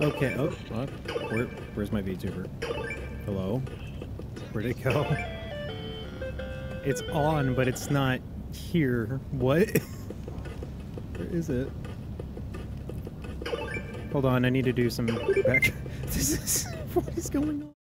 Okay. Oh, what? Where, where's my VTuber? Hello? Where'd it go? It's on, but it's not here. What? Where is it? Hold on, I need to do some back. This is what is going on?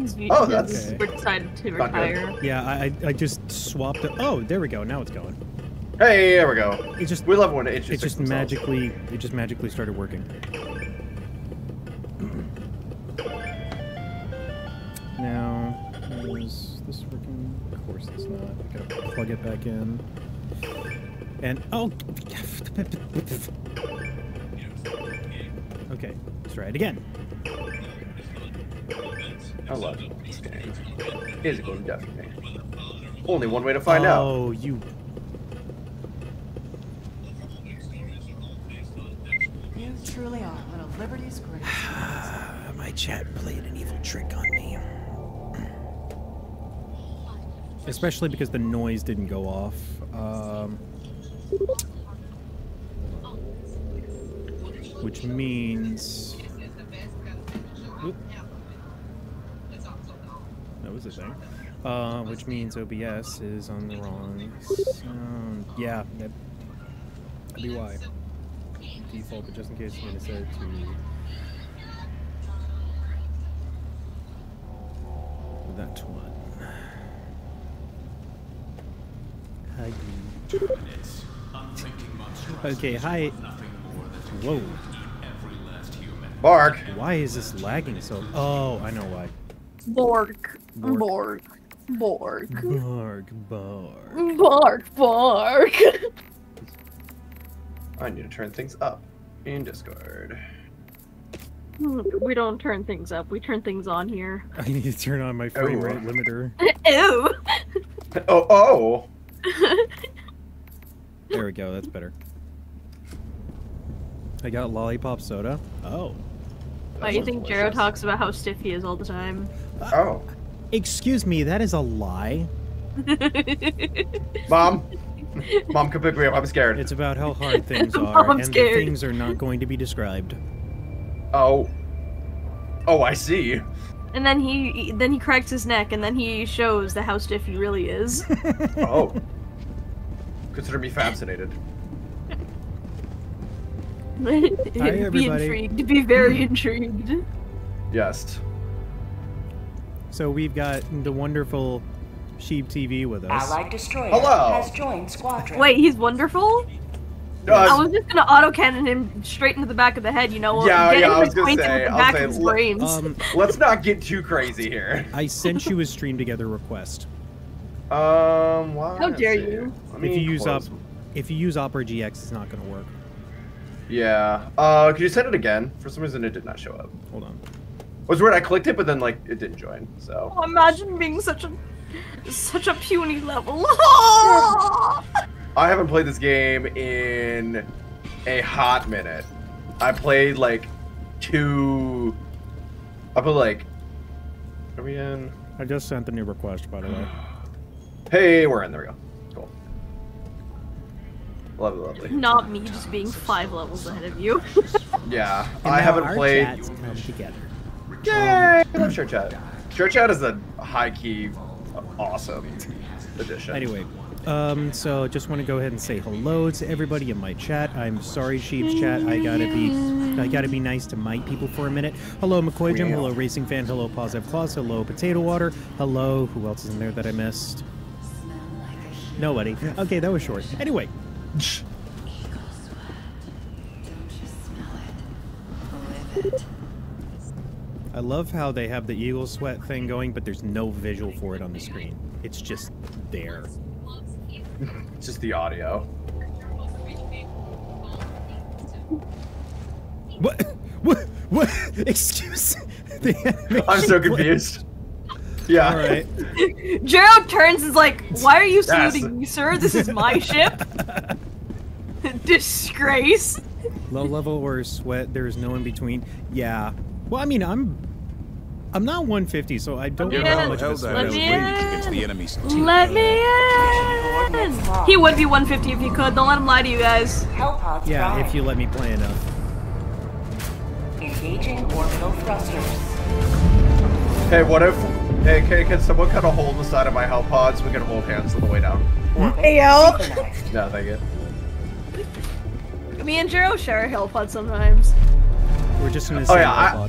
He's, Oh, he's that's- Okay. decided to retire. Yeah, I I- I just swapped it. Oh, there we go. Now it's going. Hey, there we go. It just We love when it it just just magically it just magically started working. Now, is this working? Of course it's not. I gotta plug it back in. And oh, okay, let's try it again. I love this game. Is it going to death me? Only one way to find out. Oh, you. You truly are one of Liberty's greatest. My chat played an evil trick on me. Especially because the noise didn't go off. Um, which means. That was a thing. Uh, which means OBS is on the wrong sound. Yeah, that, that'd be why. Default, but just in case I'm gonna set it to that one. Hi. Okay, hi. Whoa. Bark. Why is this lagging so? Oh, I know why. Bork. Bork. Bork. Bork. Bark, bark. Bark. Bark. I need to turn things up in Discord. we don't turn things up. We turn things on here. I need to turn on my oh. frame Oh. rate limiter. Ew. Oh, oh! There we go, that's better. I got lollipop soda. Oh. Why do you think Jero talks about how stiff he is all the time? Oh. Excuse me, that is a lie. Mom! Mom, come pick me up. I'm scared. It's about how hard things are, I'm and scared. the things are not going to be described. Oh. Oh, I see. and then he then he cracks his neck, and then he shows the how stiff he really is. Oh. Consider me fascinated. be everybody. intrigued. Be very intrigued. Yes. So we've got the wonderful Sheeb TV with us. Allied destroyer Hello. has joined squadron. Wait, he's wonderful. No, I I was- was just gonna auto cannon him straight into the back of the head. You know, Yeah, yeah, I was gonna say, with the I'll say, of his let, um, let's not get too crazy here. I sent you a stream together request. Um, why? How dare you. If you use up, if you use Opera GX, it's not going to work. Yeah. Uh, could you send it again? For some reason, it did not show up. Hold on. It was weird. I clicked it, but then like it didn't join. So. Oh, imagine being such a such a puny level. I haven't played this game in a hot minute. I played like two. I put like. Are we in? I just sent the new request, by the way. Hey, we're in. There we go. Cool. Lovely, lovely. Not me, just being five levels ahead of you. Yeah, And I haven't our played. chats come together. Yay! I love Share Chat. Share Chat is a high key, awesome addition. Anyway, um, so just want to go ahead and say hello to everybody in my chat. I'm sorry, Sheeb's chat. I gotta be, I gotta be nice to my people for a minute. Hello, McCoy Jim. Hello, Racing Fan. Hello, Positive Claus. Hello, Potato Water. Hello, who else is in there that I missed? Nobody. Okay, that was short. Anyway, I love how they have the eagle sweat thing going, but there's no visual for it on the screen. It's just there. It's just the audio. What? What? What? Excuse? The animation I'm so confused. Yeah. All right. Gerald turns and is like, "Why are you saluting me, sir? This is my ship." Disgrace. Low level or sweat. There is no in between. Yeah. Well, I mean, I'm. I'm not 150, so I don't Yeah, know how much of a let sweat. me against the in. enemy's team. Let me in. He would be 150 if he could. Don't let him lie to you guys. Hellpods Yeah, if you let me play enough. Engaging orbital thrusters. Hey, what if? Hey, can, can someone cut a hole in the side of my hell pod so we can hold hands on the way down? Orbit Ayo. No, thank you. Me and Jero share a hill pod sometimes. We're just gonna Oh, say yeah, I-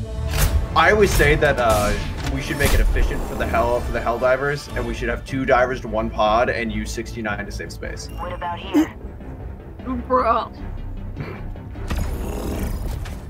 I always say that uh, we should make it efficient for the hell for the hell divers, and we should have two divers to one pod and use 69 to save space. What about here? Bro.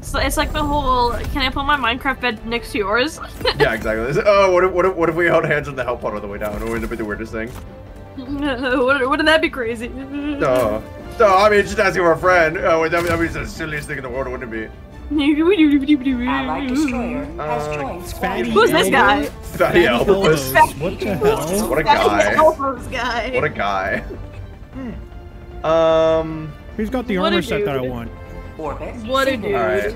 So it's like the whole, can I put my Minecraft bed next to yours? yeah, exactly. Oh, what if, what if, what if we held hands on the hell pod on the way down? Wouldn't it be the weirdest thing? Wouldn't wouldn't that be crazy? No. No, I mean, just asking for a friend. Oh, that, would be the silliest thing in the world, wouldn't it be? Allied destroyer has Uh, joined fatty. Who's this guy? Fatty Elbows. Elbows. What the hell? What a guy. Elbows guy. What a guy. Um. Who's got the armor set that I want? Orbit What a dude. All right.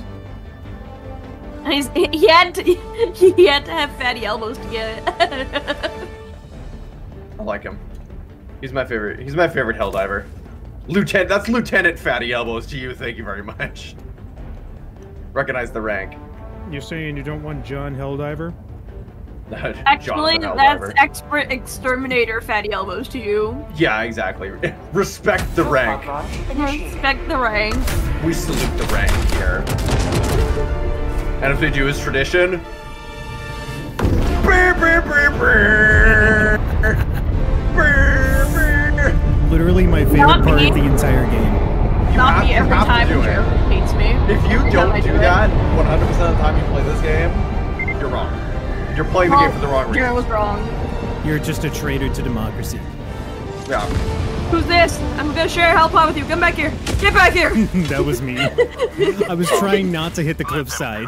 And he's, he had to, he had to have fatty elbows to get it. I like him. He's my favorite. He's my favorite hell diver. Lieutenant. That's Lieutenant Fatty Elbows to you. Thank you very much. Recognize the rank. You're saying you don't want John Helldiver? Actually, Jonathan that's expert exterminator fatty elbows to you. Yeah, exactly. Respect the rank. Mhm. Respect the rank. We salute the rank here. And if they do his tradition. Literally my favorite part of the entire game. You Not me every time do it. Hates me. If you Every don't I do that 100% of the time you play this game, you're wrong. You're playing the game for the wrong Jared reason. was wrong. You're just a traitor to democracy. Yeah. Who's this? I'm gonna share a help pod with you. Come back here. Get back here. that was me. I was trying not to hit the cliffside.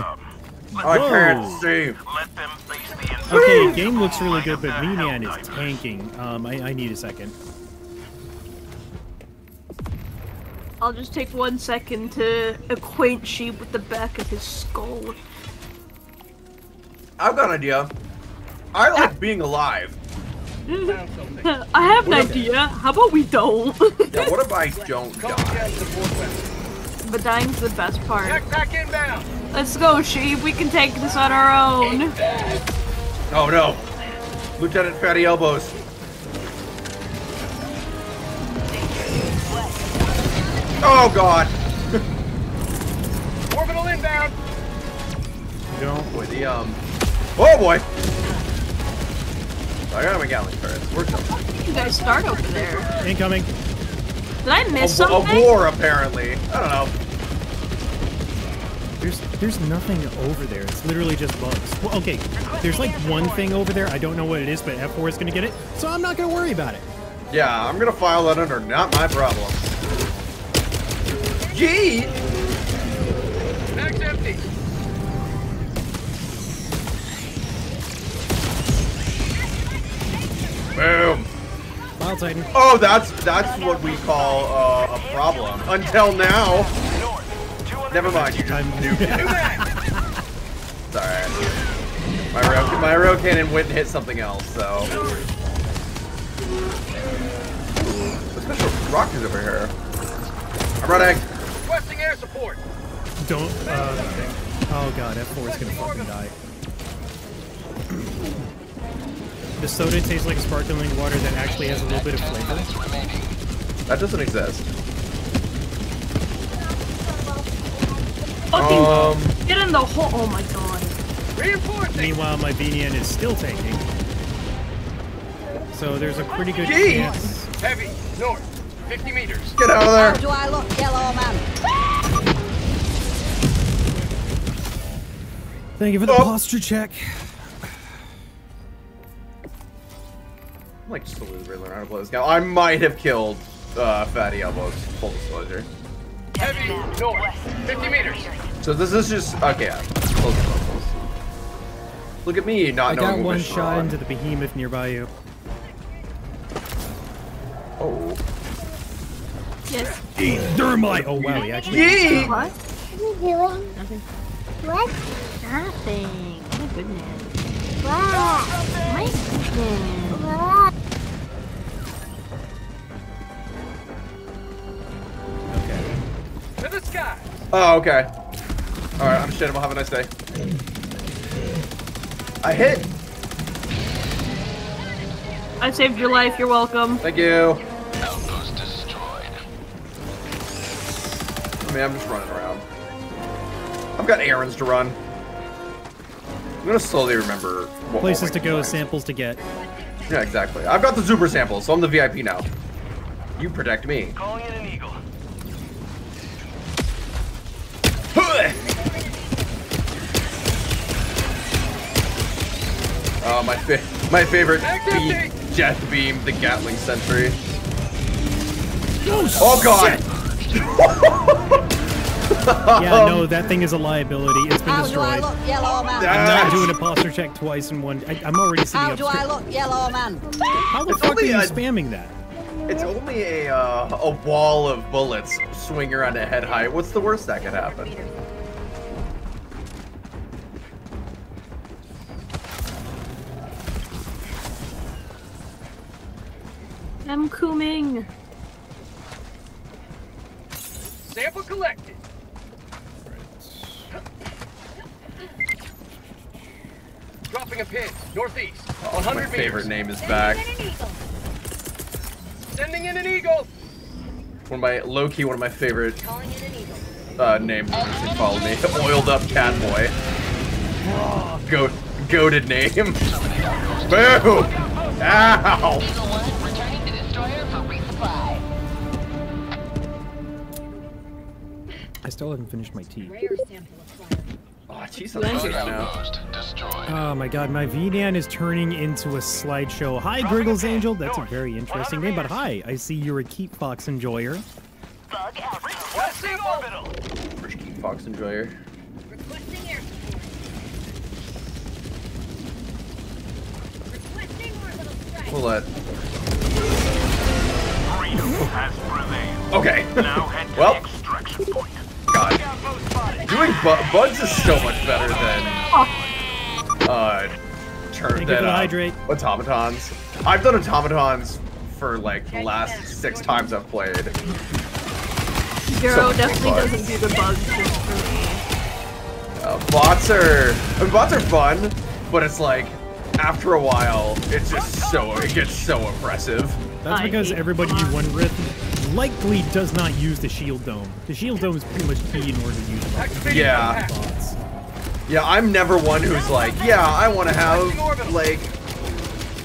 I can't see. Okay, game looks really good, but me Minion is tanking. Um, I, I need a second. I'll just take one second to acquaint Sheeb with the back of his skull. I've got an idea. I ah. like being alive. I have an idea. How about we don't? Yeah, what if I don't die? but dying's the best part. Let's go, Sheeb. We can take this on our own. Oh no. Lieutenant Fatty Elbows. Oh god. Orbital inbound. Don't. Boy, the um. Oh boy. I got my Gatling turrets. We're something. You guys start over there. Incoming. Did I miss A, a something? war apparently. I don't know. There's there's nothing over there. It's literally just bugs. Well, okay, there's like one thing over there. I don't know what it is, but F4 is gonna get it, so I'm not gonna worry about it. Yeah, I'm gonna file that under not my problem. Gee. Mag's empty. Boom. Wild Titan. Oh, that's that's what we call uh, a problem. Until now. Never mind. You just I'm- nuked it. It's alright. My rail, my rail cannon went and hit something else, so. Ooh, the special rockets over here. I'm running. Requesting air support. Don't. Uh, oh god, F4 is gonna fucking die. The soda tastes like sparkling water that actually has a little bit of flavor. That doesn't exist. Fucking Um, get in the hole. Oh my god. Reinforcing. Meanwhile, my VNyan is still tanking. So there's a pretty good Jeez. chance. Heavy. North. 50 meters. get out of there. Do I look yellow, man? Thank you for the Oh. posture check. I'm like slowly learning how to play this game. I might have killed uh, Fatty Elbows. Full disclosure. Heavy. North. 50 meters. So this is just okay. Yeah. Close levels. Look at me, not I knowing got one shot on. into the behemoth nearby you. Oh. Yes. Eat thermite! Oh wow, he actually. Yeet! What? What are you doing? Nothing. What? Nothing. Oh my goodness. What? My goodness. What? Okay. To the sky. Oh, okay. Alright, understandable. Have a nice day. I hit! I saved your life. You're welcome. Thank you. Mean, I'm just running around. I've got errands to run. I'm gonna slowly remember what Places to go, designs- samples to get. Yeah, exactly. I've got the super sample, so I'm the VIP now. You protect me. Calling in an eagle. Oh, my fa my favorite Back beam, empty. jet beam, the Gatling Sentry. Oh, oh god! Yeah, no, that thing is a liability. It's been How do I destroyed. look, yellow man? I'm not doing a posture check twice in one. I, I'm already sitting How up. do I look, yellow man? How the It's fuck are you a- spamming that? It's only a uh, a wall of bullets swing around at head height. What's the worst that could happen? I'm cooming. Sample collected. Dropping a pin. Northeast. Oh, 100 my meters. favorite name is back. Sending in an eagle. One of my low key, one of my favorite uh, names. If you follow me, oiled up cat boy. Goat, goaded name. Boo! Ow! I still haven't finished my tea. Oh, jeez, I'm now. Oh my god, my VNyan is turning into a slideshow. Hi, Griggles Angel. That's a very interesting name, but hi, I see you're a Keep Fox enjoyer. Requesting orbital. Rich King Fox enjoyer. We'll let. Okay. now head to well, God. Doing bu- bugs is so much better than uh, turn Thank you than uh, hydrate. automatons. I've done automatons for like the last six times I've played. Jero So definitely bugs. doesn't do the bugs just for me. Uh, bots are I mean, bots are fun, but it's like after a while, it's just so it gets so oppressive. That's because everybody you bots. one with likely does not use the shield dome. The shield dome is pretty much key in order to use bots. Activating Yeah. Yeah, I'm never one who's like, yeah, I want to have like.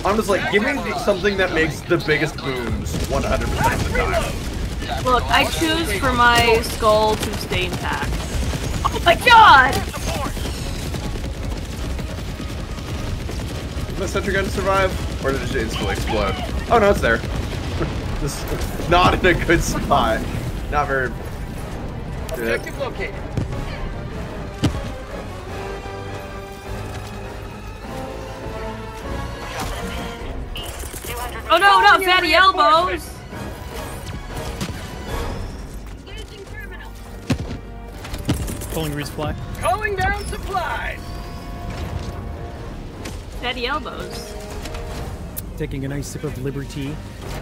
I'm just like, give me something that makes the biggest booms 100% of the time. Look, I choose for my skull to stay intact. Oh my god! Is the sentry gun survive, or did it instantly explode? Oh no, it's there. This not in a good spot. Not very. Good. Objective located. Oh no, not fatty elbows! Pulling resupply. Calling down supplies. Fatty elbows. Taking a nice sip of liberty.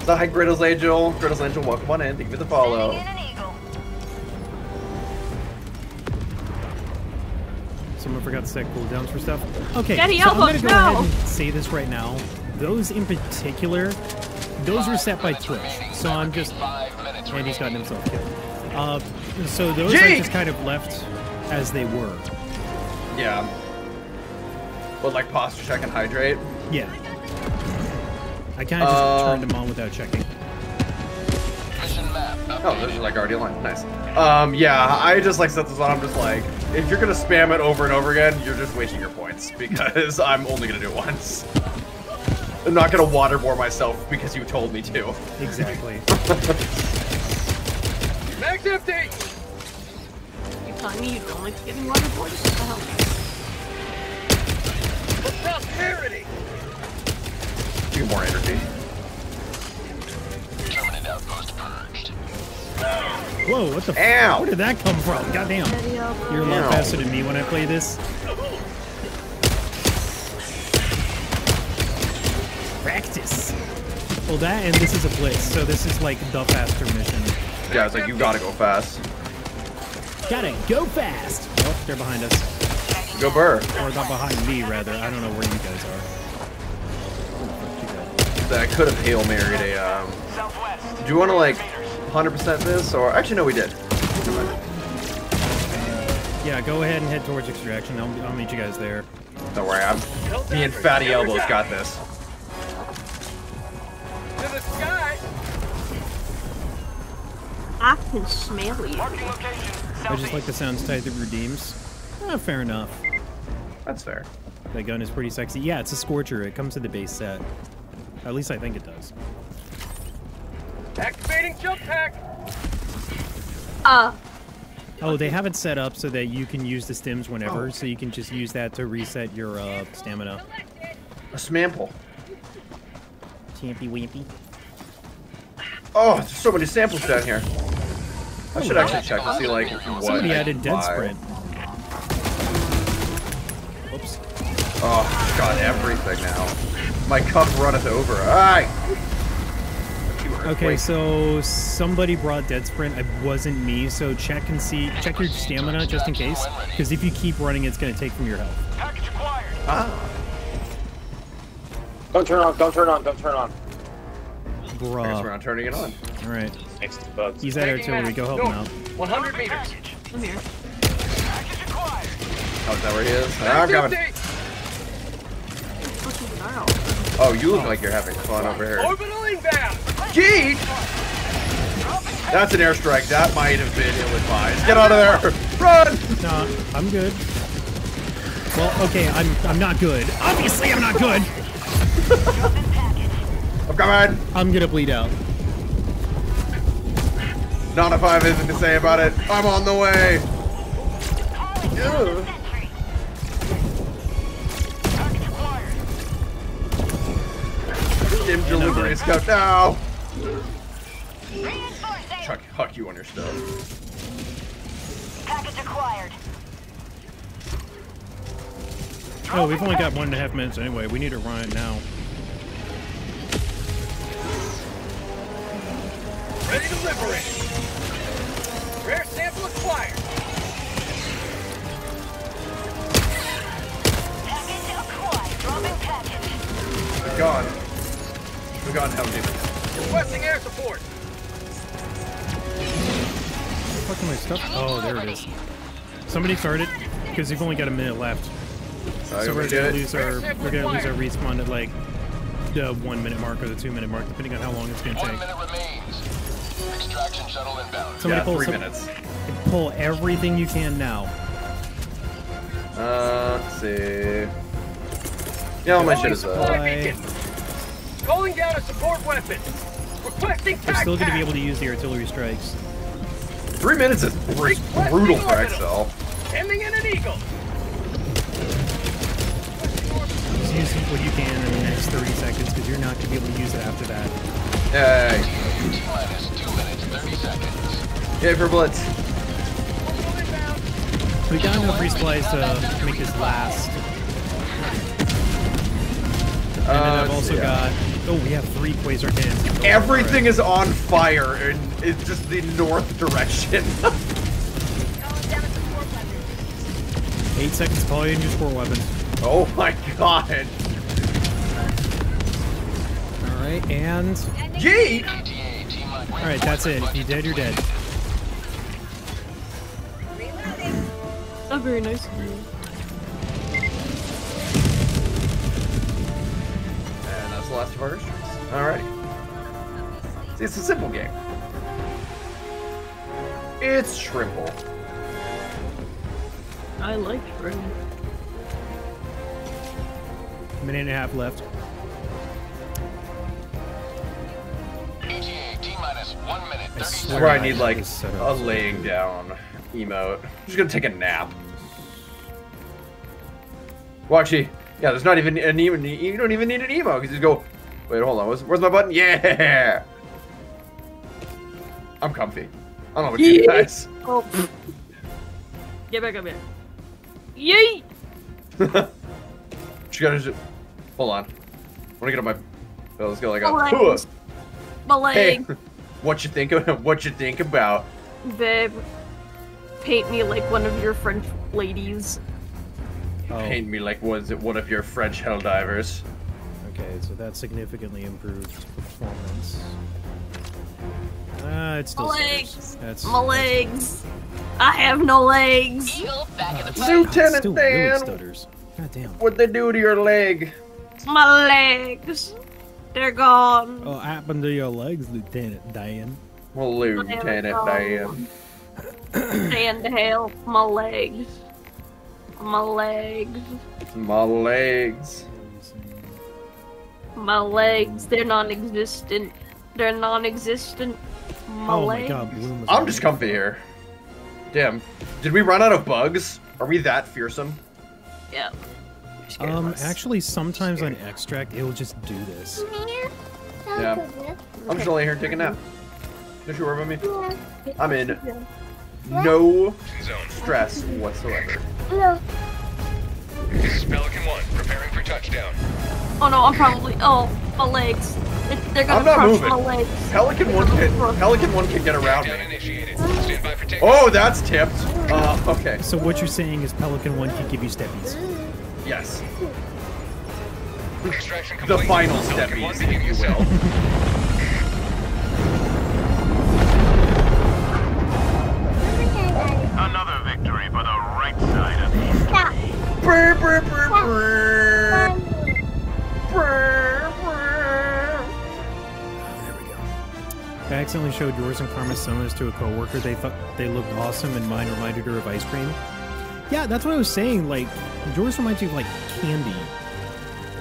So hi, Griddles Angel. Griddles Angel, welcome on in. Thank you for the follow. Someone forgot to set cooldowns for stuff. Okay, Daddy so I'm gonna go no! ahead and say this right now. Those in particular, those were set by Twitch. So I'm just, and he's gotten himself killed. Uh, so those I Jake! just kind of left as they were. Yeah. But like posture check and hydrate. Yeah. I kind of just Uh, turned them on without checking. Oh, those are like already aligned. Nice. Um, yeah, I just like set this on. I'm just like, if you're gonna spam it over and over again, you're just wasting your points because I'm only gonna do it once. I'm not gonna water waterboard myself because you told me to. Exactly. Max empty. You telling me you don't like getting waterboarded? What the hell? For prosperity. You get more energy. Permanent outpost purged. Whoa, what the Ow. f- Where did that come from? Goddamn. You're a lot Ow. faster than me when I play this. Practice. Well, that and this is a blitz, so this is like the faster mission. Yeah, it's like you gotta go fast. Gotta go fast. Oh, they're behind us. Go Burr. Or not behind me, rather. I don't know where you guys are. That I could have hail married a. Um... Do you want to like 100% this or actually no, we did. Yeah, go ahead and head towards extraction. I'll, I'll meet you guys there. Don't worry, I'm. Me and Fatty Elbows got this. To the sky. I can smell you. I just like the sounds tied to redeems. Eh, fair enough. That's fair. That gun is pretty sexy. Yeah, it's a Scorcher. It comes to the base set. At least I think it does. Activating jump pack. Uh, Oh, they have it set up so that you can use the stims whenever, so you can just use that to reset your uh, stamina. A sample. Champy wimpy. Oh, there's so many samples down here. I should actually check to see like what. Somebody I added dead sprint. Oops. Oh, got everything now. My cup runneth over. Alright. Okay, so somebody brought dead sprint. It wasn't me, so check and see. Check your stamina just in case, because if you keep running, it's going to take from your health. Package acquired. Ah. Don't turn on, don't turn on, don't turn on. I guess we're not turning it on. All right. Next to bugs. He's at Taking artillery. max. Go help him out. 100 meters. I'm here. Package acquired. Oh, is that where he is? Ah, I'm coming. Activate. Fucking girl. Oh, you look like you're having fun over here. Orbital inbound. Geek! That's an airstrike. That might have been ill-advised. Get out of there! Run! No, I'm good. Well, okay, I'm I'm not good. Obviously, I'm not good. I'm coming! I'm gonna bleed out. Not if I have anything to say about it. I'm on the way! Ew. Stim delivery is coming now! Chuck, huck you on your stuff. Package acquired. Oh, we've only got one and a half minutes anyway. We need to run it now. Ready to liberate. Rare sample acquired. Package acquired. Dropping package. They're gone. They're gone, Helgi. Requesting air support. Fucking my stuff. Oh, there it is. Somebody start it, because we've only got a minute left. Uh, So we we're gonna it. lose our we're gonna lose our respawn at like the one minute mark or the two minute mark, depending on how long it's gonna One take. minute remains. Extraction shuttle inbound. Somebody Yeah, pull three some- minutes. Pull everything you can now. Uh, let's see. Yeah, all my shit is uh, Supply beacon. Calling down a support weapon. Requesting We're still gonna be able to use the artillery strikes. Three minutes is br- Requesting brutal for orbital. Excel. Ending in an eagle. Just use what you can in the next 30 seconds, because you're not gonna be able to use it after that. Yay. minus Two minutes, 30 seconds. Yay for Blitz. We got enough resupplies to make this last. And then Uh, I've also yeah. got. Oh, we have three quasar cannons. Everything is on fire in it's just the north direction. Eight seconds, call in your score weapons. oh my god. Alright, and. Geek! ETA T minus. Alright, that's it. If you're dead, you're dead. Oh, very nice of you. Last of our instruments. Alrighty. See, it's a simple game. It's Shrimple. I like shrimp. Minute and a half left. ETA T minus one minute, 30 I swear where I I need like this a up. laying down emote. I'm just gonna take a nap. Wakshi, Yeah, there's not even an even. You don't even need an emo because you just go. Wait, hold on. Where's, where's my button? Yeah. I'm comfy. I don't know what you guys. Oh. Get back up here. Yeet! She gotta just. Hold on. I wanna get on my. Oh, let's go like a. My. My Hey, what you think? Of, what you think about? babe. Paint me like one of your French ladies. Oh, Paint me like was it one of your French hell divers? Okay, so that significantly improved performance. Ah, it's still My stutters. legs. That's My legs. I have no legs. Eagle back in the. Lieutenant still really Dan, stutters. God damn. what they do to your leg? My legs. They're gone. Oh, happened to your legs, Lieutenant Dan? Well, Lieutenant. Dan. Stand to hell. My legs. My legs. My legs. My legs. They're non-existent. They're non-existent. My oh legs. my god, Bloom I'm just it. comfy here. Damn. Did we run out of bugs? Are we that fearsome? Yeah. Um, actually, sometimes on extract, it will just do this. Yeah. I'm just only here taking a nap. Don't you worry about me. I'm in no stress whatsoever. No. This is Pelican 1, preparing for touchdown. Oh no, I'm probably. Oh, my legs. They- They're gonna I'm not crush moving. my legs. Pelican one can Pelican one can get around me. initiated. Stand by for takeoff. Oh, that's tipped. Uh, okay. So what you're saying is Pelican 1 can give you steppies. Yes. The final Pelican 1 steppies, if you will. Another victory for the right side of the Stop. Brr, brr, brr, brr. Brr, brr. I accidentally showed yours and Karma's sonas to a coworker. They thought they looked awesome, and mine reminded her of ice cream. Yeah, that's what I was saying. Like, yours reminds you of like candy.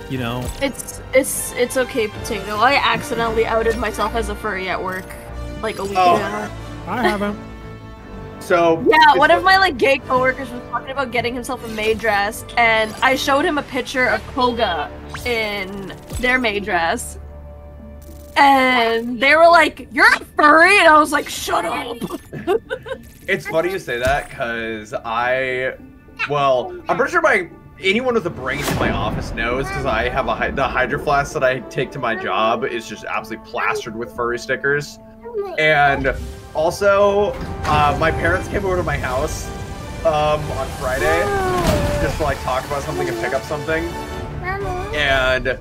You know? It's it's it's okay, potato. I accidentally outed myself as a furry at work, like a week Oh. ago. I haven't. So Yeah, one of my like gay coworkers was talking about getting himself a maid dress, and I showed him a picture of Koga in their maid dress, and they were like, "You're a furry," and I was like, "Shut up." It's funny you say that because I, well, I'm pretty sure my anyone with a brain in my office knows because I have a the hydro flask that I take to my job is just absolutely plastered with furry stickers. And also, uh, my parents came over to my house um, on Friday just to like talk about something and pick up something. And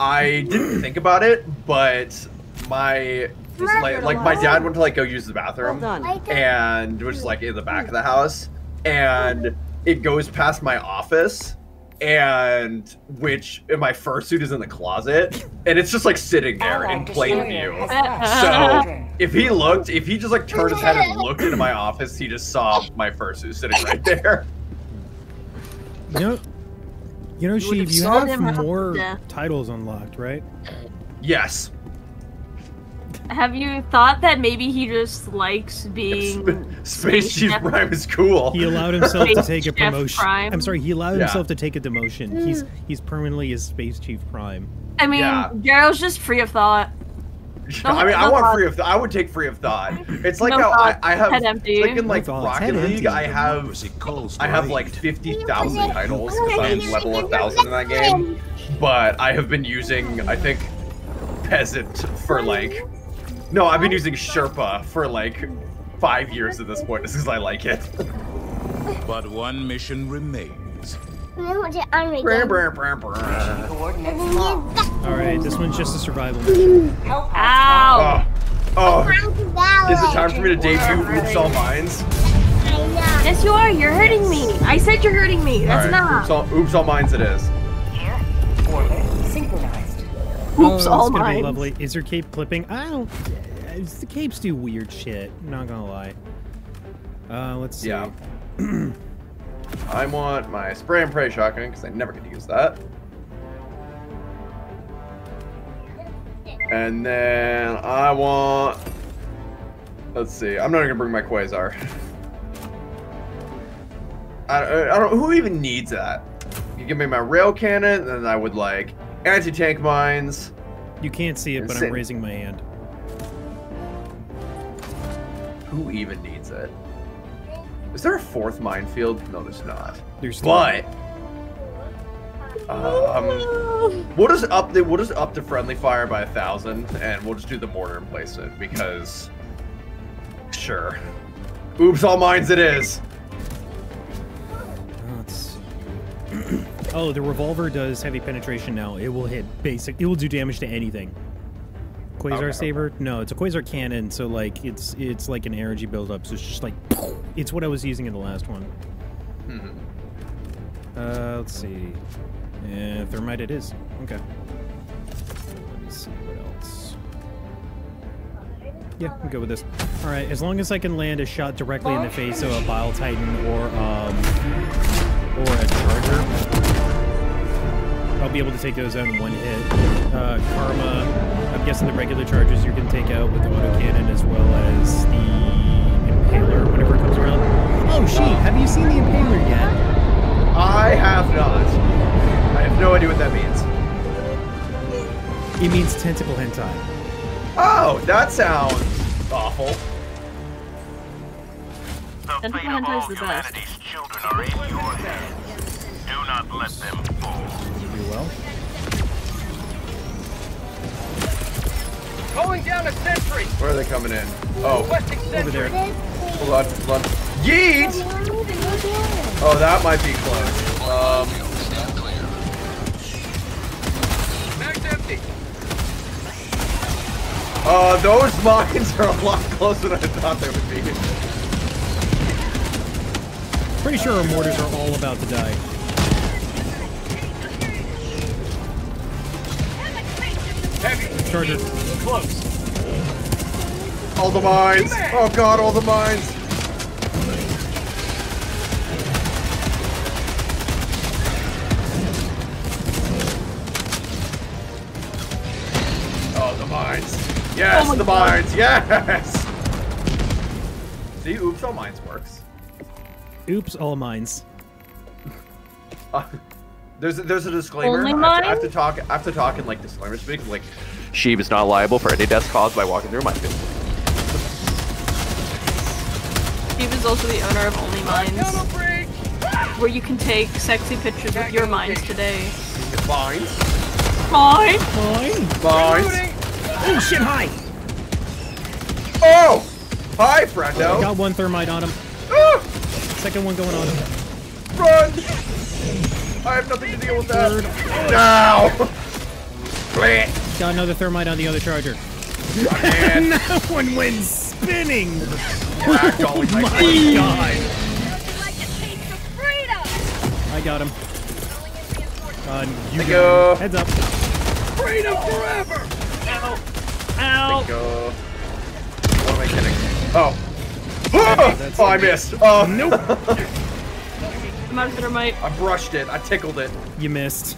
I didn't think about it, but my like, like my dad went to like go use the bathroom Well done. and was like in the back of the house and it goes past my office and which and my fursuit is in the closet and it's just like sitting there in plain view so if he looked if he just like turned his head and looked into my office he just saw my fursuit sitting right there. You know, you know, would Sheeb, you have more titles unlocked, right? yes Have you thought that maybe he just likes being space chief Chef? prime is cool He allowed himself to take a promotion. Prime. I'm sorry, he allowed Yeah. himself to take a demotion. Mm. He's he's permanently a Space Chief Prime. I mean, Yeah. Garrow's just free of thought. I mean, I want thought. free of. I would take free of thought. It's like No how I, thought, I have. head empty. It's like in like No thoughts, Rocket head League, empty. I have. I have like fifty thousand titles because I'm level one thousand in that game. But I have been using, I think, peasant for like. No, I've been using Sherpa for like five years at this point. This is I like it. But one mission remains. Brr, brr, brr, brr. All right, this one's just a survival mission. Ow! Oh, oh. Is it time for me to debut Oops All Mines? Yes, you are. You're hurting me. I said you're hurting me. That's All right, not. Oops All, Oops All Mines it is. Here. Orbit synchronized. Oops, oh, it's all gonna be lovely. Is your cape clipping? I don't. uh, The capes do weird shit. I'm not gonna lie. Uh, let's see. Yeah. I want my spray and pray shotgun because I never get to use that. And then I want. Let's see. I'm not gonna bring my quasar. I, I don't. Who even needs that? you give me my rail cannon, then I would like anti-tank mines. You can't see it, but I'm raising my hand. Who even needs it? Is there a fourth minefield? No, there's not. There's But um, we'll just up the we'll just up the friendly fire by a thousand, and we'll just do the mortar and emplacement because sure. Oops, all mines it is. Oh, the revolver does heavy penetration now. It will hit basic. It will do damage to anything. Quasar Okay. saber? No, it's a quasar cannon. So like it's it's like an energy buildup. So it's just like it's what I was using in the last one. Mhm. Uh, let's see. Yeah, thermite it is. Okay. Let me see what else. Yeah, I'll go with this. All right, as long as I can land a shot directly in the face of a Bile Titan or um or a Charger, I'll be able to take those out in one hit. Uh, Karma, I'm guessing the regular Chargers you can take out with the autocannon as well as the Impaler whenever it comes around. Oh, Sheeb, have you seen the Impaler yet? I have not. I have no idea what that means. It means tentacle hentai. Oh, that sounds awful. Tentacle hentai is the best. children are in your hands. Do not let them fall. You well. Calling down a sentry. Where are they coming in? Oh, Over there. hold on, hold on. Yeet! Oh, that might be close. Um, Stand clear. Mag's empty. uh, those mines are a lot closer than I thought they would be. Pretty sure our mortars are all about to die. Heavy. Charger. Close. All the mines. Oh god, all the mines. Oh, the mines. Yes, Oh the God. mines. Yes. See, oops, all mines works. Oops, all mines. There's a, there's a disclaimer. Only I have, to, I have to talk. I have to talk in like disclaimer speak. Like, Sheeb is not liable for any deaths caused by walking through a minefield. Steve is also the owner of Only Mines, where you can take sexy pictures with your mines today. Mines. Mine? Mine? Mines. Oh shit, hi! Oh! Hi, I friendo. got one thermite on him. Ah! Second one going on him. Run! I have nothing to deal with that. Now! Bleh. Got another thermite on the other charger. That one went spinning! Yeah, Oh my god! I got him. Uh, you go. Heads up. Freedom forever. Ow. Go. What am I kidding? Oh. Ah! Oh, I missed. Oh. Nope. I'm out of thermite. I brushed it. I tickled it. You missed.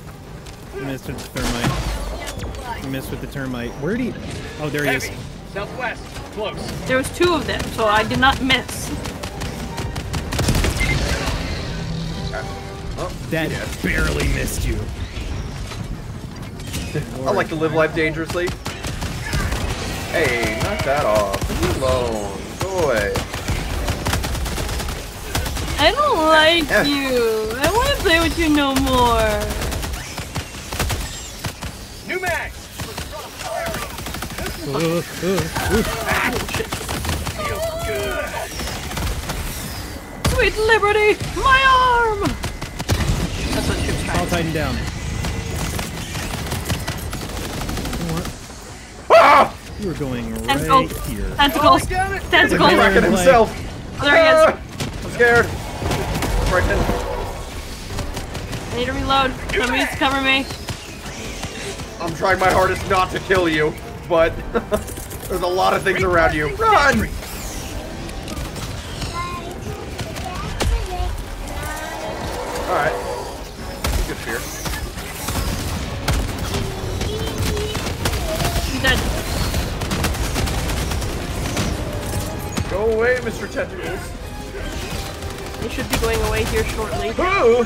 You missed with the thermite. You missed with the termite. Where do you... Oh, there he is. Southwest. Close. There was two of them, so I did not miss. Oh, That yeah. barely missed you. I like to live life dangerously. Hey, knock that off. Leave me alone. Go away. I don't like Yeah. you. I want to play with you no more. New mag. Sweet liberty, my arm. That's what she trying I'll tighten down. Ah! You were going right Tentacle. here. Tentacles. Down it. Tentacles. There. Himself. Oh, there he Ah! is. I'm scared. Frightened. I need to reload. Somebody's cover me. I'm trying my hardest not to kill you, but there's a lot of things around you. Run! Alright. Good fear. He's dead. Go away, Mr. Tentacles. He should be going away here shortly. Ooh!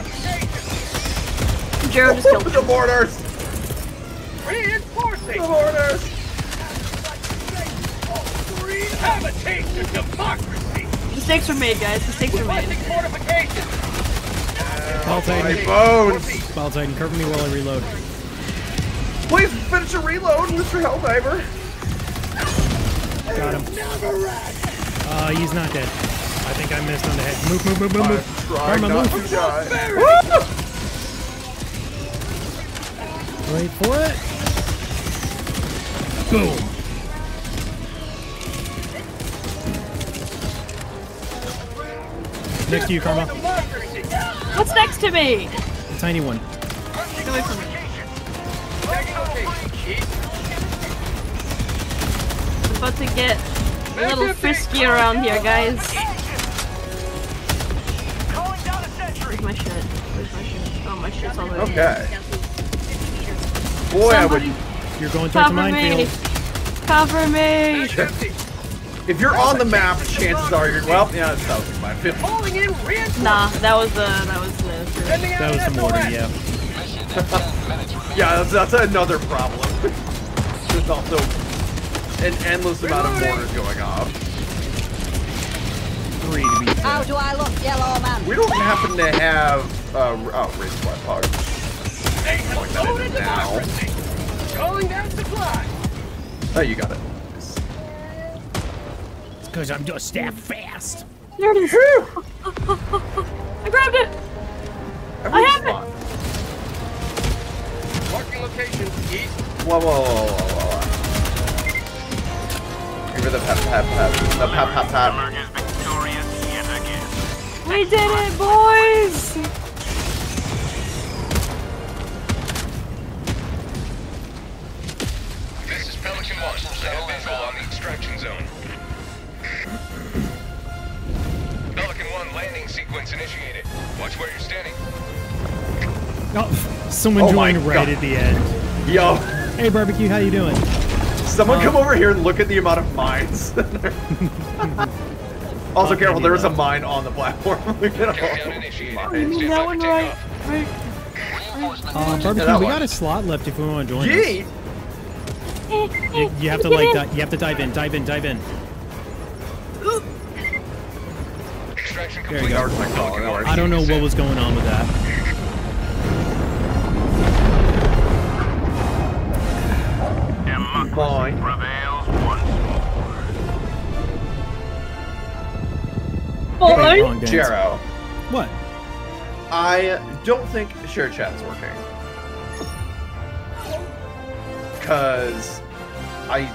Jero just killed The him. mortars! Reinforcing! The mortars! Have a taste of democracy! Mistakes were made, guys. Mistakes were made. Requesting fortification! Bile My Titan. bones! Bile Titan, cover me while I reload. Please finish a reload, Mr. Helldiver. Got him. Uh, he's not dead. I think I missed on the head. Move, move, move, move, move. trying Karma, not move. to die. Wait for it. Boom. Next to you, Karma. What's next to me? The tiny one. Get away from me. Tagging location. East. I'm about to get a little frisky around here, guys. Where's my shit? Where's my shit? Oh, my shit's all over. Okay. Boy, I would. You're going towards the cover me. minefield. Cover me. If you're on the map, chances are you're. Well, yeah, it sounds like my fifth. Calling in reinforcements! Nah, that was the that was the. Sending That was an the mortar, yeah. Yeah, that's, that's another problem. There's also an endless amount of mortars going off. Three to be How do I look, yellow man? We don't happen to have. Uh, oh, raise squad pod. They Plug that loaded in now. democracy! Calling down supply! Oh, you got it. It's because I'm just that fast. There it is. I grabbed it. I have it. Marking location. East. Whoa, whoa, whoa, whoa, whoa, whoa. Give her the pap, pap, pap. The pap, pap, pap. We did it, boys. This is Pelican 1. Stand visual on the extraction zone. Pelican 1 landing sequence initiated. Watch where you're standing. Oh, someone Oh my joined right God. at the end. Yo, Hey, barbecue, how you doing? someone Uh, come over here and look at the amount of mines. also, careful, maybe there was a mine on the platform. Look at all Countdown the initiated. mines. Stand that one for right. right. Uh, barbecue, that we one. got a slot left if we want to join us. You, you have to like, di- you have to dive in, dive in, dive in. Extraction There you go. Dark like Pelican all 1. I don't know what was going on with that. Democracy Okay, Boy. Jero, What? I don't think share chat's working. Cause I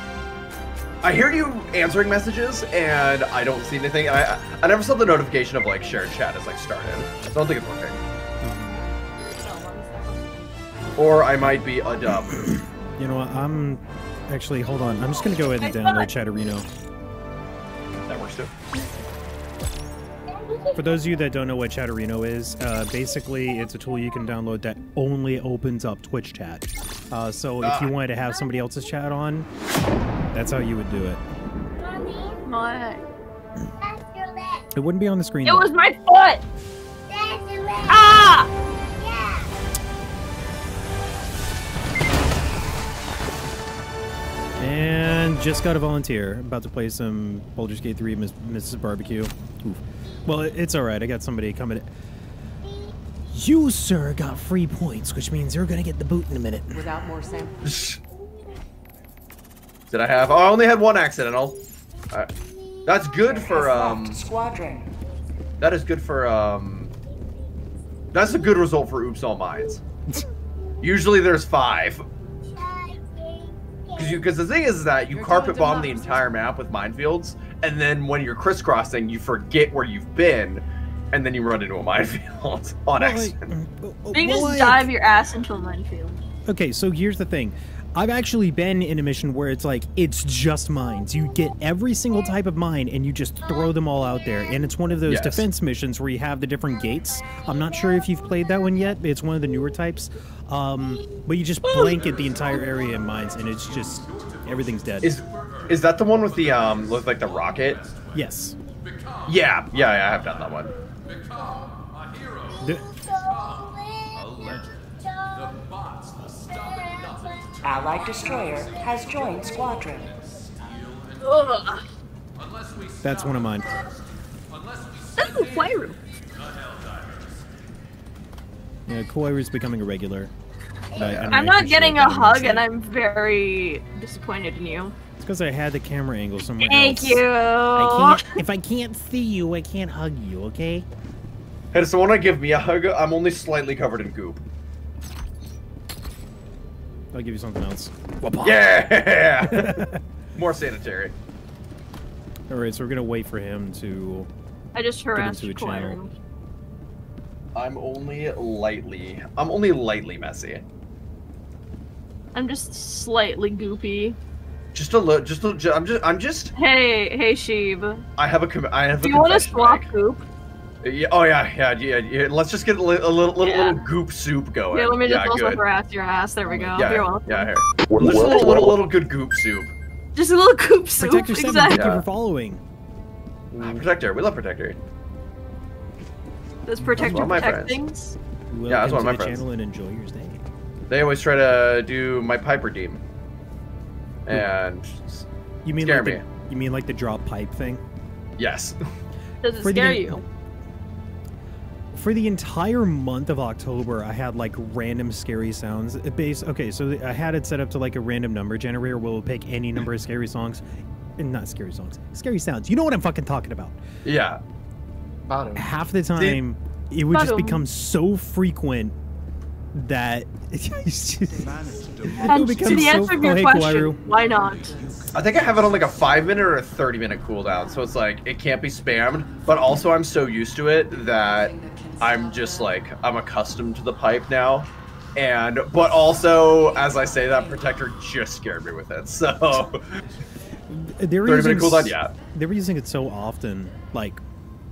I hear you answering messages and I don't see anything. I I, I never saw the notification of like share chat is like started. I don't think it's working. Or I might be a dub. You know what? I'm actually hold on. I'm just gonna go ahead and download Chatterino. that works too. For those of you that don't know what Chatterino is, uh, basically it's a tool you can download that only opens up Twitch chat. Uh, so if you Ah. wanted to have somebody else's chat on, that's how you would do it. My- That's your leg. It wouldn't be on the screen. It though. was my foot. That's your leg. Ah! Yeah. And just got a volunteer. About to play some Baldur's Gate 3 Miss, Mrs. Barbecue. Oof. Well, it's alright. I got somebody coming. You, sir, got free points, which means you're gonna get the boot in a minute. Without more samples. Did I have? Oh, I only had one accidental. Uh, that's good for um. Squadron. That is good for um. That's a good result for Oops All Mines. Usually there's five. Because you, because the thing is that you You're carpet bomb the entire map with minefields, and then when you're crisscrossing, you forget where you've been, and then you run into a minefield on Well, I- accident. You well, just I- dive your ass into a minefield. Okay, so here's the thing. I've actually been in a mission where it's like it's just mines. You get every single type of mine and you just throw them all out there. And it's one of those Yes. defense missions where you have the different gates. I'm not sure if you've played that one yet. It's one of the newer types. Um, but you just blanket the entire area in mines and it's just everything's dead. Is is that the one with the um, look like the rocket? yes. Yeah, yeah, yeah, I have done that one. The- Allied destroyer has joined squadron. Ugh. That's one of mine. Ooh, Quairu. Yeah, Koiru's becoming a regular. And I- and I I'm not getting a hug, and I'm very disappointed in you. It's because I had the camera angle somewhere Thank else. you. I can't. If I can't see you, I can't hug you. Okay? Hey, does someone want to give me a hug? I'm only slightly covered in goop. I'll give you something else. Yeah! More sanitary. All right, so we're gonna wait for him to. I just harassed into a channel. I'm only lightly. I'm only lightly messy. I'm just slightly goopy. Just a little. Just a little. I'm just. I'm just. Hey, hey, Sheeb. I have a. com- I have a. Do you want to confession swap make. goop? Yeah, oh yeah, yeah, yeah, yeah. Let's just get a, li- a little, little, Yeah. little goop soup going. Yeah, let me just yeah, also good. harass your ass. There we go. Yeah, You're welcome. yeah. Here. Just a little, little, little good goop soup. Just a little goop soup. Protector Seven, Exactly. thank you for following. Ah, Protector, we love Protector. Does protector one of my protect friends. things? Welcome Yeah, that's one of my the friends. channel and enjoy your stay. They always try to do my pipe redeem. And You mean Scare like me. the, you mean like the drop pipe thing? yes, Does it For the- scare you? For the entire month of October, I had like random scary sounds. It Base okay, so I had it set up to like a random number generator where we'll pick any number of scary songs, and not scary songs, scary sounds. You know what I'm fucking talking about. yeah. Bottom. Half the time, it would just become so frequent that it's just, And to the so- answer of your question, Kawairu. why not? I think I have it on like a five minute or a thirty minute cooldown, so it's like it can't be spammed. But also, I'm so used to it that I'm just like I'm accustomed to the pipe now. And but also, as I say that, Protector just scared me with it. So they were 30 using minute cooldown, yeah. They were using it so often, like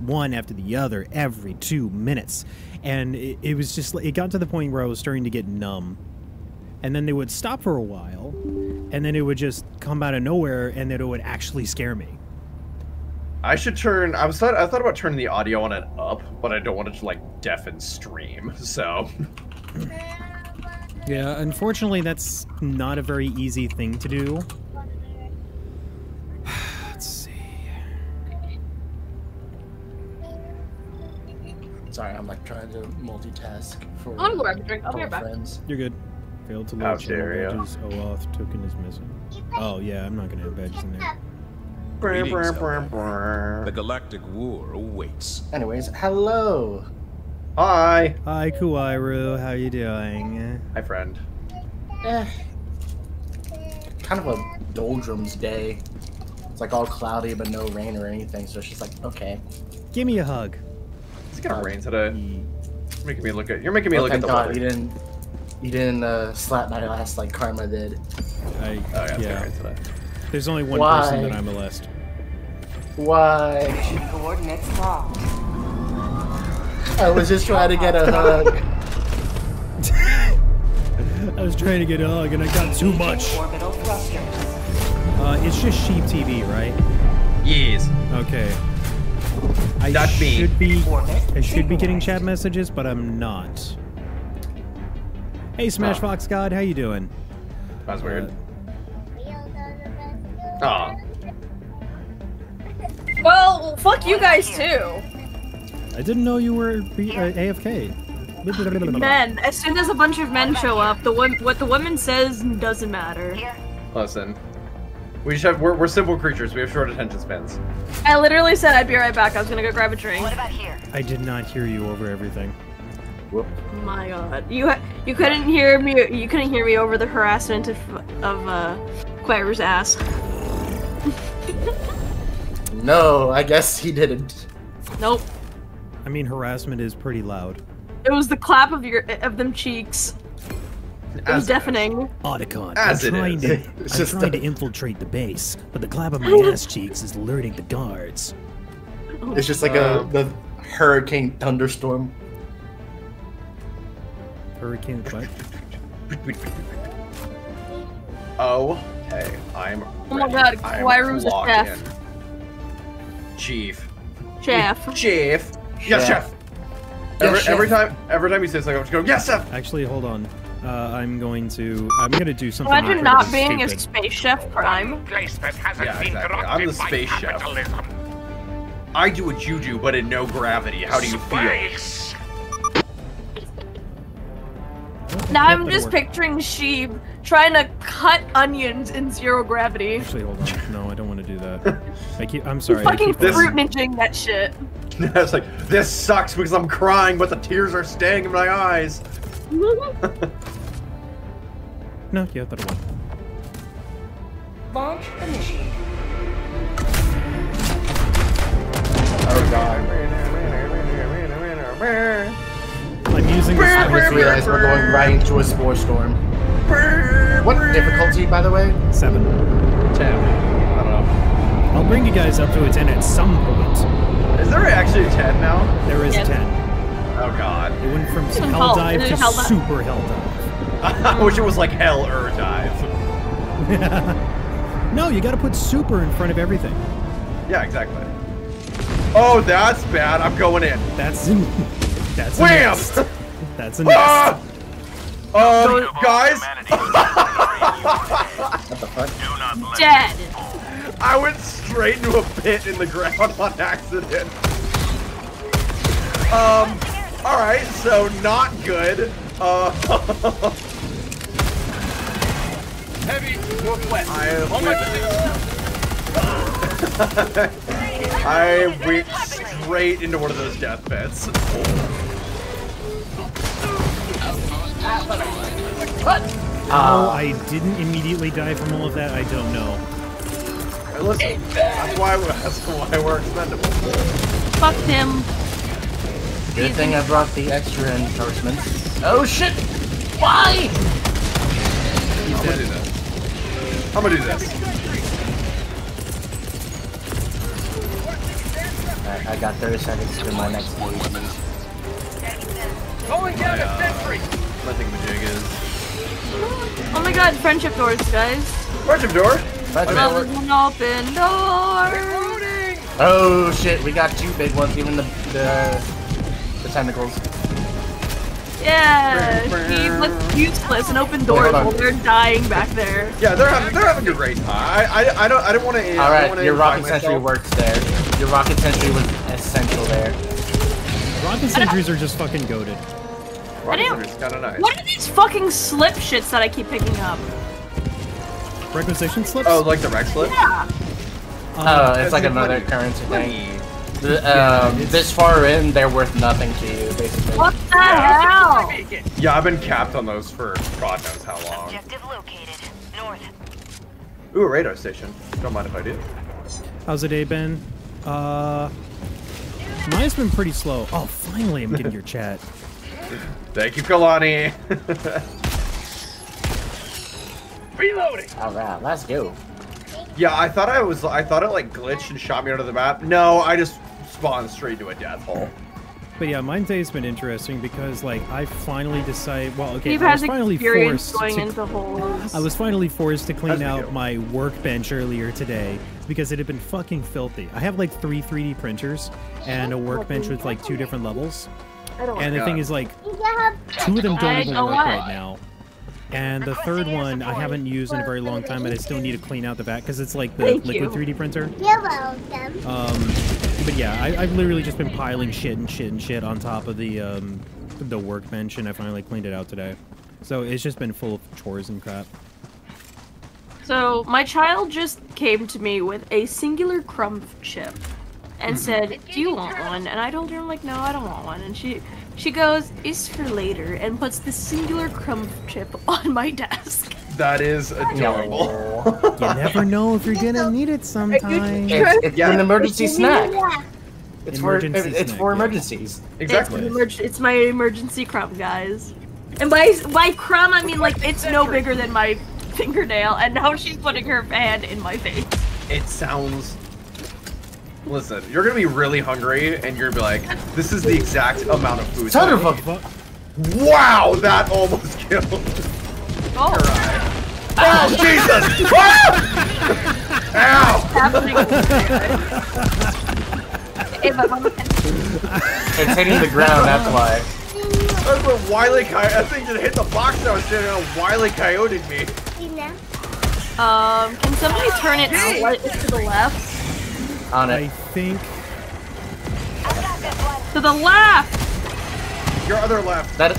one after the other, every two minutes, and it, it was just like it got to the point where I was starting to get numb. And then they would stop for a while, and then it would just come out of nowhere, and then it would actually scare me. I should turn. I was thought I thought about turning the audio on it up, but I don't want it to like deafen stream. So Yeah, unfortunately, that's not a very easy thing to do. Let's see. Sorry, I'm like trying to multitask for. I'm gonna go grab a drink. I'll be right back. Friends. You're good. Failed to How load dare ya. badges. OAuth token is missing. Oh yeah, I'm not gonna have badges in there. Greetings, Outlander. The Galactic War awaits. Anyways, hello. hi, Hi, Kuairu. How you doing? hi friend. Eh. Kind of a doldrums day. It's like all cloudy but no rain or anything, so it's just like okay. Give me a hug. It's gonna rain today. You're making me look at. You're making me Oh, look at thank the God weather. you didn't. You didn't uh, slap my ass like Karma did. I, Oh yeah, yeah. There's only one Why? person that I molest. Why? Coordinates locked. I was just trying to get a hug. I was trying to get a hug and I got too much. Orbital thrusters. Uh, it's just Sheeb TV, right? Yes. Okay. I That's me. should be I should be getting chat messages, but I'm not. Hey Smash Oh. Fox God, how you doing? That's Uh, weird. Aw. Well, fuck you guys too. I didn't know you were be, uh, AFK. Men. As soon as a bunch of men show up, the one what the woman says doesn't matter. Listen, we just have. We're, we're simple creatures. We have short attention spans. I literally said I'd be right back. I was gonna go grab a drink. What about here? I did not hear you over everything. Whoop. My God, you you couldn't hear me. You couldn't hear me over the harassment of of uh, Quairu's ass. No, I guess he didn't. Nope. I mean, harassment is pretty loud. It was the clap of your of them cheeks. It was As deafening. Otacon, As I'm it trying is. to I'm trying a- to infiltrate the base, but the clap of my ass cheeks is alerting the guards. It's just like a the hurricane thunderstorm. Hurricane what? Oh, hey, I'm. Oh my ready. God, I'm Quairu's a locked chef. in. Chief. Chef. Chef. Yes, Chef. chef. Every, Yes, every chef. time, every time he says something, I'm just go, yes, chef. Actually, hold on. Uh, I'm going to. I'm going to do something. Imagine not incredibly being a space chef crime. Place that hasn't Yeah, exactly. I'm the by space chef. I do a juju, but in no gravity. How do you feel? Now I'm just picturing Sheeb trying to cut onions in zero gravity. Actually, hold on. No, I don't want to do that. I keep. I'm sorry. I Fucking keep This- fruit ninjaing that shit. it's like this sucks because I'm crying, but the tears are staying in my eyes. No, yeah, that'll work. Launch initiated. Oh god. I'm using this. I just realized we're going right into a spore storm. What difficulty, by the way? Seven. Ten. I don't know. I'll bring you guys up to a ten at some point. Is there actually a ten now? There is Yes. a ten. Oh god. It went from Some hell hell- dive to hell super hell dive. I wish it was like hell or dive. no, you got to put super in front of everything. Yeah, exactly. Oh, that's bad. I'm going in. That's that's a Wham! nest. That's a nest. Ah! Um, guys, What the fuck? Do not Dead. I went straight into a pit in the ground on accident. Um, all right, so not good. Uh, Heavy northwest. I On my. I went straight into one of those death pits. How oh, uh, I didn't immediately die from all of that, I don't know. Hey, Listen, that's why that's why we're expendable. Fuck him. Good thing I brought the extra enforcements. Oh shit! Why? I'm gonna do this. I'm gonna do this. Alright, I got 30 seconds to my next stage. Calling down Yeah. a sentry. My thingamajig is. Oh my god, friendship doors, guys. Friendship door. But Love is an open door. Oh shit, we got two big ones, even the the, the tentacles. Yeah, he looks useless and open doors Hold while they're dying back there. Yeah, they're having they're having a great time. I I, I don't I don't want to. Alright, your rocket sentry works there. Your rocket sentry was essential there. Rocket sentries are just fucking goaded. Rocket I don't- sentry's kind of nice. What are these fucking slip shits that I keep picking up? Requisition slips? Oh, like the Req slip? Yeah. Uh, oh, it's like another currency thing. Money. The, um, this far in, they're worth nothing to you, basically. What the hell? Yeah, I've been capped on those for God knows how long. Objective located. North. Ooh, a radar station. Don't mind if I do. How's the day been? Uh, mine's been pretty slow. Oh, finally, I'm getting your chat. Thank you, Kalani. Reloading. Alright, let's go. yeah, I thought I was. I thought it like glitched and shot me out of the map. No, I just spawned straight into a death hole. But yeah, mine day's been interesting because like I finally decided. Well, okay, Steve I was finally forced going to. into holes. I was finally forced to clean As out my workbench earlier today because it had been fucking filthy. I have like three 3D printers and a workbench with like two different levels. I don't And the God. thing is like two of them don't I even work right now. And the third one I haven't used in a very long time, and I still need to clean out the back because it's like the Thank liquid you. 3D printer. you're welcome. Um, but yeah, I, I've literally just been piling shit and shit and shit on top of the um, the workbench, and I finally cleaned it out today. So it's just been full of chores and crap. So my child just came to me with a singular crumb chip and said, "Do you want one?" And I told her, "I'm like, no, I don't want one." And she she goes, is for later," and puts the singular crumb chip on my desk. That is adorable. You never know if you're gonna need it sometime. It's, it's Yeah. an emergency snack. Yeah. It's for Emergency it's snack, for yeah. emergencies. exactly. It's, emerg- it's my emergency crumb, guys. And by by crumb, I mean like it's no bigger than my fingernail. And now she's putting her hand in my face. It sounds. Listen, you're gonna be really hungry, and you're gonna be like, "This is the exact amount of food." Son that of I a need." Wow, that almost killed. Oh, Oh Jesus! Ow! happening. Hey, but I'm- It's hitting the ground. That's why. That's what Wiley Coyote. That thing just hit the box that I was standing on. Wily Coyote me. Um, can somebody turn it outlet to the left? On I think To the left! Your other left. That.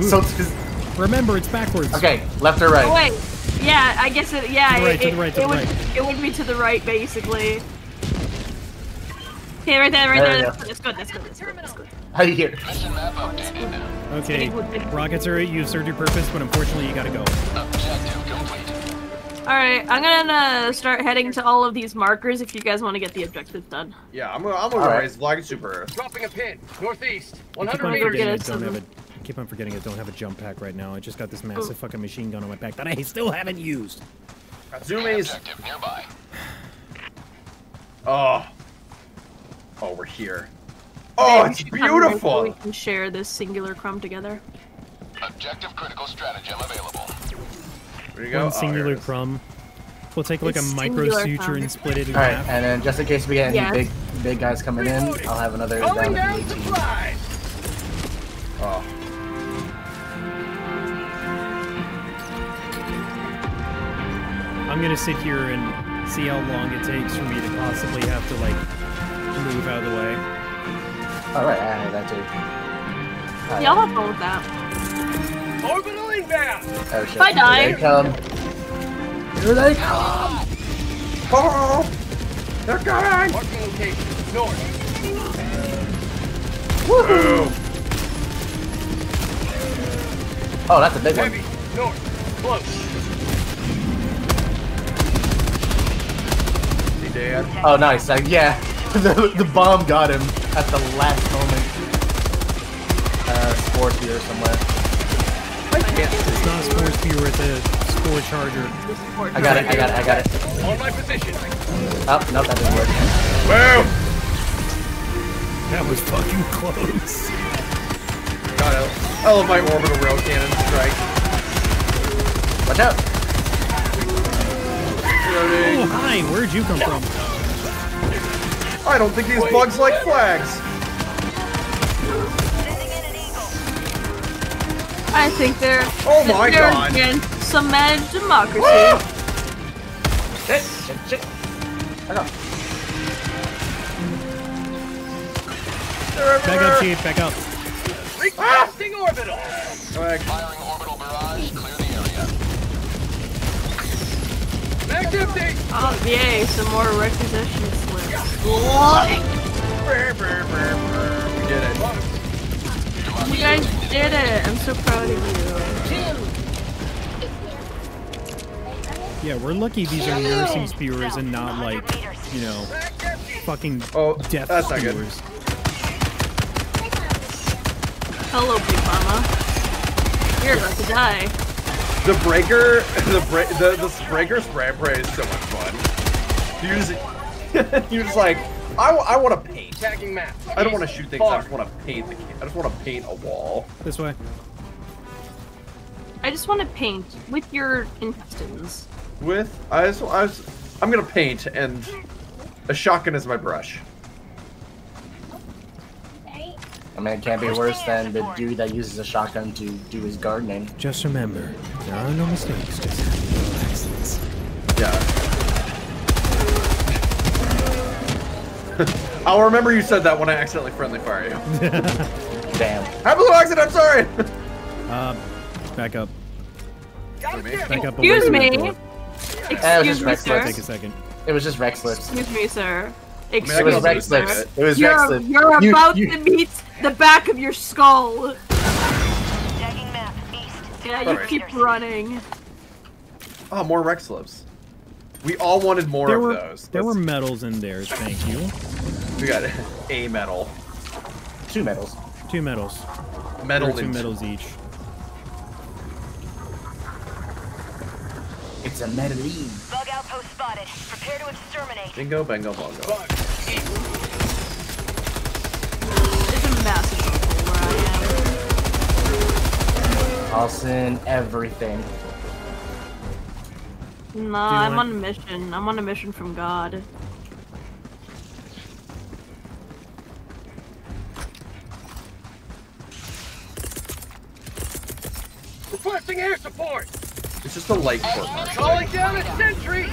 So it's- remember it's backwards. okay, left or Oh, right? wait. Yeah, I guess it, yeah, To the right, it, to the it- right, to it the would, it would be to the right, basically. Okay, right there, right There there. we That's go. good, that's good, that's good, that's good. How do you hear? Okay, rockets are you served your purpose, but unfortunately you gotta go. Alright, I'm gonna start heading to all of these markers if you guys want to get the objectives done. Yeah, I'm gonna, I'm gonna All right. raise Vlog Super Earth. Dropping a pin. Northeast. I keep 100 on meters. forgetting I don't have a I keep on forgetting I don't have a jump pack right now. I just got this massive fucking machine gun on my back that I still haven't used. Zoomies. Oh. Oh, we're here. Oh, it's Maybe sometime We can share this singular crumb together. Objective critical stratagem available. Where you go? One Oh, singular here crumb. We'll take like It's a micro suture crumb. and split it in All right, half. and then just in case we get any Yes. big big guys coming in, I'll have another Going down down at the 18. supplies. Oh. I'm gonna sit here and see how long it takes for me to possibly have to like move out of the way. All right, I have that too. Y'all have fun with that. Orbital inbound. Oh shit! If I die- Here they come. Here they come. Oh. They're coming. Marking location. North. Woohoo. Oh, that's a big one. North. Close. He dead. Oh, nice. Uh, yeah, the the bomb got him at the last moment. Uh, sports here somewhere. It's not a spore spear, it's a spore charger. I got it. I got it. I got it. On my position. Oh, no, that didn't work. Boom. That was fucking close. God, I, I love my orbital rail cannon strike. Watch out! Oh, hi, where'd you come from? I don't think these bugs like flags. I think they're, Oh my they're God. against some mad democracy. Shit! Shit! Shit! I got. Back up, Chief, back up. Requesting ah! orbital. Go. Firing orbital barrage. Clear the area. Max empty. Oh, yay, some more requisition slips. Brr, brr, brr, brr. We did it. You guys did it. I'm so proud of you. Yeah, we're lucky these are nursing spewers and not like, you know, fucking Oh, death that's not good. spewers. Hello, Big Mama. You're about to die. The breaker, the bra the the breaker spray and pray is so much fun. You just, you're just like, I, I want to paint. Tagging map. I don't want to shoot things. I just want to paint the. I just want to paint a wall. This way. I just want to paint with your intestines. With I just, I was, I'm gonna paint and a shotgun is my brush. I mean, it can't be worse than the dude that uses a shotgun to do his gardening. Just remember, there are no mistakes, just happy accidents. Yeah. I'll remember you said that when I accidentally friendly fire you. Damn. Have a little accident. I'm sorry. Uh, back up. Got me. Back up. Excuse me. from the door. It was Excuse just me, Rex sir. Take a second. It was just Rex lips. Excuse me, sir. I It Excuse was can me, Rex lips. sir. It was Rex You're, lips. you're You- about you- to meet the back of your skull. Map. East. Yeah, you Alright. keep running. Oh, more Rex lips. We all wanted more There of were those. there were Let's- medals in there. Thank you. We got a medal. Two medals. Two medals. Medal two medals each. It's a medaline. Bug outpost spotted. Prepare to exterminate. Bingo, bango, bongo. Bug. East. There's a massive hole where I am. I'll send everything. Am. No, I'm want- on a mission. I'm on a mission from God. Requesting air support. It's just a light court martial. Calling down a sentry.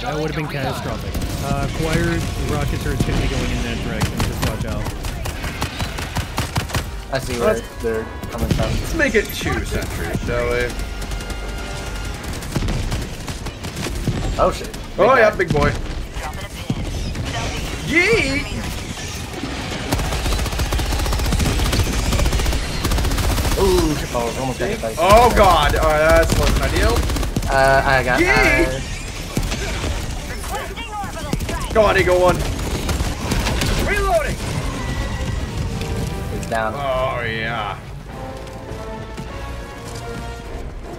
That would have been catastrophic. Uh, acquired rockets are going to be going in that direction. Watch out. I see where Let's, they're coming from. Let's make it two sentries, shall we? Oh shit. Oh, big oh guy. yeah, big boy. Yeet! Ooh, oh, almost got hit by Oh god! Alright, that's wasn't ideal. Uh, I got uh, Yeet! Uh... Go on, Eagle 1. Down. Oh yeah.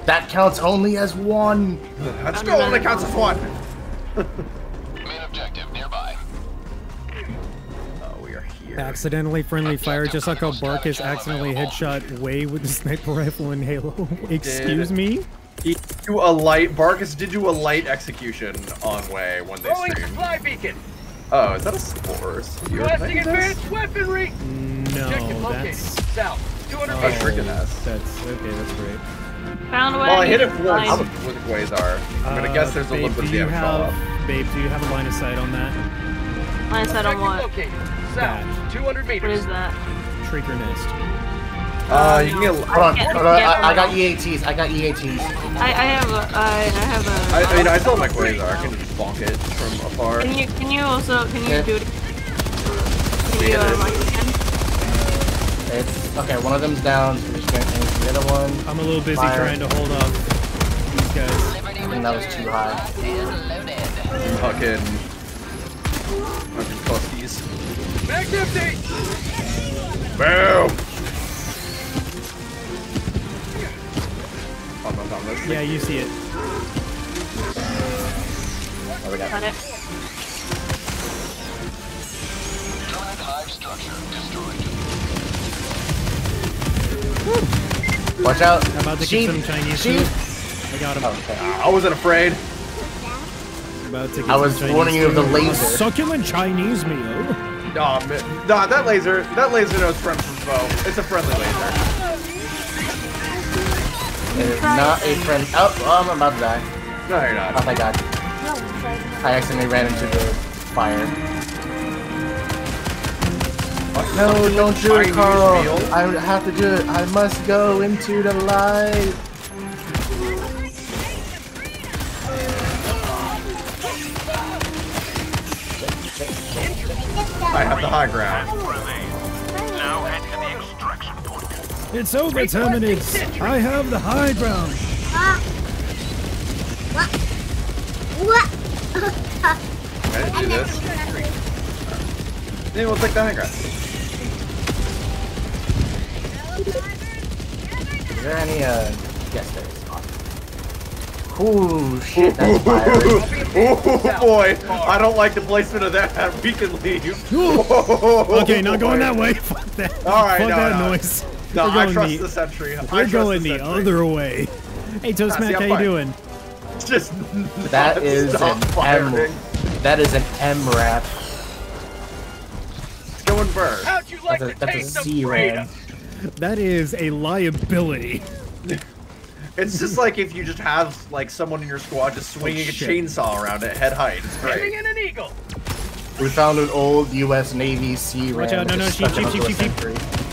That counts only as one. Let's go, only counts as one. Main objective nearby. Oh, we are here. Accidentally friendly fire, just like how Barkus accidentally headshot Way with the sniper rifle in Halo. Excuse me? He do a light. Barkus did do a light execution on Way when they Throwing streamed. supply beacon. Oh, is that a spores? You Requesting think this? advanced weaponry. No, Objective located. that's... South. 200 Oh, meters. freaking ass. That's... Okay, that's great. Found a way. Well, I hit it Fine. once with Quasar. I'm gonna Uh, guess there's a babe, little bit of do you damage fall have. Babe, do you have a line of sight on that? Line of sight on what? located. That. South. 200 meters. What is that? Trigger nest. Uh, you can get. Hold on, hold on. can't I, I got hold EATs. I got EATs. I, I have a I, I have a. I, I mean, I still have my Quasar. I can just bonk it from afar. Can you can you also can you Yeah. do it? Can you Yeah, uh, it is. again? It's okay. One of them's down. So we're just gonna the other one. I'm a little busy Fire. trying to hold up these guys. I think that was too high. Fucking. Fucking cluskies. Back empty. Boom! On the on this. Yeah, you see it. Oh, we got Got it. Hive. Watch out. I'm about to Sheep. get some Chinese Sheep. food. I got him. Oh, okay. I wasn't afraid. About to get I was Chinese warning you of the laser. A succulent Chinese meal. Oh, man. Nah, that laser, that laser knows friend from foe. It's a friendly laser. It is not a friend. Oh, oh, I'm about to die. No, you're not. Oh not. my god. I accidentally ran into the fire. No, don't do it, Carl. I have to do it. I must go into the light. I have the high ground. It's over, Terminix. I have the high ground. What? I didn't do this. Maybe we'll take the high ground. Is there any, uh, yes, there is. Ooh, shit, that's fire. Oh boy, I don't like the placement of that. We can leave. Okay, not going that way. Fuck that. All right, Fuck no, that no. noise. No, We're I going trust the, the sentry. I We're trust going the, the sentry. other way. Hey, Toastmac, see, I'm how you doing? Just That is an firing. M. That is an M rap. It's going bird. How'd you like That's a, to that's a taste some C-RAM. That is a liability. It's just like if you just have like someone in your squad just oh, swinging a chainsaw around at head height. It's Bring great. in an eagle. We found an old U.S. Navy C-RAM. Watch out, no, no, sheep, sheep, sheep, sheep, sheep.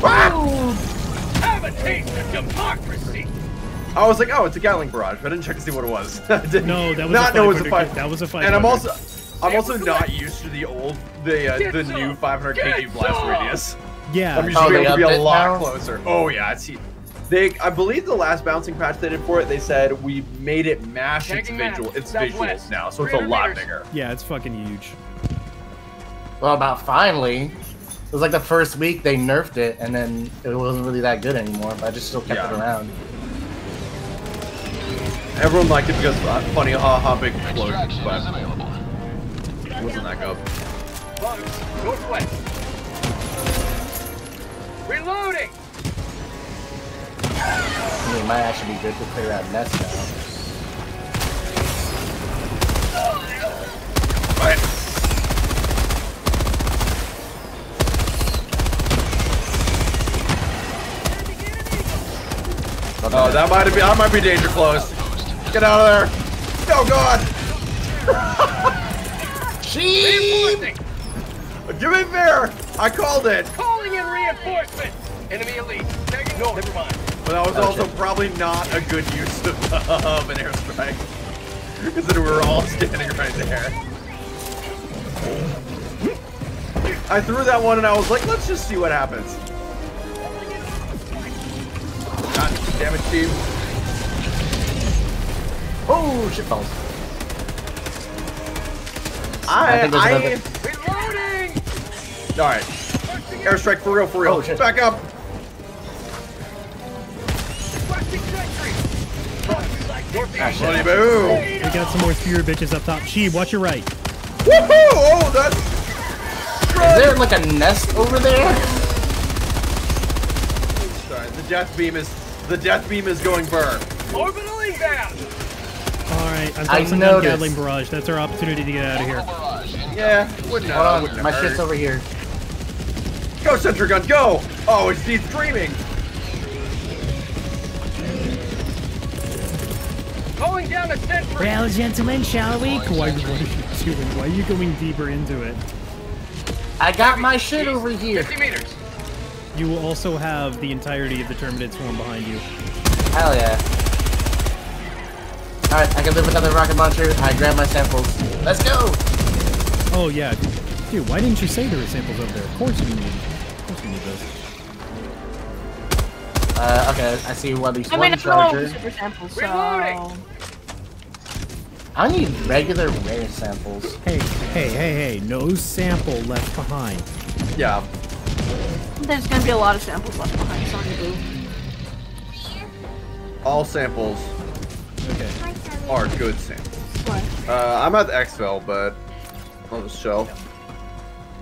Sentry. Have a taste of democracy. I was like, oh, it's a Gatling barrage, but I didn't check to see what it was. I didn't No, that was not a know it was a five. That was a 500. And I'm also, I'm also not used to the old, the uh, the some! new 500 Get kg blast some! radius. Yeah. I'm Oh, usually they able to be a lot now? closer. Oh yeah, it's they. I believe the last bouncing patch they did for it, they said we made it mash its Checking map. visual, its Southwest. visuals now, so it's a lot meters. bigger. Yeah, it's fucking huge. Well, about finally. It was like the first week they nerfed it, and then it wasn't really that good anymore. But I just still kept it around. Everyone liked it because uh, funny, ha ha, big explosion, but it wasn't that good. Bugs, northwest. Reloading. I mean, it might actually be good to clear out nest now. Oh, that might be. That might be danger close. Get out of there. Oh God. Reinforcing! To be fair, I called it. Calling in reinforcements! Enemy elite. Taking north. Never mind. But that was Oh, also shit. probably not a good use of, of an airstrike. Because then we were all standing right there. I threw that one and I was like, let's just see what happens. God damn it, team. Oh, shit balls. I, I think there's I, another- Reloading! Alright. Airstrike for real, for real. Oh, shit. Back up. Requesting sentry! Ah, shit. Boom. We got some more spear bitches up top. Sheeb, watch your right. Woohoo! Oh, that's. Is there like a nest over there? Sorry, the death beam is. The death beam is going burr. Orbital inbound! All right, I'm I tossing down noticed. Gatling barrage. That's our opportunity to get out of here. Yeah, wouldn't Hold on, wouldn't my hurt. shit's over here. Go, Sentry Gun, go! Oh, it's he's screaming. Calling down a sentry! Well, gentlemen, shall we? Why, what are you doing? Why are you going deeper into it? I got my shit over here. 50 meters. You will also have the entirety of the Terminid Swarm behind you. Hell yeah. Alright, I can live without the rocket launcher. I grab my samples. Let's go! Oh yeah, dude. Why didn't you say there were samples over there? Of course you need. Of course you need those. Uh, okay, I see at least I one mean, I don't know charger. super samples, so... I need regular rare samples. Hey, hey, hey, hey! No sample left behind. Yeah. There's gonna be a lot of samples left behind, so I'm blue. All samples Okay. are good samples. What? Uh, I'm at the exfil, but I'll just show.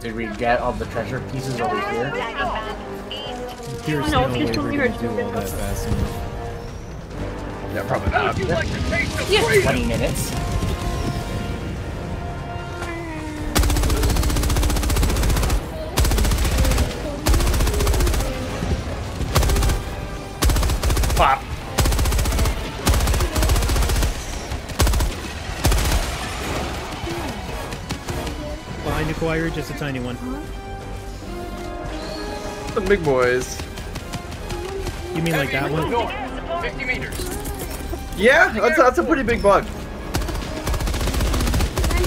Did we get all the treasure pieces over here? There's No, no, way told we're gonna do all that fast enough. Yeah, probably not. like to taste of Yeah. 20 minutes. Pop. Behind acquire, just a tiny one. The big boys. You mean like that one? 50 meters. Yeah, that's, that's a pretty big bug.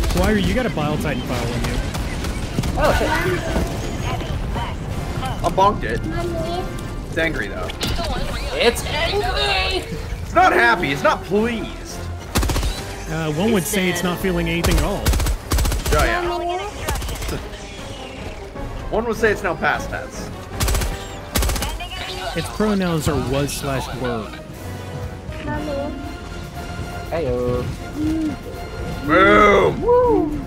Acquire, you got a Bile Titan file on you. Oh shit. I bonked it. It's angry though. It's angry! It's not happy. It's not pleased. Uh, one would say it's not feeling anything at all. Oh yeah. One would say it's now past tense. Its pronouns are was slash were. Mommy. Heyo. Boom! Woo!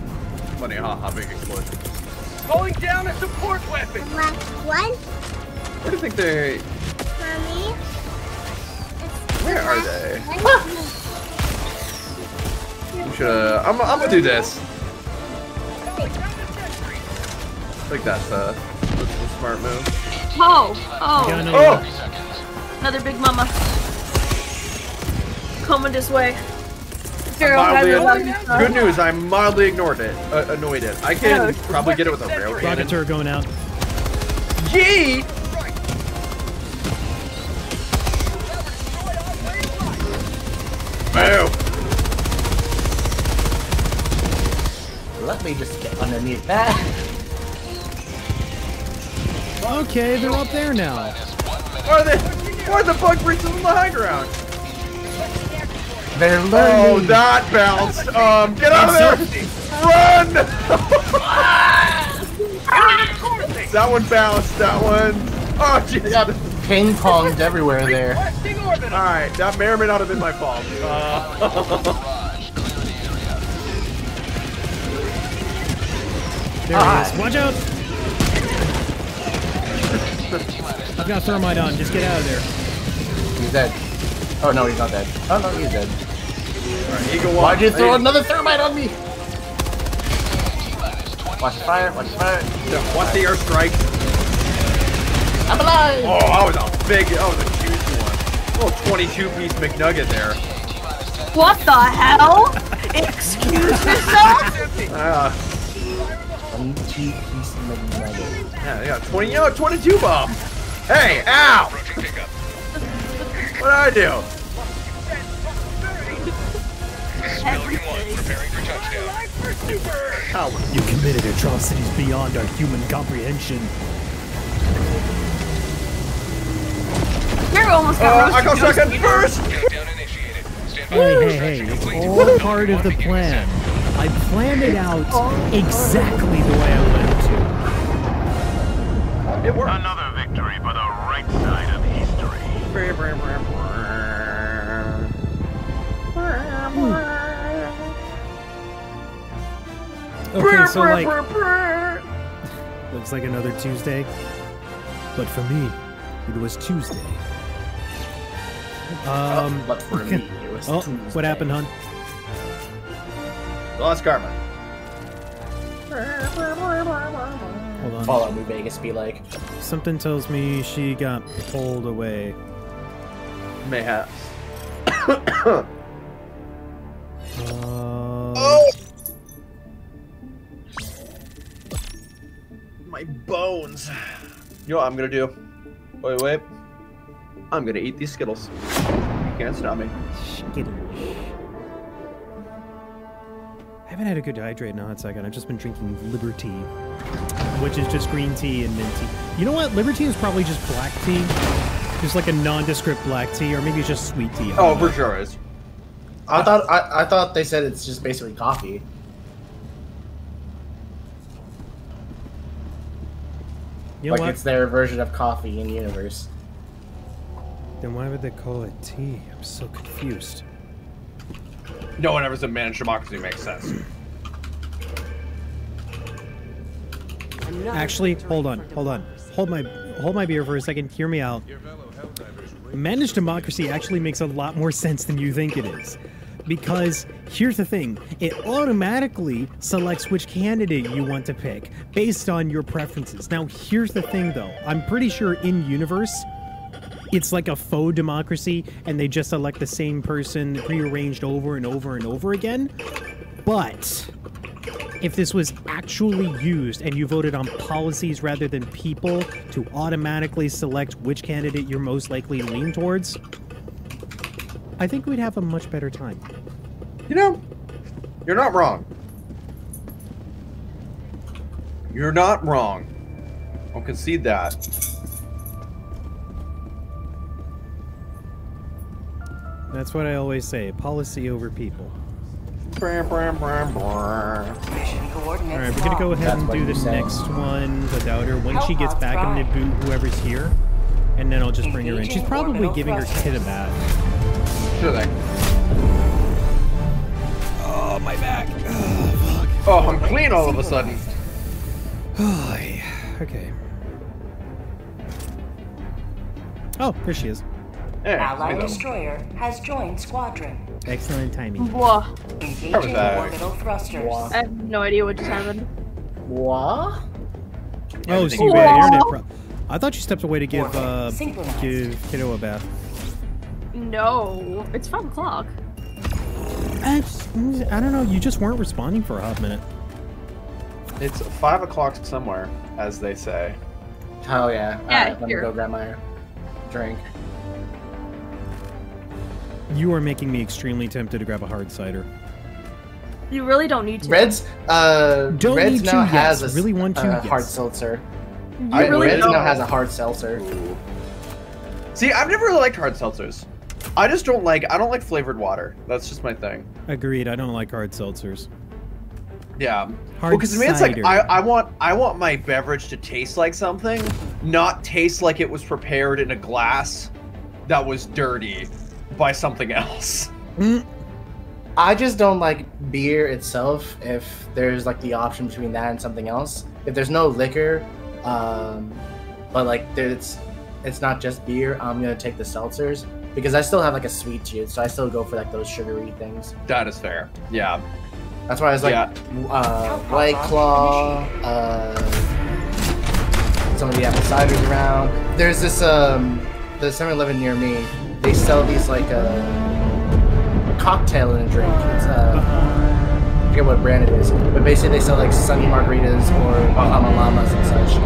Funny, huh? How big explosion. Calling down a support weapon. What? What? Where do you think they? Mommy. Where are they? We should. Uh, I'm. I'm gonna do this. I think that's uh, that's a smart move. Oh! Got Oh! another Oh! Another big mama. Coming this way. Mildly, has a lucky star. good news. I mildly ignored it. Uh, annoyed it. I can Yeah. probably get it with a rail Rocket cannon. turret going out. Yeet! Boom! Let me just get underneath that. Okay, they're up there now. Why are they? Why are the bug breaches on the high ground? They're learning. Oh, learning. that bounced. Um, get out of there! Run! that one bounced. That one. Oh, jeez. ping ponged everywhere there. Requesting orbital. All right, that may or may not have been my fault. Uh, There Ah. he is. Watch out! I've got thermite on. Just get out of there. He's dead. Oh no, he's not dead. Oh no, he's dead. all right, Eagle. Why'd you throw Hey, another thermite on me? Watch the fire, watch the fire. Watch the airstrike. I'm alive! Oh, that was a big. That was a juicy one. Little 22 piece McNugget there. What the hell? Excuse yourself? Uh, Twenty-two piece McNugget. yeah, they got 20, you know, 22 bomb. Hey, ow! What did I do? Ow. You committed atrocities beyond our human comprehension. You're almost Uh, got I got roasted second first! Hey, hey, hey, it's all part of the plan. I planned it out exactly the way I wanted to. It worked. Another victory for the right side of history. Okay, so like, looks like another Tuesday. But for me, it was Tuesday. Um, but for me, it was oh, what happened, hun? Lost Karma. Hold on. Fallout New Vegas be like. Something tells me she got pulled away. Mayhaps. Um, Oh! My bones. You know what I'm gonna do? Wait, wait. I'm gonna eat these Skittles. You can't stop me. Skittles. I haven't had a good hydrate in a hot second. I've just been drinking Liberty, which is just green tea and mint tea. You know what? Liberty is probably just black tea. Just like a nondescript black tea, or maybe it's just sweet tea. Oh, for sure is. I thought I, I thought they said it's just basically coffee. You know like what? it's their version of coffee in universe. Then why would they call it tea? I'm so confused. No one ever said managed democracy makes sense. Actually, hold on, hold on. Hold my hold my beer for a second. Hear me out. Managed democracy actually makes a lot more sense than you think it is. Because here's the thing, it automatically selects which candidate you want to pick based on your preferences. Now, here's the thing though. I'm pretty sure in universe it's like a faux democracy and they just elect the same person rearranged over and over and over again. But if this was actually used and you voted on policies rather than people to automatically select which candidate you're most likely to lean towards, I think we'd have a much better time. You know, you're not wrong. You're not wrong. I'll concede that. That's what I always say policy over people. Mission coordinates Alright, we're gonna go ahead That's and do this the next one without her. When she gets back, I'm gonna boot whoever's here. And then I'll just bring her in. She's probably orbital giving her kid a bath. Sure thing. Oh, my back. Oh, I'm clean all of a sudden. Oh, okay. Oh, there she is. Hey, Ally destroyer has joined squadron. Excellent timing. Whoa. Engaging orbital thrusters. Wow. I have no idea what just happened. What? Oh, Everything so you Wow. had internet pro- I thought you stepped away to give uh, give kiddo a bath. No. It's 5 o'clock. I, I don't know. You just weren't responding for a hot minute. It's five o'clock somewhere, as they say. Oh yeah. Yeah, Alright, let me here. go grab my drink. You are making me extremely tempted to grab a hard cider. You really don't need to. Reds, uh, Don't Reds need now to, has yes. a Really want to, uh, yes. hard seltzer. You I, really Reds don't. now has a hard seltzer. See, I've never really liked hard seltzers. I just don't like. I don't like flavored water. That's just my thing. Agreed. I don't like hard seltzers. Yeah. Hard well, because to me, it's like. I, I want I want my beverage to taste like something, not taste like it was prepared in a glass that was dirty by something else. Mm, I just don't like beer itself. If there's like the option between that and something else, if there's no liquor, um, but like there's, it's not just beer. I'm gonna take the seltzers because I still have like a sweet tooth, so I still go for like those sugary things. That is fair. Yeah. That's why I was like, Yeah. uh, White Claw, uh, some of the apple ciders around. There's this um, the 7-Eleven near me they sell these like a cocktail and a drink. It's uh, I forget what brand it is, but basically they sell like Sunny margaritas or Bahama Llamas and such.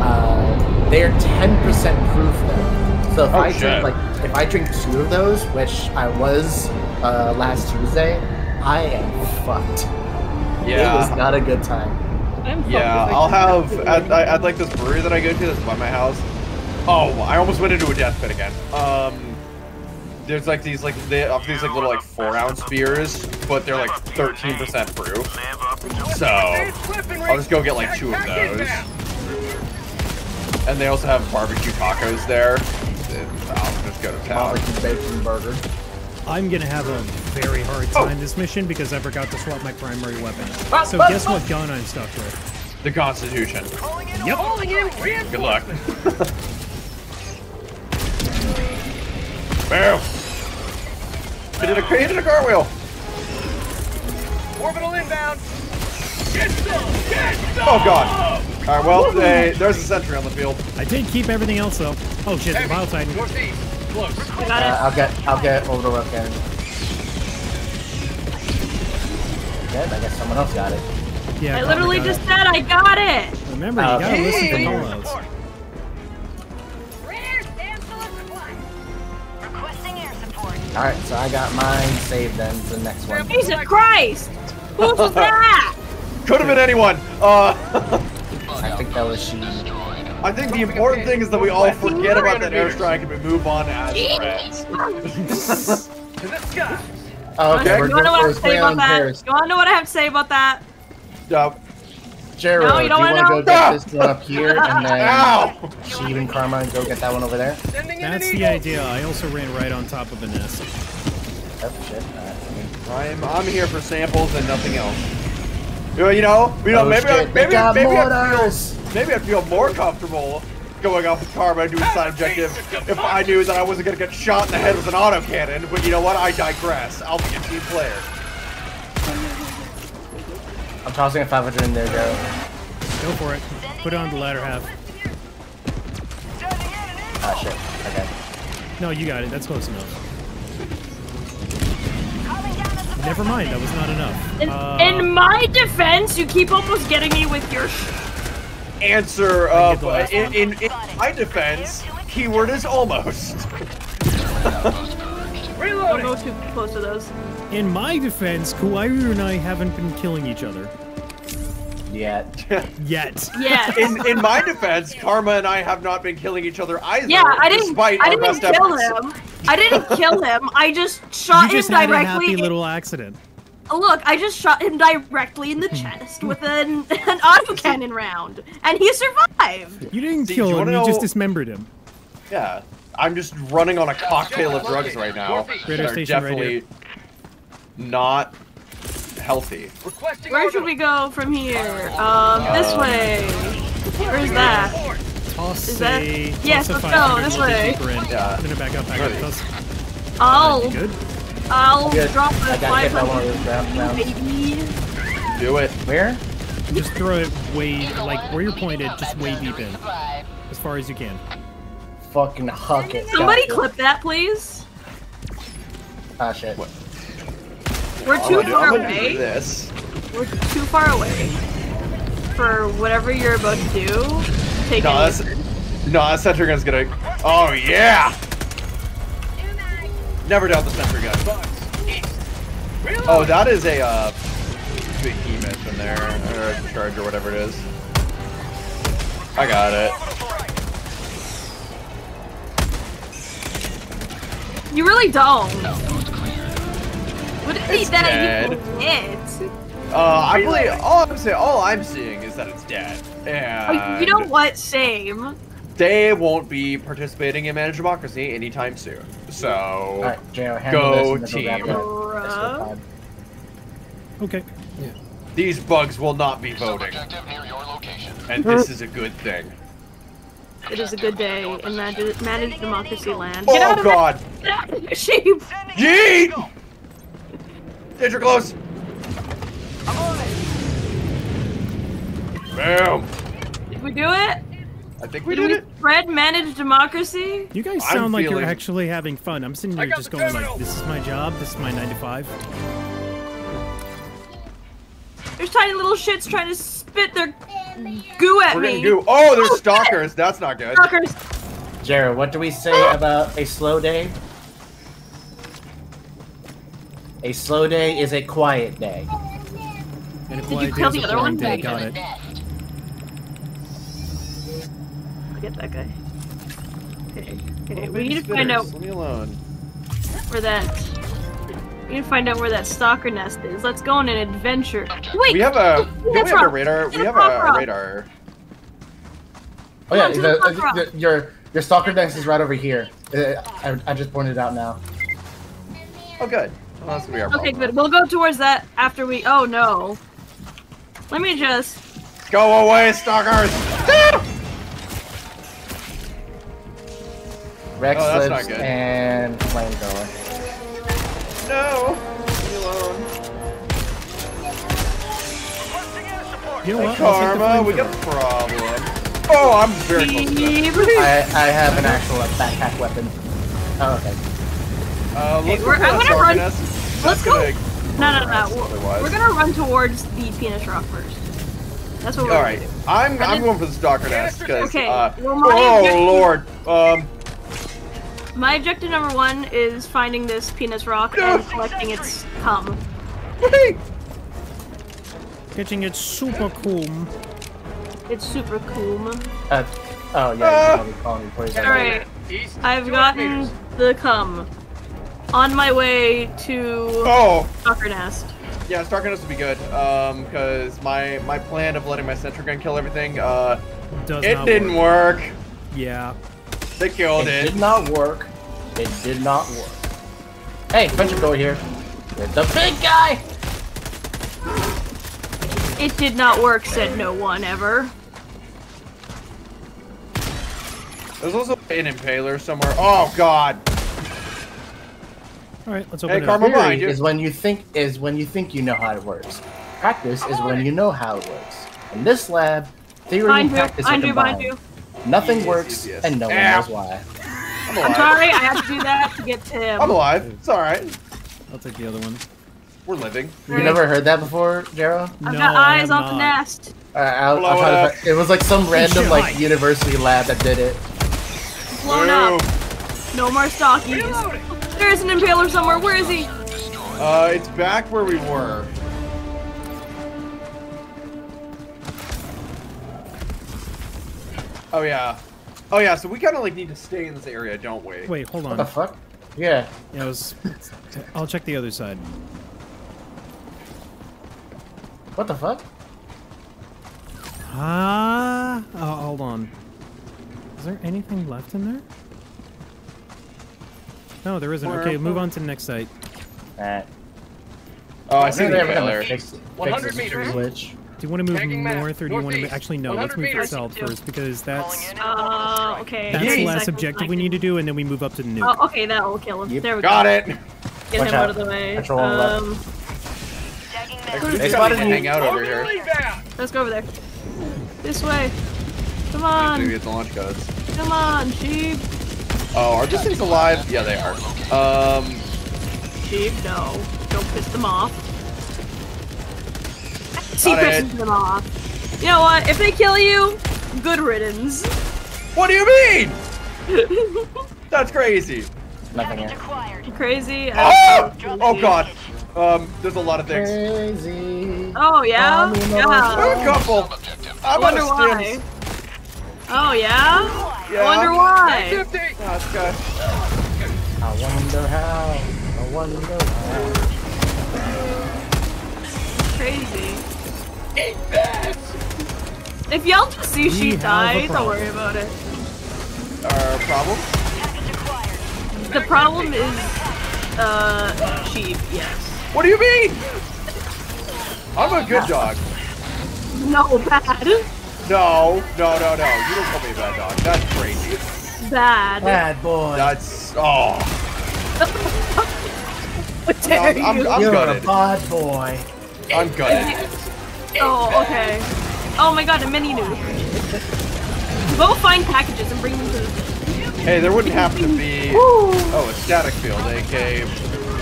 Uh, they are ten percent proof though. So if Oh, I shit. drink like if I drink two of those, which I was uh, last Tuesday, I am fucked. Yeah, it was not a good time. I'm yeah, I'll have. At, I- at like this brewery that I go to that's by my house. Oh, I almost went into a death pit again. Um, there's like these like they have these like little like four ounce beers, but they're like 13 percent proof. So I'll just go get like two of those. And they also have barbecue tacos there. I'll just go to town. Barbecue bacon burger. I'm gonna have a very hard time this mission because I forgot to swap my primary weapon. Ah, So ah, guess ah. what gun I'm stuck with? The Constitution. Yep. Good luck. Bam! I did a, I did a cartwheel. Orbital inbound. Get some! Get some! Oh god. All right, well, they, there's a sentry on the field. I did keep everything else though. Oh shit, the Bile Titan. Northeast. Close. I got Uh, I'll get I'll get over the weapon. Good. I guess someone else got it. Yeah, I literally just it. said I got it. Remember, you Uh, gotta listen to Yay! callouts. Support. All right, so I got mine saved then for the next one. Jesus Christ! Who was that? Could have been anyone. Uh, I think that was she. I think the important thing is that we all forget about that airstrike and we move on as friends. To the sky. Oh, okay, you wanna know what I have to say about that? Paris. You wanna know what I have to say about that? Jero, No, you do you don't want to go get Ah! this one up here and then Ow! Sheeb and Karma and go get that one over there? That's the idea. I also ran right on top of a nest. Oh shit. I'm I'm here for samples and nothing else. You know, you know, you know maybe I, shit, they maybe got maybe I feel maybe I feel more comfortable going up with Karma and doing side objective if I knew that I wasn't gonna get shot in the head with an autocannon. But you know what? I digress. I'll be a team player. I'm tossing a 500 in there, Jero. Go for it. Put it on the latter half. Ah shit. Okay. No, you got it. That's close enough. Never mind. That was not enough. In, Uh, in my defense, you keep almost getting me with your. Sh- Answer I uh, get in, in in my defense, keyword is almost. don't go too close to those. In my defense, Kuairu and I haven't been killing each other Yet. yet. Yes. in in my defense, Karma and I have not been killing each other either. yeah, I didn't. Despite I our didn't best kill efforts. him. I didn't kill him. I just shot You just him had a directly. happy little accident. Uh, look, I just shot him directly in the chest with an an autocannon round, and he survived. You didn't See, kill you him. wanna You just dismembered him. Yeah, I'm just running on a cocktail of drugs right now. Radar They're station right definitely not healthy. Where should we go from here? Um, this Um, way. Where's that? Toss Is that- a yes, toss let's go, this a little bit way. deeper in. Yeah. Back up. Back up. Ready. Toss. I'll Good. I'll Good. drop the got hit by one 500 those round- rounds. baby. Do it. Where? Just throw it way, like where you're pointed, just way deep in, as far as you can. Fucking huck it. Somebody Gotcha. clip that, please. Ah shit. We're too far I'm gonna do away. this. We're too far away for whatever you're about to do. Take No, that's no. That sentry gun's gonna. Oh yeah. Never doubt the sentry gun. Oh, that is a uh, behemoth in there, or a charge or whatever it is. I got it. You really don't. What is It's it that dead. you hit? Uh, I believe all I'm saying. All I'm seeing is that it's dead, and Oh, you know what? Same. they won't be participating in Managed Democracy anytime soon. So Alright, Jero, Go this and then team. we'll wrap it up. Bruh. Let's Okay. these bugs will not be voting, and this is a good thing. It is a good day in managed, managed democracy land. Get out Oh of God! Get out of that sheep. Yeet! Danger close! Bam! Did we do it? I think we Did did we it. spread manage democracy? You guys I'm sound like you're actually having fun. I'm sitting here just the going like, this is my job, this is my 9 to 5. There's tiny little shits trying to spit their goo at We're me. getting goo. Oh, there's stalkers. That's not good. Stalkers. Jared, what do we say ah! about a slow day? A slow day is a quiet day. And a you quiet kill the other one? day, got it. Forget that guy. Okay. Okay. We need to find out Leave me alone. where that. We need to find out where that stalker nest is. Let's go on an adventure. Wait. We have a. Don't we That's have a radar? We have a rock. radar. Oh yeah, Come on, to the, the the- the- your your stalker nest is right over here. Uh, I, I just pointed it out now. Oh, good. Well, that's gonna be our Okay, problem. good. We'll go towards that after we. Oh no. Let me just. Go away, stalkers! Rex Oh, that's lives not good. and flamethrower. No. Leave me alone. You know Hey, what? I'll take the Karma, we got a problem. Oh, I'm very close to. I, I have an actual backpack weapon. Oh, okay. Uh, let's Okay, go we're- I'm gonna run- nest. Let's go. gonna No, no, no. We're, we're gonna run towards the penis rock first. That's what we're All gonna right, do. I'm And I'm then- going for the stalker nest because Okay, uh, well, oh objective- lord, um, My objective number one is finding this penis rock and collecting its cum. Getting it super cool. It's super cool. Uh, oh yeah, you probably called me poison. Alright, I've gotten the cum. On my way to Oh. Stalker Nest. yeah, stalker nest would be good. Um, because my my plan of letting my sentry gun kill everything, uh, Does it not didn't work. Yeah. They killed It it. did not work. It did not work. Hey, friendship door here. You're the big guy. It did not work, said no one ever. There's also an impaler somewhere. Oh god. All right, let's Hey, open it Karma, up. behind Theory is when you think is when you think you know how it works. Practice is when you know how it works. In this lab, theory Behind and you, practice behind are you, behind combined. you. Nothing Yes, works, yes, yes. and no one Ow. knows why. I'm I'm alive. sorry, I had to do that to get to him. I'm alive. It's all right. I'll take the other one. We're living. You never heard that before, Jero? I've no, got I eyes have on the nest. Uh, I'll, I'll try it to it was like some random like hi. university lab that did it. Blown Ooh. up. No more stockies. There's an impaler somewhere. Where is he? Uh, it's back where we were. Oh yeah. Oh yeah. So we kind of like need to stay in this area, don't we? Wait, hold on. What the fuck? Yeah. Yeah, I was. I'll check the other side. What the fuck? Ah, oh, hold on. Is there anything left in there? No, there isn't. Okay, move on to the next site. Alright. Oh, I see the They're gonna impaler. fix, fix 100 meters. glitch. Do you want to move Tagging map, north or do you want to actually no? Let's move meters. south first because that's Uh, okay. that's give the last second, objective we need to do, and then we move up to the nuke. Oh, okay, that will kill him. Yep. There we Got go. Got it. Get Watch him out. out of the way. Control. Um, Actually, They spotted can you. hang out over here. Let's go over there. This way. Come on. Maybe on. it's the launch codes. Come on, Sheeb. Oh, are these things alive? Yeah, they are. Um, Sheeb, no. Don't piss them off. She Got pisses them off. You know what? If they kill you, good riddance. what do you mean? That's crazy. Nothing here. Crazy. Oh, oh god. Um, there's a lot of things. Crazy. Oh yeah. Mommy, A Yeah. couple. I'm Wonder out of why. Stims. Oh yeah. Yeah. Wonder why. Fifty. Oh, it's good. I wonder how. I wonder how. Crazy. If y'all just see We Sheeb die, don't worry about it. Our problem? The problem is, uh, Sheeb. Yes. What do you mean? I'm a good dog. No, bad. No, no, no, no. You don't call me a bad dog. That's crazy. Bad. Bad boy. That's oh. What dare I'm, I'm, you? I'm You're gutted. a bad boy. I'm gutted. Oh, okay. Oh my god, a mini nuke. Go find packages and bring them to the. Hey, there wouldn't happen to be. Oh, a static field, AK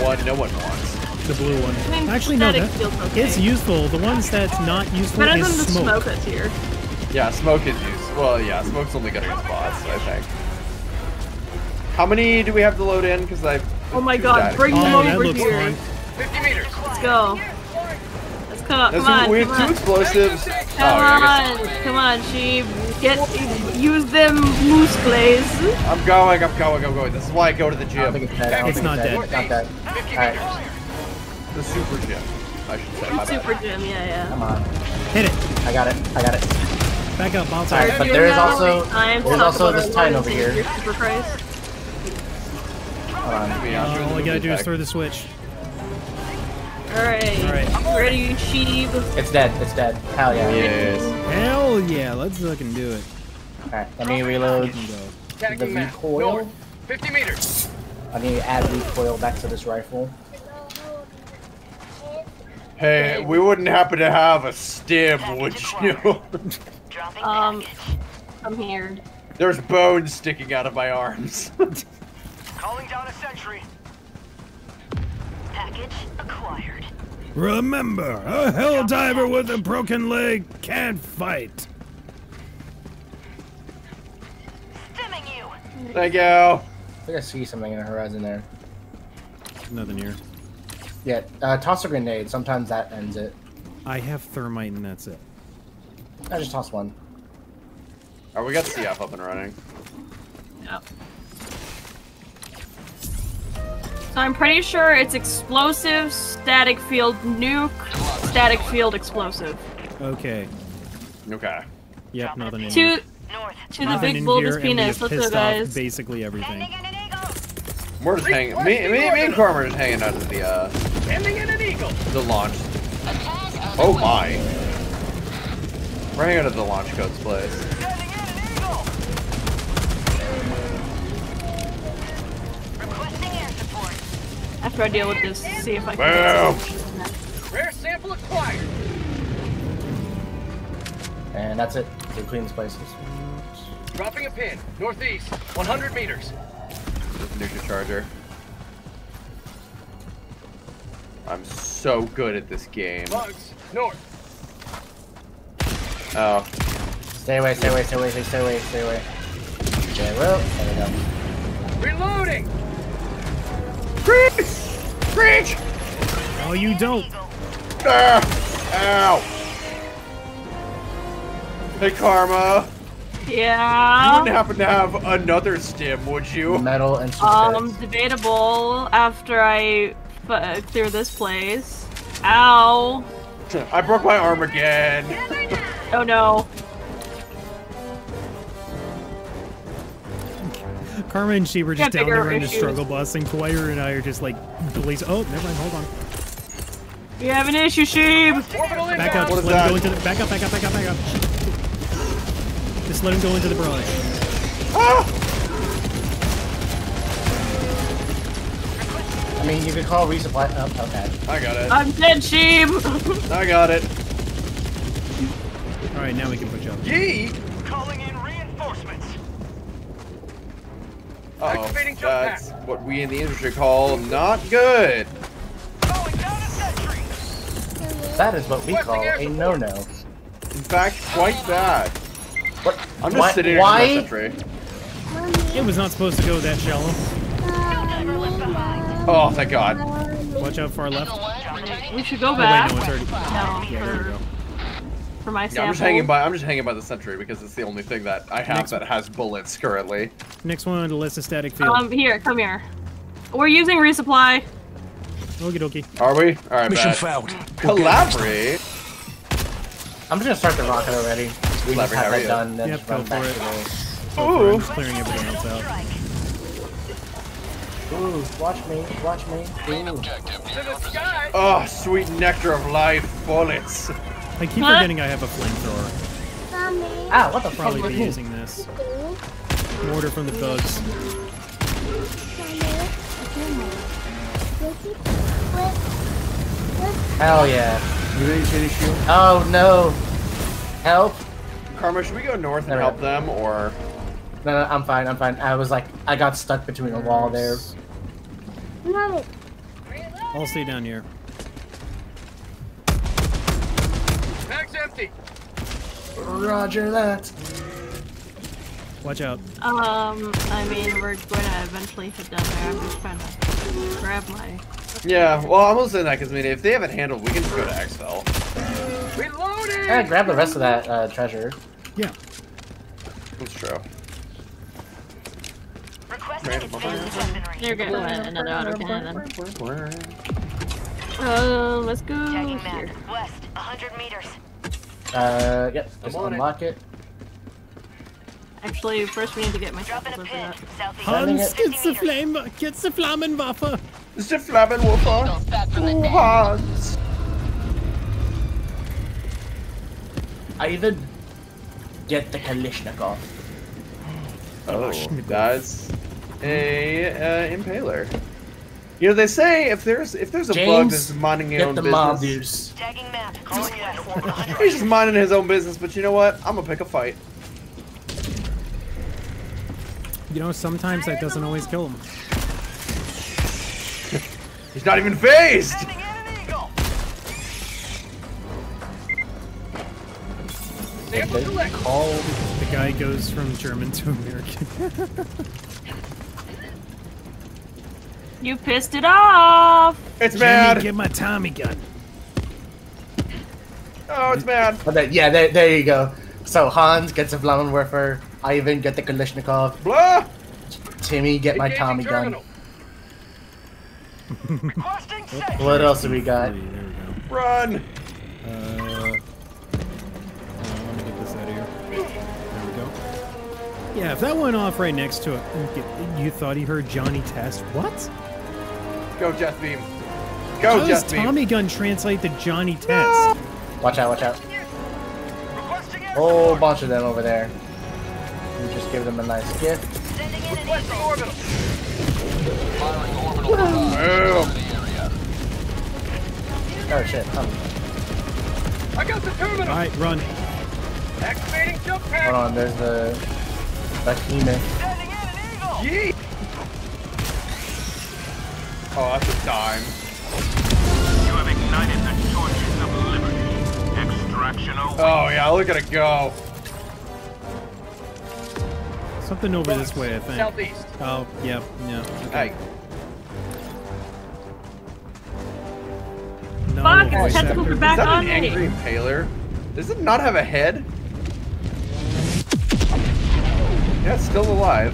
one no one wants. The blue one. I mean, Actually, no, static that, feels okay. it's useful. The ones that's not useful Better is than the smoke. smoke that's here. Yeah, smoke is used. Well, yeah, smoke's only good against bots, I think. How many do we have to load in? Because I. Oh my god, static. bring them Oh, that over here. fine. 50 meters. Let's go. Let's go. There's Come on, we come have two on. explosives. Come oh, I guess- on, come on, Sheeb. Get, use them moose plays. I'm going, I'm going, I'm going. This is why I go to the I don't gym. think it's dead. I don't It's not it's dead. Not dead. Alright. The super gym, I should say. My Super bad. gym, yeah, yeah. come on. Hit it. I got it. I got it. Back up, bounce Alright, out. but You there is know, also there's also this our Titan over and here. Savior, Super Christ. Hold on. Me, uh, all I there's gotta a do is throw the switch. Alright. Alright. Ready, Sheeb. It's dead. It's dead. Hell yeah. Yes. Hell yeah, let's fucking do it. Alright, let me reload Fucking go. the recoil. 50 meters. I need to add recoil back to this rifle. Hey, we wouldn't happen to have a stim, would you? Dropping Um, package. I'm here. There's bones sticking out of my arms. Calling down a sentry. Package acquired. Remember, a hell diver with a broken leg can't fight. Stimming you. Thank you. I think I see something in the horizon there. Nothing here. Yeah, uh, toss a grenade. Sometimes that ends it. I have thermite and that's it. I just tossed one. Oh, we got SEAF up and running. Yep. So I'm pretty sure it's explosive, static field, nuke, static field, explosive. Okay. Okay. Yep, nothing in here. To North. to the big in bulbous here, and we penis. Let's go, guys. basically everything. Sending in an eagle. We're just hanging. Me, me, me and Corm are just hanging out of the uh, Sending in an eagle. the launch. Oh my. We're hanging out at the launch codes place. Sending in an eagle. Requesting air support. After I deal with this, see if I can. Boom. Rare sample acquired. And that's it. We clean this place. Dropping a pin. Northeast. 100 meters. There's your charger. I'm so good at this game. Bugs. North. Oh. Stay away, stay away, stay away, stay away, stay away. Okay, well, there we go. Reloading. Preach! Preach! Oh, you don't. Ah! Ow! Hey, Karma. Yeah. You Yeah. wouldn't happen to have another stim, would you? Metal and some Um, spirits. debatable. After I f- clear this place. Ow. I broke my arm again. Oh no. Karma and she were just down there in the struggle bus, and Dwyer and I are just like, blaze. Oh, never mind. Hold on. We have an issue, Sheeb. Back up. What Just is let him go into the. Back up. Back up. Back up. Back up. Just let him go into the barrage. Ah! I mean, you could call resupply. Oh, okay. I got it. I'm dead, Sheeb. I got it. All right, now we can push up. Yee! Calling in reinforcements. Uh oh. Activating jump pack. That's what we in the industry call not good. Calling down a sentry. That is what we call a no-no. In fact, quite bad. What? I'm just Why- sitting why? in the sentry. It was not supposed to go that shallow. Never left behind. Oh, thank God. Watch out far left. We should go Oh wait, back. no, it's already. No, Yeah, for, go. for my Yeah. I'm just hanging by. I'm just hanging by the sentry because it's the only thing that I have Next- that has bullets currently. Next one, on the list of static field. Um, here, come here. We're using resupply. Okie dokie. Are we? All right, Mission bet. failed. Collaborate. I'm just gonna start the rocket already. We just Clever, have how that you? done, then Yep, just run go back for to it. the... So I'm clearing everything else out. Ooh, watch me, watch me. Ooh. To the sky. Oh, sweet nectar of life, bullets. I keep Huh? forgetting I have a flamethrower. Mommy. Ah, what the fuck Probably was be using this. Mortar from the thugs. Hell yeah. Oh no. Help. Karma, should we go north and Alright. help them, or No, no, I'm fine. I'm fine. I was like, I got stuck between a wall there. Mommy. I'll stay down here. Bag's empty. Roger that. Watch out. Um, I mean, we're going to eventually hit down there. I'm just trying to grab my. yeah? Well, I'm also saying that because I mean, if they have it handled, we can just go to Exfil. Reloading. Yeah, grab the rest of that uh, treasure. Yeah. That's true. Requesting Random advanced weaponry. You're good. Another autocannon. Uh, let's go Tagging here. map. West, 100 meters. Uh, yep. Just on unlock it. Actually, first we need to get my Dropping a over pin. that. Southeast. Sending Hans, it. get the flame, get the Flammenwerfer. Is the Flammenwerfer? Oh, Hans. Ivan get the Kalashnikov. Oh, that's a uh, impaler. You know, they say if there's if there's a bug James, that's minding your Get own the business, mob deuce. Tagging map. Calling west. 100 he's just minding his own business. But you know what? I'm gonna pick a fight. You know, sometimes that doesn't always kill him. He's not even phased. Sending in an eagle. Sample They called. The guy goes from German to American. You pissed it off! It's Jimmy, mad. get my Tommy gun. Oh, it's mad. Oh, there- yeah, there, there you go. So Hans gets a Flammenwerfer. Ivan get the Kalashnikov. Blah. Timmy get my Tommy gun. terminal. Requesting. What else do we got? Three, there we go. Run. Uh, hold let me get this out of here. There we go. Yeah, if that went off right next to it, you thought he heard Johnny Test. What? Go, Death Beam. How Go, does Death Beam. Tommy gun translate to Johnny Test? Watch out, watch out. Requesting air Whole bunch of them over there. We just give them a nice gift. Sending in an Requesting eagle. orbital. Oh shit. Come. I got the terminal. All right, run. Activating jump Hold pad. on, there's the behemoth. Sending in an eagle. Yeet. Oh, that's a dime. You have ignited the torches of liberty. Extraction awaits. Oh yeah, look at it go. Something over this way, I think. Southeast. Oh, yep, yeah. Okay. Hey, No, Fuck, voice its tentacles actor. are back is that on an me. angry impaler? Does it not have a head? Yeah, it's still alive.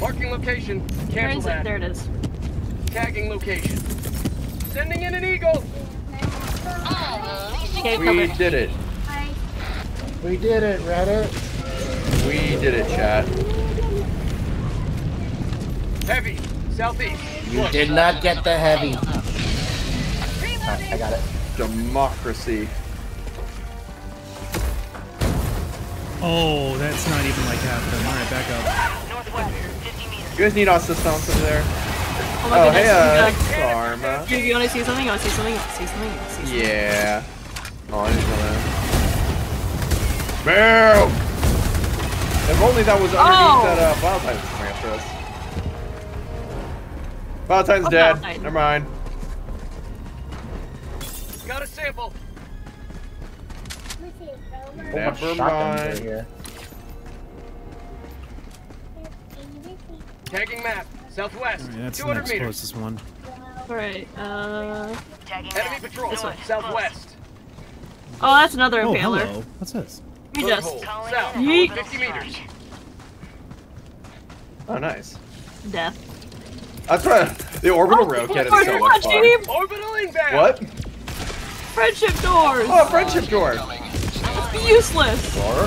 Marking location. Where Cancel is it? There it is. Tagging location. Sending in an eagle. Okay, We covered. did it. We did it, Reddit. We did it, chat. Heavy. Southeast. You Close. did not get the heavy. Alright, I got it. Democracy. Oh, that's not even like half of them. All right, back up. Northwest, 50 meters. You guys need assistance over there? Oh my Oh, goodness. hey, uh, you, Karma. you, you wanna see something? You wanna see something? You wanna see something? You wanna see something? Yeah. Oh, I didn't know that. Boom! If only that was underneath Oh! that uh, Valentine's coming after us. Valentine's Oh, dead. Valentine. Never mind. Got a sample. Never mind. Tagging map. Southwest. All right, that's the next meters. closest one. Alright, uh. Enemy patrol. This way. Southwest. Oh, that's another Oh, impaler. hello. What's this? You just. South. Yeet. 50 meters. Oh, nice. Death. That's right. The orbital rocket is so much fun. Cheap! Orbital inbound. What? Friendship doors! Oh, friendship door. It's useless! Or,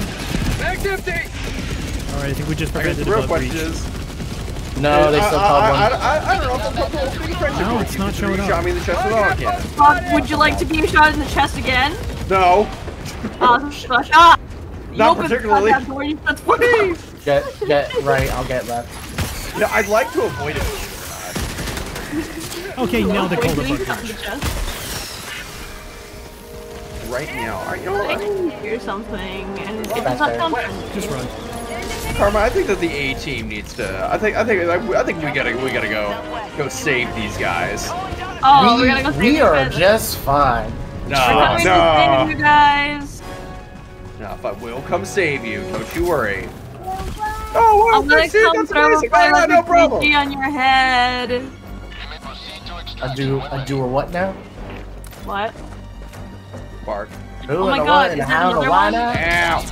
Bag's empty. All right, I think we just I guess prevented the a real blood question breach. is, No, they still I, called I, one. I, I don't know if I'm comfortable with friendship No, it's not You showing up. Shot me in the chest with a cannon. Uh, would you like to be shot in the chest again? No. Uh, shot! You Not opened particularly. that door, you- That's funny! Get, get right, I'll get left. No, I'd like to avoid it. Okay, now they called Getting a blood shot in breach. the chest. right now. Are you know I can hear something, and it's not there. comforting. Just run. Karma, I think that the A team needs to. I think. I think. I think we gotta. We gotta go. Go save these guys. Oh, we, we're gonna go save we are guys. just fine. No, We're No, coming to save you guys. no. If I will come save you, don't you worry. Oh, wow, I'm gonna that's it, come that's throw a amazing. Oh, yeah, fire no problem. On your head. A do a do or what now? What? Bark. Who Oh my God, is that how and a another one? now?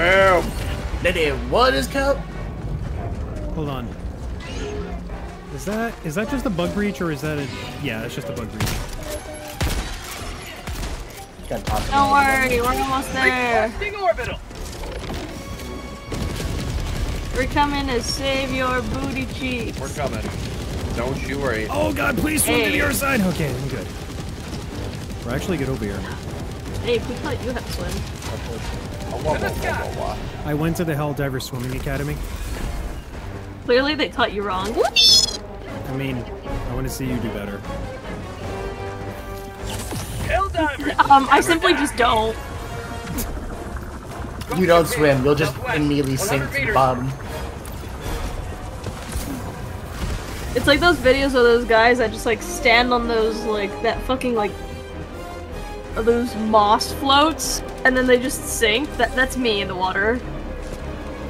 Ow. Boom. Did it what is cup? Hold on. Is that is that just a bug breach or is that a yeah? It's just a bug breach. Gotta talk to Don't worry, we're almost there. We're coming to save your booty cheeks. We're coming. Don't you worry. Oh God! Please swim to the other side. Okay, I'm good. We're actually good over here. Hey, we thought you had to swim. I went to the Helldiver Swimming Academy. Clearly, they taught you wrong. I mean, I want to see you do better. Hell divers. Um, I simply just don't. You don't swim, you'll just immediately sink to the bottom. It's like those videos of those guys that just like stand on those like that fucking like those moss floats and then they just sink. That that's me in the water.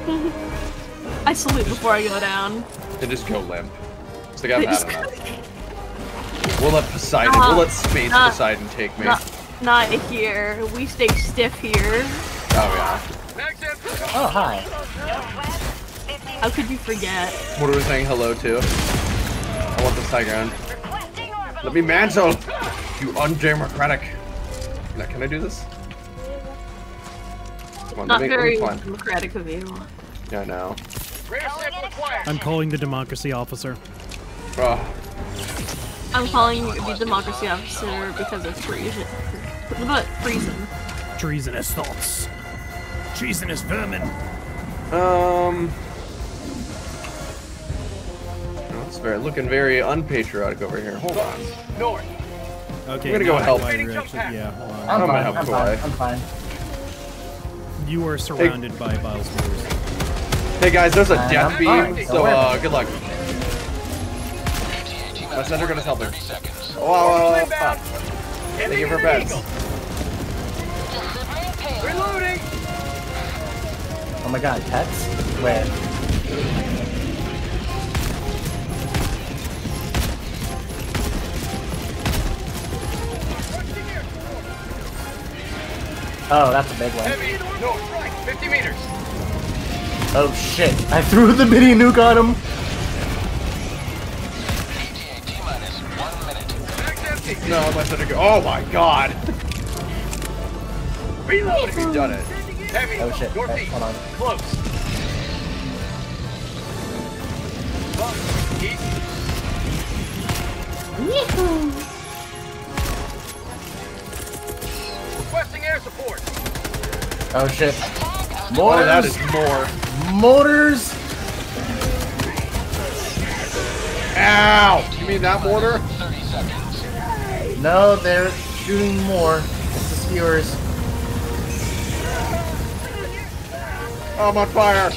I salute before I go down. They just go limp. It's like I've They had just- enough. We'll let Poseidon. Uh, we'll let Space uh, Poseidon take me. Not not here. We stay stiff here. Oh yeah. Oh hi. How could you forget? What are we saying hello to? I want this high ground. Let me mantle, you undemocratic. Now, can I do this? Come on, Not let me, very let me climb. democratic of you. Yeah, no. Rare sample acquired. I'm calling the democracy officer. Oh, I'm calling the democracy officer because of treason. What treason? Treasonous thoughts. Treasonous vermin. um. It's very looking very unpatriotic over here. Hold on. North. Okay, I'm gonna go now I help. know actually- yeah, hold on. I'm I'm gonna fine, help I'm fine, I'm fine. You are surrounded by biospheres. Hey guys, there's a death I'm beam, fine. so Don't worry uh, about it. good luck. My center gonna help her. Oh, wow, wow, wow, fuck. Thank you for bets. Reloading. Oh my god, pets? Where? Oh, that's a big one. Heavy north. Right. 50 meters. Oh shit, I threw the mini nuke on him! No, my center go. Oh my god. Reloading. He's done it. Heavy. Oh shit, Northeast. On. Close. Bump. East. Requesting air support. Oh shit. Oh, Motors! that is more. Motors! Ow! You mean that mortar? No, they're shooting more. It's the skewers. Oh, I'm on fire.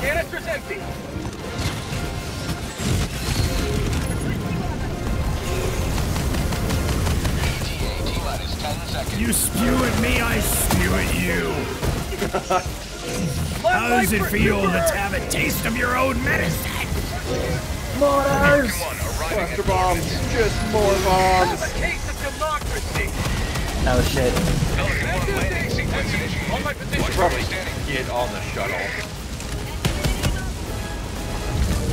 Canister's empty. You spew at me, I spew at you. How does it feel to have a taste of your own medicine? Motors! Cluster bombs. Just more bombs. A case of democracy. Oh shit. On my position. Probably get on the shuttle.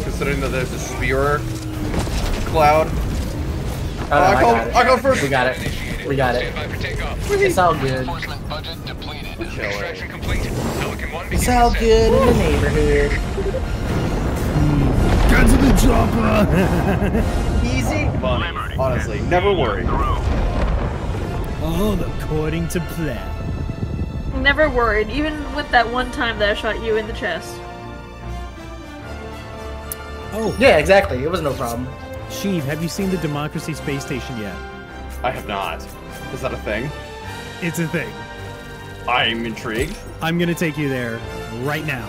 Considering that there's a spear cloud. Oh, no, uh, I I go- got it. I go first. We got it. We got it. It's all good. It's all good in the neighborhood. Get to the chopper! Easy money. Honestly, never worry. All according to plan. Never worried, even with that one time that I shot you in the chest. Oh, Yeah, exactly. It was no problem. Sheeb, have you seen the Democracy Space Station yet? I have not. Is that a thing? It's a thing. I'm intrigued. I'm gonna take you there right now.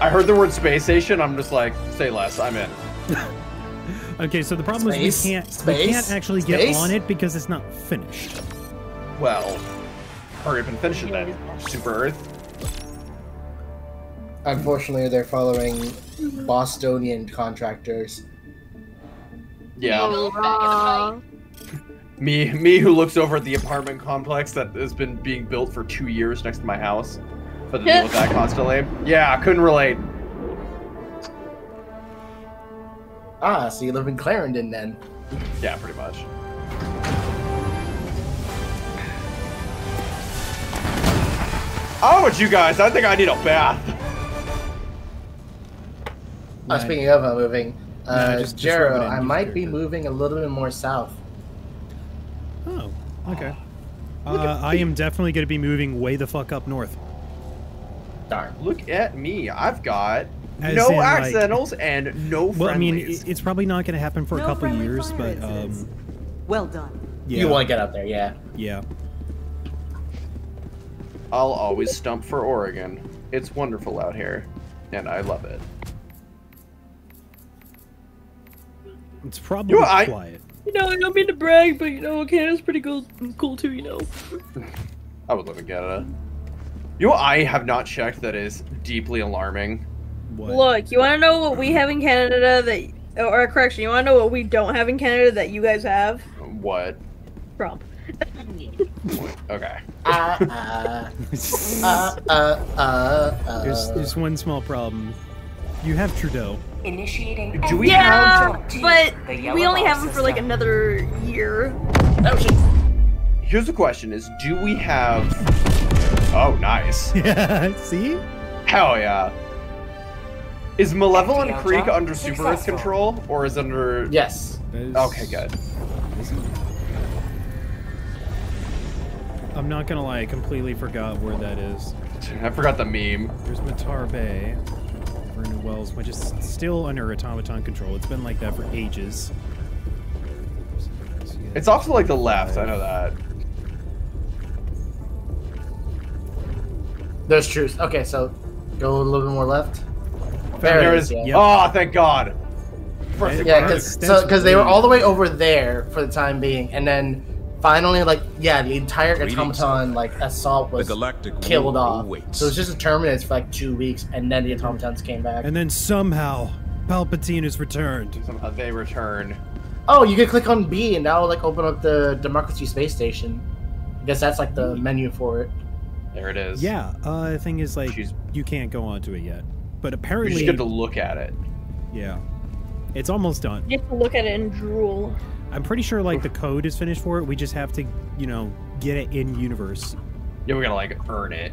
I heard the word space station. I'm just like, say less. I'm in. Okay, so the problem Space? is we can't we can't actually get on it because it's not finished. Well, hurry up and finish it then. Super Earth. Unfortunately, they're following Bostonian contractors. Yeah. Aw. Me, me who looks over at the apartment complex that has been being built for two years next to my house. But to deal with that constantly. Yeah, I couldn't relate. Ah, so you live in Clarendon then? Yeah, pretty much. Oh, it's you guys. I think I need a bath. Uh, speaking of uh, moving, uh, just- just Jero, rub it in, I might be moving a little bit more south. Oh, okay. Uh, I am definitely gonna be moving way the fuck up north. Darn. Look at me. I've got As no in, like- accidentals and no Well, I mean, it's probably not gonna happen for a couple years, but um, Well done. yeah, You want to get out there, yeah. yeah. I'll always stump for Oregon. It's wonderful out here, and I love it. It's probably You know, I- quiet. You know, I don't mean to brag, but you know, Canada's pretty cool, cool too. You know. I would live in Canada. You know, I have not checked. That is deeply alarming. What? Look, you want to know what we have in Canada that, or correction, you want to know what we don't have in Canada that you guys have? What? Trump. Okay. Uh, uh, uh, uh, uh, uh. There's there's one small problem. You have Trudeau. Initiating. Do we yeah, jump to but we only bar have them for like another year. Oh, shit. Here's the question: Is do we have? Oh, nice. Yeah. See? Hell yeah. Is Malevolent Creek under Super Earth control, or is it under? Yes. That is- Okay, good. I'm not gonna lie, I completely forgot where that is. I forgot the meme. There's Matar Bay, Vernon Wells, which is still under automaton control. It's been like that for ages. It's off to like the left. I know that. There's truth. Okay, so go a little bit more left. There There it it is. is. Yeah, Yep. Oh, thank God. First yeah, because that's because they were all the way over there for the time being, and then finally, like, yeah, the entire Greetings, automaton like assault was galactic killed war off. awaits. So it was just a Terminids for like two weeks, and then the automatons came back. And then somehow, Palpatine is returned. Somehow they return. Oh, you can click on B, and that will like open up the Democracy Space Station. I guess that's like the menu for it. There it is. Yeah, uh, the thing is, like, She's- you can't go onto it yet. But We apparently, just get to look at it. yeah. It's almost done. You have to look at it and drool. I'm pretty sure, like, the code is finished for it. We just have to, you know, get it in universe. Yeah, we gotta like earn it,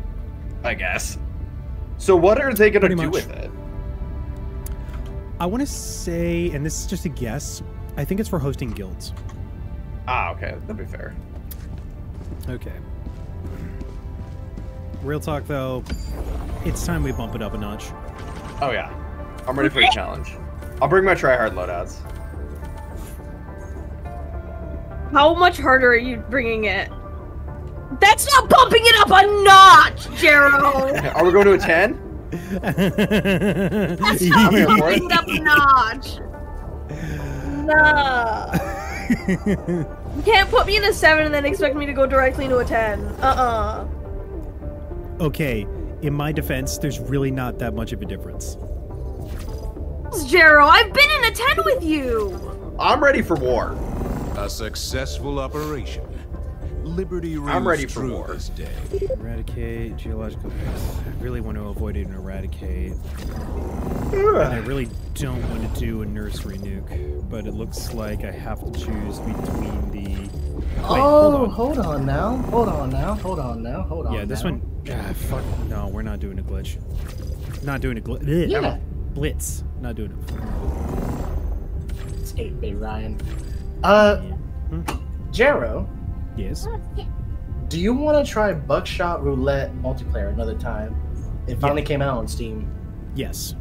I guess. So what are they gonna Pretty do much. with it? I want to say, and this is just a guess, I think it's for hosting guilds. Ah, okay, that'd be fair. Okay. Real talk, though, it's time we bump it up a notch. Oh yeah, I'm ready for the challenge. I'll bring my tryhard loadouts. How much harder are you bringing it? That's not bumping it up a notch, Gerald. Are we going to a ten? That's not bumping it. it up a notch. Nah. You can't put me in a seven and then expect me to go directly to a ten. Uh-uh. okay, in my defense, there's really not that much of a difference. Jero, I've been in a ten with you. I'm ready for war. A successful operation. Liberty I'm ready for true war. this day. Eradicate geological. I really want to avoid it and eradicate. And I really don't want to do a nursery nuke, but it looks like I have to choose between the. Wait, oh, hold on. hold on now. Hold on now. Hold on now. Hold on. Yeah, this now. one. Ah, fuck. No, we're not doing a glitch. Not doing a glitch. Yeah. Blitz. Not doing it. It's 8 bit Ryan. Uh, Hmm? Jero, Yes. do you want to try Buckshot Roulette multiplayer another time? It finally came out on Steam. Yes.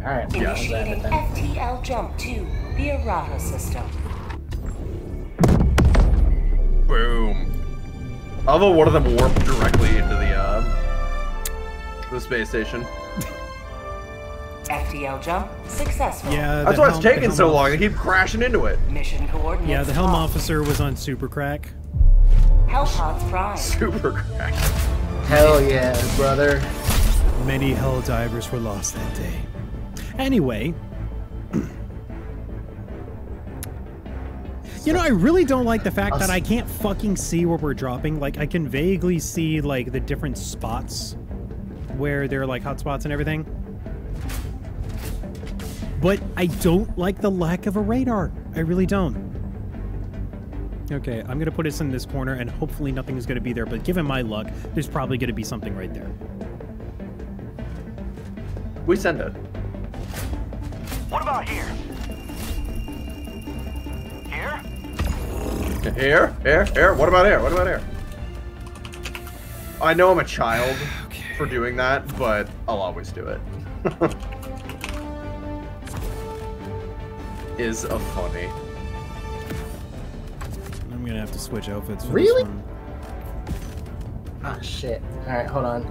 Alright, I'll grab it Initiating. FTL jump to the errata system. Boom. Although one of them warped directly into the uh, the space station. FTL jump successful. Yeah, That's why it's taking so long. I keep crashing into it. Mission coordinates. Yeah, the helm locked. officer was on super crack. Hellpods prime. Super crack. Hell yeah, brother. Many Helldivers were lost that day. Anyway. You know, I really don't like the fact that I can't fucking see where we're dropping. Like, I can vaguely see, like, the different spots where there are, like, hotspots and everything. But I don't like the lack of a radar. I really don't. Okay, I'm gonna put us in this corner, and hopefully nothing is gonna be there, but given my luck, there's probably gonna be something right there. We send it. What about here? Here? Here, here, here. What about here? What about here? I know I'm a child for doing that, but I'll always do it. Is a funny. I'm gonna have to switch outfits. For Really? This one. Ah, shit. Alright, hold on.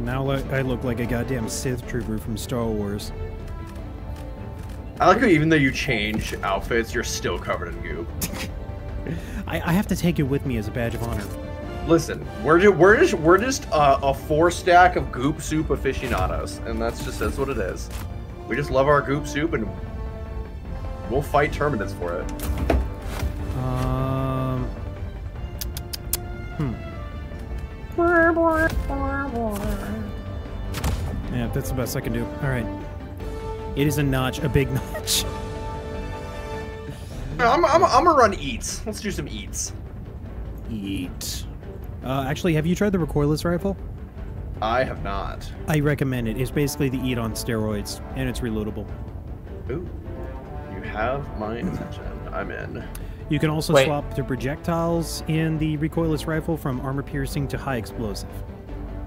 Now I look like a goddamn Sith trooper from Star Wars. I like how even though you change outfits, you're still covered in goop. I, I have to take it with me as a badge of honor. Listen, we're just we're just we're just uh, a four stack of goop soup aficionados, and that's just that's what it is. We just love our goop soup, and we'll fight Terminids for it. Um. Hmm. Yeah, that's the best I can do. All right. It is a notch, a big notch. I'm I'm I'm gonna run EATs. Let's do some EATs. Eat. Uh, actually, have you tried the recoilless rifle? I have not. I recommend it. It's basically the EAT on steroids, and it's reloadable. Ooh, you have my attention. I'm in. You can also Wait. swap the projectiles in the recoilless rifle from armor piercing to high explosive.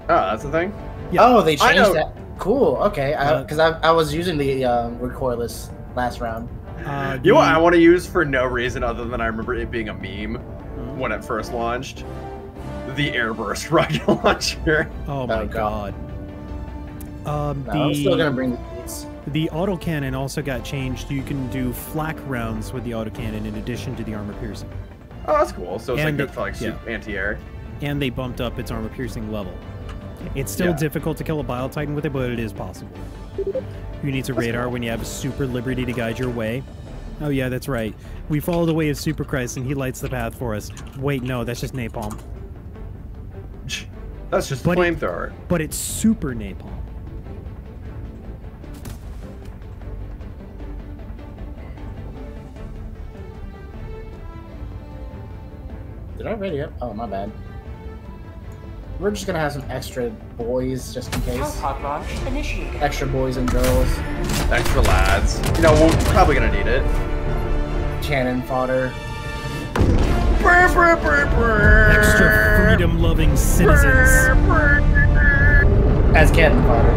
Oh, that's the thing. Yeah. Oh, they changed that. Cool. Okay. Uh, Because I, I, was using the um, recoilless last round. Uh, You know what I want to use for no reason other than I remember it being a meme when it first launched? The airburst rocket launcher. Oh my Oh, god. God. Um, No, the I'm still gonna bring the beats. the autocannon also got changed. You can do flak rounds with the autocannon in addition to the armor piercing, Oh, that's cool. So it's like And good it- for like yeah. anti-air. and they bumped up its armor piercing level. It's still Yeah. difficult to kill a Bile Titan with it, but it is possible. Who needs a radar when you have super Liberty to guide your way? Oh yeah, that's right. We follow the way of Super Christ, and he lights the path for us. Wait, no, that's just napalm. That's just But it- flamethrower. But it's super napalm. Did I ready up? Oh, my bad. We're just gonna have some extra boys just in case. Hellpod launch initiated. Extra boys and girls. Extra lads. You know, we're probably gonna need it. Cannon fodder. Extra freedom-loving citizens. As cannon fodder.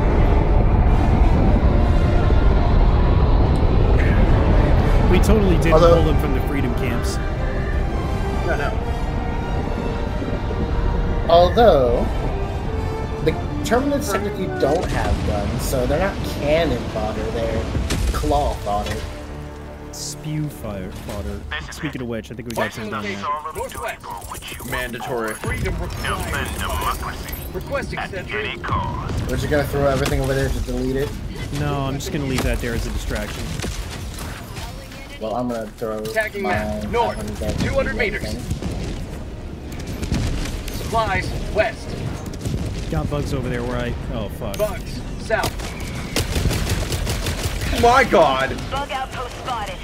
We totally did Although- pull them from the freedom camps. No, no. Although, the Terminids technically don't have guns, so they're not cannon fodder, they're claw fodder. Spew fire fodder. Speaking of which, I think we got some down there. Mandatory. Freedom required. Democracy Requesting at any cost. We're just gonna throw everything over there to delete it. No, I'm just gonna leave that there as a distraction. Well, I'm gonna throw Attacking my map. North. 200 meters. Supplies. West. Got bugs over there where I. Oh fuck. Bugs. South. Oh my God. Bug outpost spotted.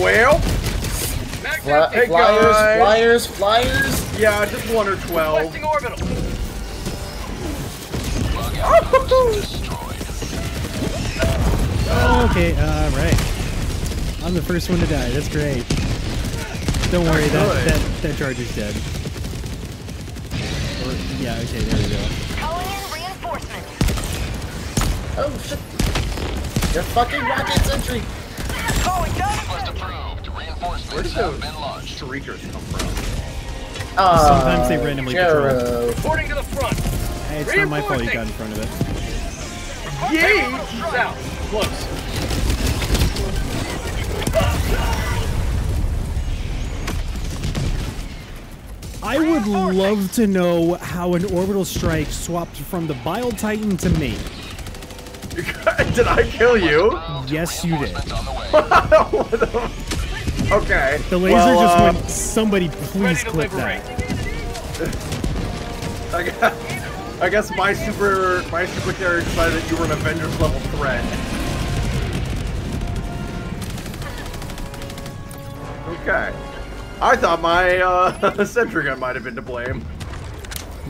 Well, Fly- Hey, flyers, guys. flyers, flyers! yeah, just one or twelve. Requesting orbital. Oh, okay, alright. I'm the first one to die. That's great. Don't worry, that, that, that charge is dead. Or, yeah, okay, there we go. Calling in reinforcements. Oh shit! You're fucking rocket sentry. Calling down. Where did those shriekers come from? Uh, Sometimes they randomly patrol. Jero. Reporting to the front. Hey, it's not my fault you got in front of it. Yay! South. Close. I would love to know how an orbital strike swapped from the Bile Titan to me. did I kill you? Yes, you did. Okay. The laser well, just uh, went. Somebody please to clip that. I guess, I guess my super my super carrier decided that you were an Avengers level threat. Okay. I thought my uh, sentry gun might have been to blame.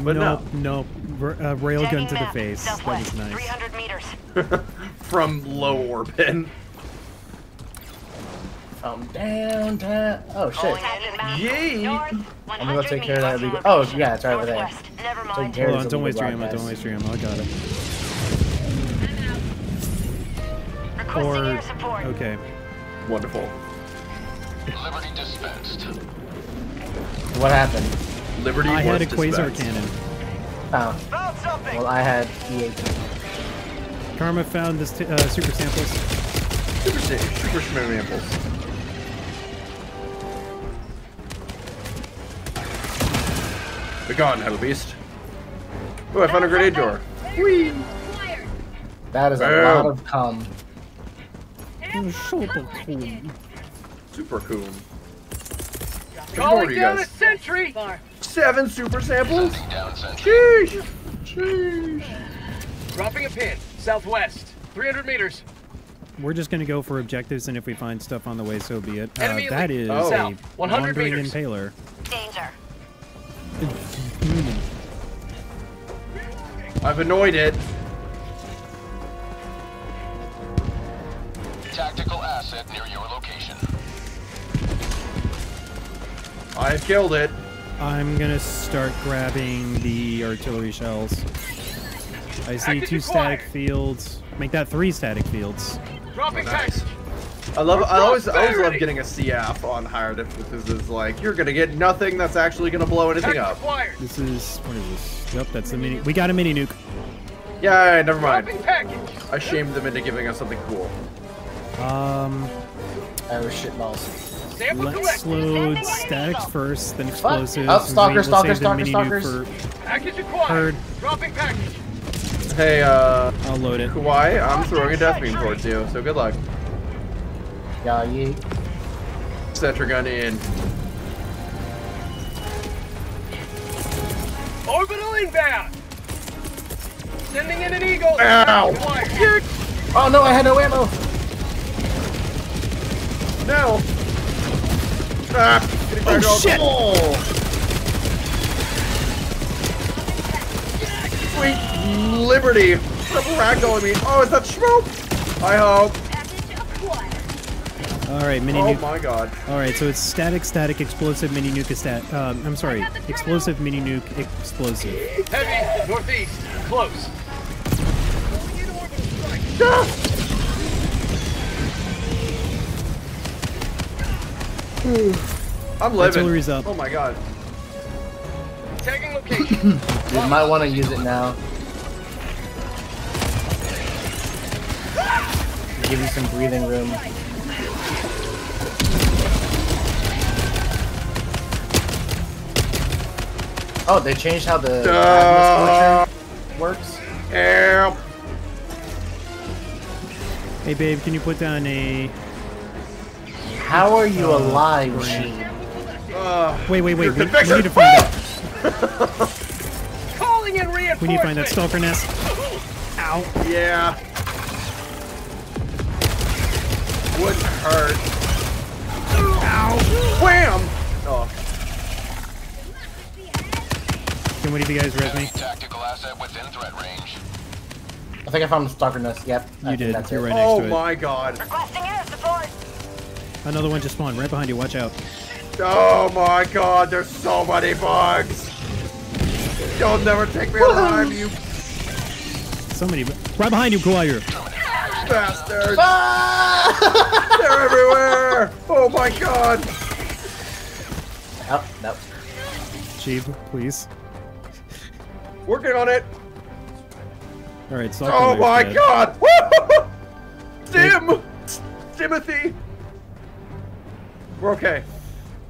But nope, nope. R- uh, railgun to the map. face. That Southwest. was nice. 300 meters. From low orbit. From downtown. Oh shit. Calling in map. Yay! North, I'm gonna take care of that. meters illegal- Oh yeah, it's right over there. Never Take mind. care Hold of on, the don't waste your ammo, don't waste your ammo. I got it. Requesting Or air support. okay. Wonderful. Liberty dispensed. What happened? Liberty I had a quasar dispensed. cannon. Oh, Found something. well I had E E18. Karma found this t- uh, super samples. Super, sa- super schmamples. Be gone, Hell Beast. Oh, I found a grenade drawer. That is a lot of cum. Super cool. Super cool. Calling you down guys. a sentry. Seven super samples? Down. Sheesh! Sheesh! Dropping a pin. Southwest. 300 meters. We're just gonna go for objectives, and if we find stuff on the way, so be it. Uh, Enemy that elite- is Oh. a 100 wandering meters. impaler. Danger. I've annoyed it. Tactical asset near your location. I've killed it. I'm gonna start grabbing the artillery shells. I see two static acquired. fields. Make that three static fields. Dropping Nice. I love. I always, I always love getting a SEAF on higher difficulties. because It's like you're gonna get nothing that's actually gonna blow anything up. This is what is this? Yep, that's the mini. We got a mini nuke. Yeah, never mind. I shamed them into giving us something cool. Um, Oh shit balls. Sample let's collected. load statics first, then explosives. Oh, and stalker, stalker, stalker, mini stalkers. nuke Package acquired. Heard. Dropping package. Hey, uh, I'll load it. Kawhi, I'm throwing a death beam towards you, so good luck. Yeah, ye. Set your gun in. Orbital inbound. Sending in an eagle. Ow! Oh no, I had no ammo. No! Ah! Getting back Oh, on- shit! Oh. Sweet liberty! Stop ragdolling me! Oh, is that smoke? I hope. All right, mini nuke. Oh my god. All right, so it's static, static, explosive, mini nuke, stat. Um, I'm sorry, explosive, mini nuke, explosive. Heavy. Northeast. Close. I'm living. Artillery's up. Oh my god. Tagging location. You might want to use it now. Give you some breathing room. Oh, they changed how the Uh, works. Help! Hey, babe, can you put down a? How are you Uh, alive, brain. Sheen? Uh, Wait, wait, wait. We, we need to find that. Calling in reinforcements. We need to find that stalker nest. Ow. yeah. Wouldn't hurt. Ow! Wham! Oh, Can one of you guys res me? Tactical asset within threat range. I think I found the stalker nest. Yep. I You think did. That's You're it. right next oh to it. my god. Requesting air support. Another one just spawned right behind you. Watch out. Oh my god, there's so many bugs! You'll never take me alive, you Somebody right behind you, Kawhi. bastards! Ah! They're everywhere! Oh my god! Oh, no. Chief, please. Working on it! All right, so Oh my god! Woo! Dim! Timothy! We're okay.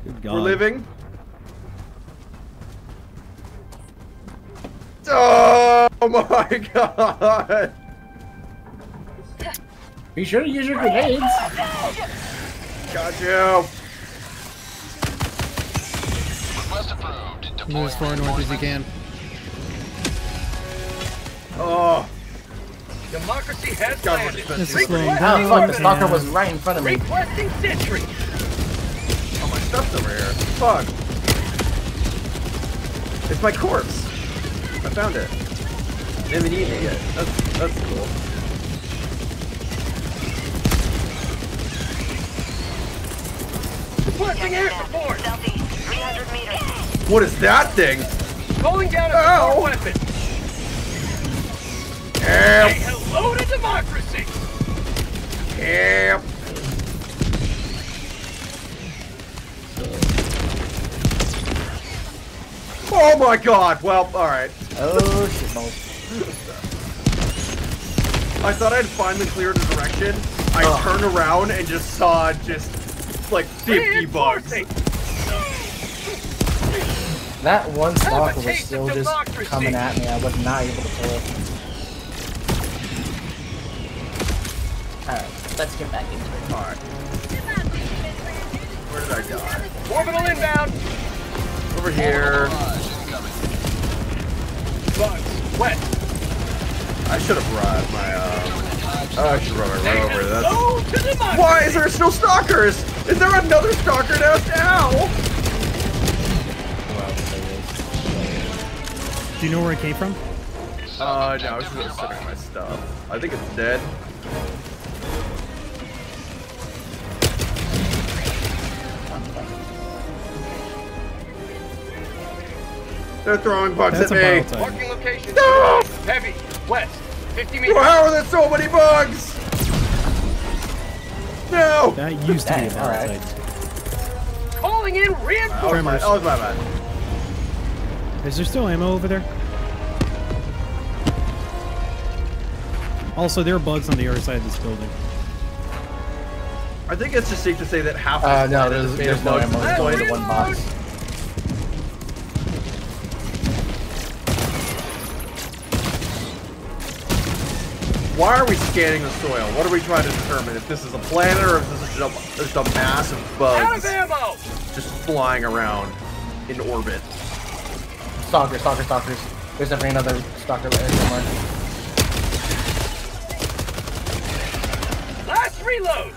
Good God. We're living. Oh my god! Be sure to use your grenades. Got you! Move as far north as you can. Oh, Democracy has God, we're landed. expensive. This is slowing Oh fuck, the stalker and- was right in front of me. Requesting sentry. Oh my stuff's over here. Fuck. It's my corpse. I found it. They haven't eaten it yet. That's, that's cool. Support. Southeast, 300 meters. What is that thing? Calling down a Ow. weapon. Help! Say hello to democracy. Help! Oh my god! Well, alright. Oh shit balls. I thought I'd finally cleared the direction. I Ugh. turned around and just saw just like 50 bugs. That one stalker was still just coming at me. I was not able to pull it. Alright, let's get back into it. Alright. Where did I die? Orbital inbound. Over here. Bugs. Wet. I should have brought my, uh... Oh, I should run right Say over That's... hello to democracy. Why is there still stalkers? Is there another stalker now? Ow! Do you know where it came from? Uh, no, I was just sitting on my stuff. I think it's dead. They're throwing bugs That's a at me. battle type. Marking location. No! Heavy. West. 50 meters. How are there so many bugs? No! That used to be a Dang, battle alright. type. Calling in That reinforcements. was, my, that was my bad. Is there still ammo over there? Also, there are bugs on the other side of this building. I think it's just safe to say that half Uh, of no, this there's, there's no ammo. There's only the one box. Why are we scanning the soil? What are we trying to determine? If this is a planet or if this is just a, just a mass of bugs just flying around in orbit? Stalker, stalker, stalkers. There's definitely another stalker there somewhere. Last reload.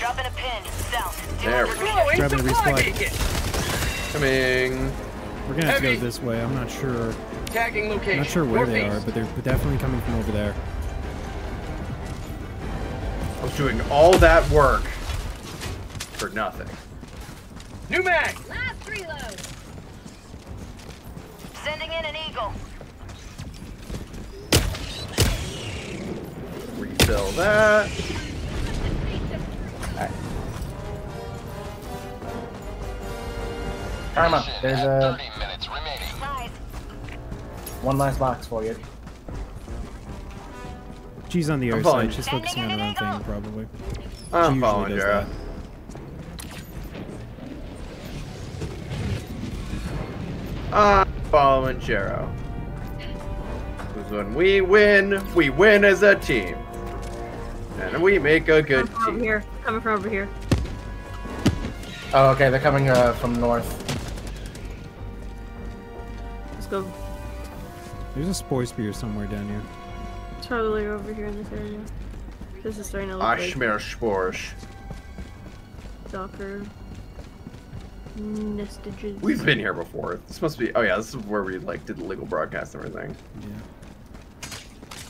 Dropping a pin. South. There we go. meters. Throwing Grabbing a supply resupply. Coming. We're gonna have to go this way. I'm not sure. Tagging location. Not sure where they are, but they're definitely coming from over there. I was doing all that work for nothing. New mag. Last reload. Sending in an eagle. Refill that. Karma, there's a 30 minutes remaining. Nice. one last box for you. She's on the other following. side. She's focusing on her own thing, probably. I'm usually following does Jero. I'm following Jero. Because when we win, we win as a team. And we make a good Coming from over here. Coming from over here. Oh, okay, they're coming uh, from north. Let's go. There's a spore spear somewhere down here. It's probably over here in this area. This is starting to look like Ashmir Sporsh. Docker nestages. We've been here before. This must be. Oh yeah, this is where we like did the legal broadcast and everything. Yeah.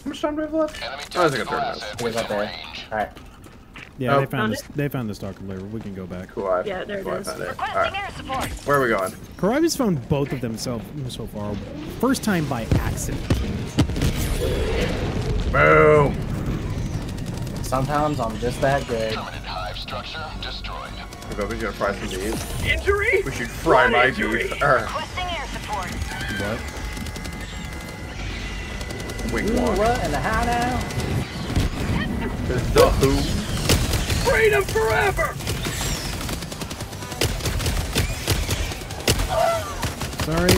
How much time do we have left? Enemy Oh, it's like a tactical third minutes. asset It was within up there. range. Alright. Yeah, Oh. they found Found this. They found the stalker layer. We can go back. Cool. I, Yeah, there it cool, I is. found it. Right. Where are we going? Karabi's found both of them so, so far. First time by accident. Boom. Sometimes I'm just that good. Permanent hive structure destroyed. We're going to fry some beef. Injury? We should fry What my injury? beef. Er, Requesting air support. What? wing Ooh, walk. what in the how now? The who? Freedom forever! Sorry.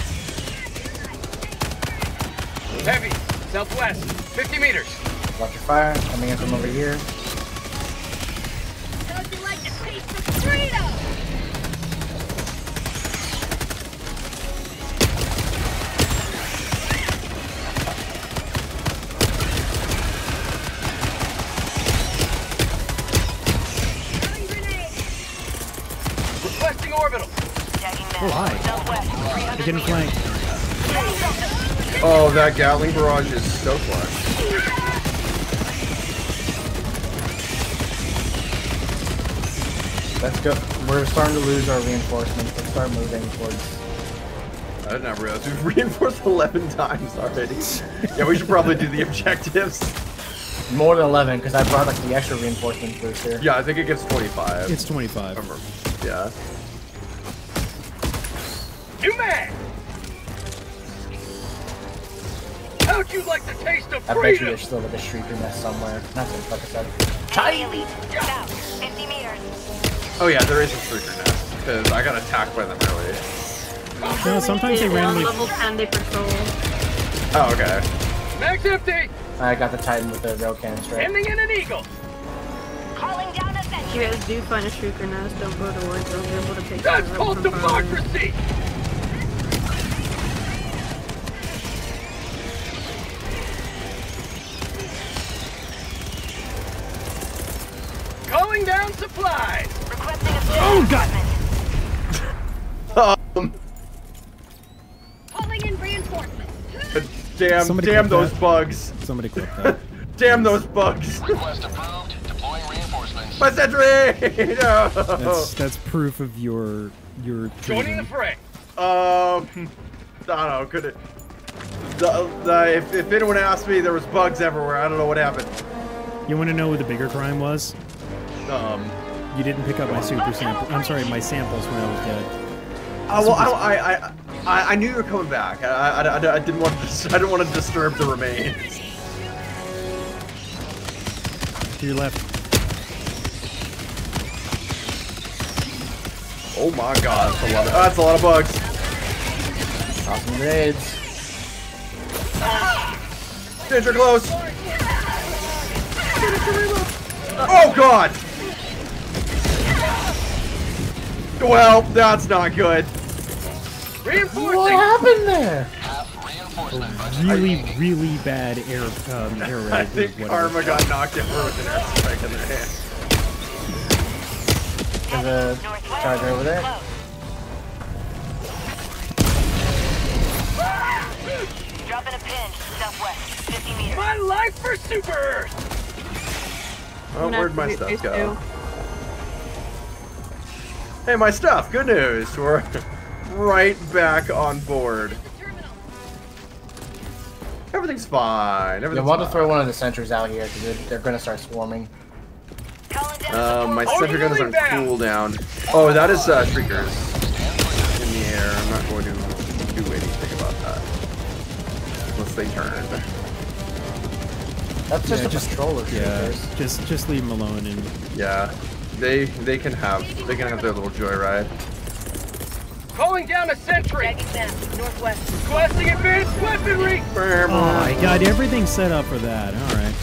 Heavy, southwest, 50 meters. Watch your fire coming in from over here. How'd you like to taste the freedom? Requesting orbital. Tagging Oh, map. hi. Southwest, 300 They're getting flanked. Oh, that Gatling barrage is so clutch. Let's go. We're starting to lose our reinforcements. Let's start moving towards. I did not realize we've reinforced 11 times already. yeah, we should probably do the objectives. More than 11, because I brought like the extra reinforcement booster. Yeah, I think it gets 25. It's 25. Yeah. New man! How'd you like the taste of I bet you there's still like a shrieker nest somewhere. Nothing, like I said. Enemy elite. South, 50 meters. Oh yeah, there is a Shrieker nest, because I got attacked by them early. No, sometimes they randomly. level 10 they patrol. Oh, okay. Max empty! I got the Titan with the rail cannon strike. Ending in an eagle! Calling down a If sentry. you guys do find a shrieker nest, don't go to it. don't be able to take That's it out called democracy! far Calling down supplies! Requesting a Oh, God. Um, Calling in reinforcements. damn, Somebody damn those that. bugs. Somebody clip that. Damn those bugs. Request approved. Deploying reinforcements. My sentry! no! That's that's proof of your your. Joining the fray! Um, I don't know. Could it? The, the, if, if anyone asked me, there was bugs everywhere. I don't know what happened. You want to know what the bigger crime was? Um. You didn't pick up my super sample. I'm sorry, my samples when I was dead. Uh, well, I don't. I, I I I knew you were coming back. I I, I, I didn't want to. I didn't want to disturb the remains. To your left. Oh my god, that's a lot. Of, that's a lot of bugs. Toss some grenades. Danger close. Oh god. Well, that's not good. Reinforcing! What happened there? Half reinforcement budget. Really, really bad air um, air raid. I or think whatever. Karma got knocked over with an airstrike in their hand. There's a charger over there. Close. Dropping a pin. Southwest, 50 meters. My life for Super Earth! Oh, where'd my stuff face go? Two. Hey, my stuff. Good news. We're right back on board. Everything's fine. You Everything's want to fine. throw one of the sentries out here because they're, they're going to start swarming. Calling down Um, my support. sentry gun is on Orbital cooldown. Oh, that is uh, shriekers in the air. I'm not going to do anything about that unless they turn. That's just Yeah, a just- patroller Yeah, just just leave them alone and Yeah, they they can have they can have their little joyride. Calling down a sentry! Tagging them. Northwest. Requesting advanced weaponry! Oh my god, everything's set up for that. All right.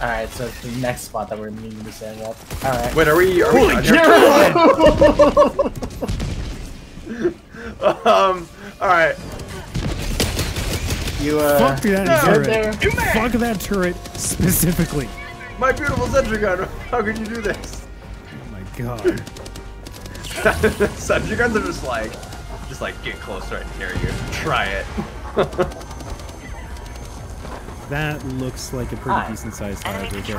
Alright, so the next spot that we're needing to set up. Alright. Wait, are we? Are we Holy done here? um. All right. You, uh. Fuck that you turret. there? Fuck that turret specifically. My beautiful sentry gun. How could you do this? Oh my god. sentry guns are just like, just like get close right near you. Try it. That looks like a pretty Hi. decent sized hive Enemy right there.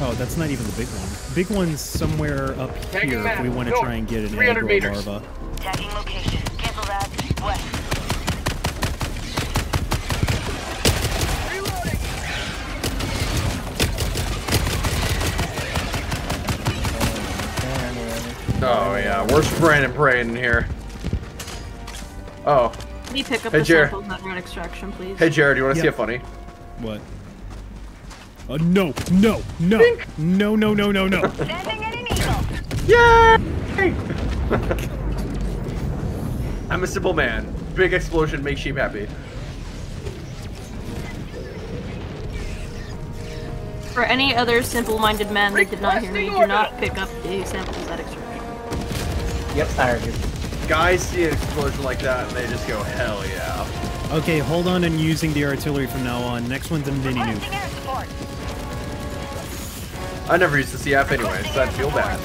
Oh, that's not even the big one. Big one's somewhere up Taking here if map. we want to try and get an 300 aggro meters. larva. Tagging location. Cancel that. West. Oh yeah, we're spraying and praying in here. Oh. Can you pick up hey, the Jared. samples under an extraction, please? Hey Jared, do you want to yep. see a funny? What? Uh, no, no, no, Pink. no, no, no, no, no. Standing an eagle. Yay! I'm a simple man. Big explosion makes Sheeb happy. For any other simple-minded men that did not hear me, do not pick up the samples that extract. Yep, I heard you. Guys see an explosion like that and they just go, hell yeah. Okay, hold on and using the artillery from now on. Next one's a mini nuke. Requesting air support. I never used to CF anyway, so I'd feel bad.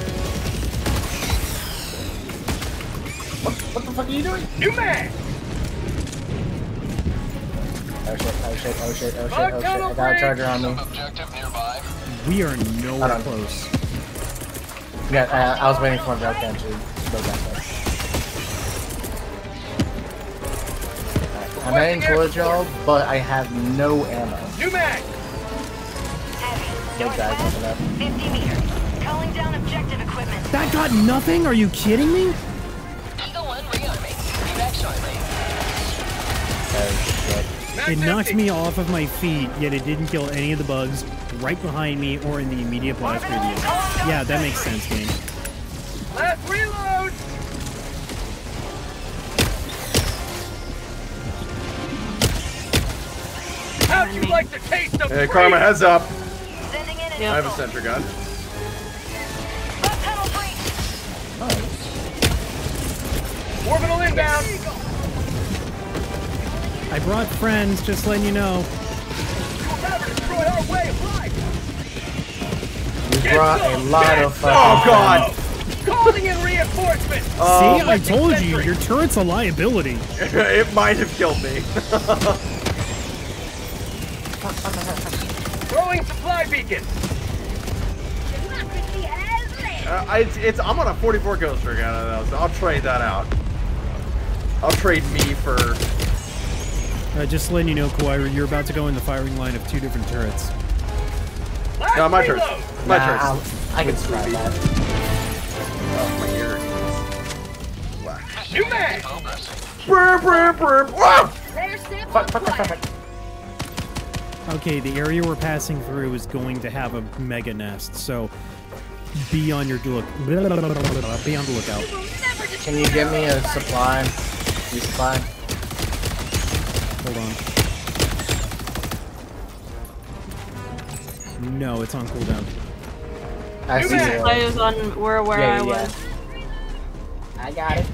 What the fuck are you doing? New mag. Oh shit, oh shit, oh shit, oh shit, oh shit. I got a charger on me. We are nowhere close. Yeah, uh, I was waiting for my Rakan to go back there. Alright, I'm aiming towards y'all, but I have no ammo. New mag. Heavy. No guys Northwest, over 50 meters. Calling down objective equipment. That got nothing? Are you kidding me? Eagle 1 rearming. Be back shortly. Oh shit. It Mag's knocked me off of my feet, yet it didn't kill any of the bugs right behind me or in the immediate blast radius. Yeah, that makes sense, game. Last reload. How'd you like the taste of Hey. Karma, heads up. Sending in an Yeah. I have a eagle. sentry gun. Bug. Orbital inbound. I brought friends, just letting you know. You'll never destroy our way of life. You brought a lot of fucking. Oh god! Calling in reinforcements. Oh, See, I told you, your turret's a liability. it might have killed me. Throwing supply beacon. Democracy has lived. Uh, I- it's, it's I'm on a 44 ghost rig out of those. So I'll trade that out. I'll trade me for. Uh, just letting you know, Kawhi, you're about to go in the firing line of two different turrets. Last No, my turn. reload. My Nah, turn. I'll- I can survive that. Oh, my ear. New. Progressing. Brr, brr, brr. Wow! Fuck, fuck, fuck, fuck, Okay, the area we're passing through is going to have a mega nest, so be on your look. Be on the lookout. You will never destroy Can you give me a supply? Resupply? Hold on. No, it's on cooldown. I New see mag. zero. I was on where where Yeah, I yeah, yeah. was. I got it.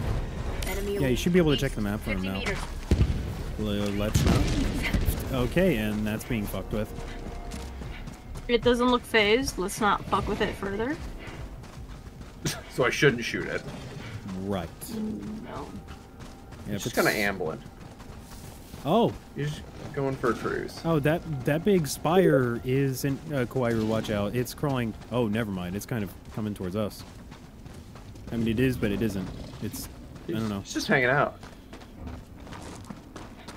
Enemy Yeah, you should be able to check the map for him now. meters. L- Let's not. Okay, and that's being fucked with. It doesn't look phased. Let's not fuck with it further. So I shouldn't shoot it. Right. Mm, no. Yeah, It's just kind of ambling. Oh, You're going for a cruise. oh, that that big spire is in uh, Kawairu. Watch out! It's crawling. Oh, never mind. It's kind of coming towards us. I mean, it is, but it isn't. It's. I don't know. It's just hanging out.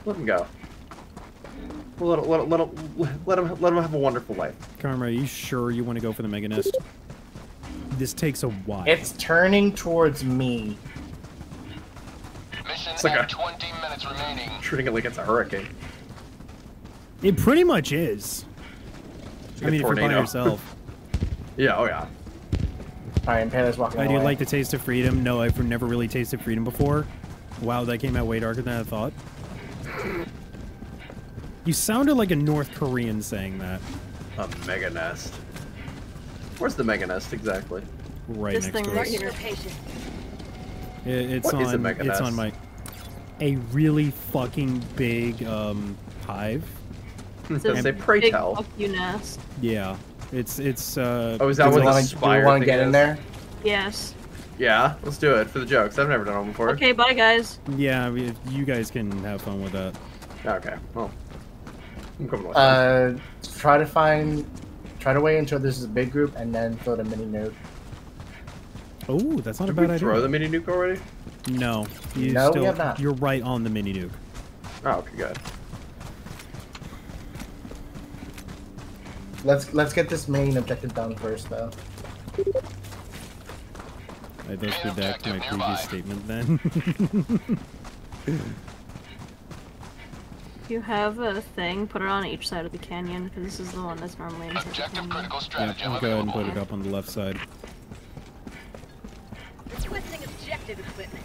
Let him go. Let him, let, him, let, him, let, him, let him have a wonderful life. Karma, are you sure you want to go for the mega nest? This takes a while. It's turning towards me. Mission It's like at a- 20 minutes remaining. Treating it like it's a hurricane. It pretty much is. It's I mean, a if you're by tornado. yourself. Yeah, oh yeah. Alright, Impala's walking I away. do like the taste of freedom. No, I've never really tasted freedom before. Wow, that came out way darker than I thought. You sounded like a North Korean saying that. A mega nest. Where's the mega nest exactly? Right This next thing to right us. here. Your patience. It, it's What is a on. mega it's on my. A really fucking big um, hive. Does a it pray big tell? fuck you nest. Yeah, it's it's. Uh, Oh, is that what we the wanna- do we spire want to thing get in there? Yes. Yeah, let's do it for the jokes. I've never done one before. Okay, bye guys. Yeah, I mean, you guys can have fun with that. Okay. Well, I'm coming with Uh, try to find, try to wait until this is a big group and then throw the mini nuke. Oh, that's not Did a bad we idea. throw the mini nuke already? No, you No, we still, have not. You're right on the mini nuke. Oh, okay, good. Let's let's get this main objective done first, though. I don't thus Main to my objective previous statement then. You have a thing, put it on each side of the canyon, because this is the one that's normally inside the Objective canyon. critical yeah, I'll go ahead and put it up on the left side. Requesting objective equipment.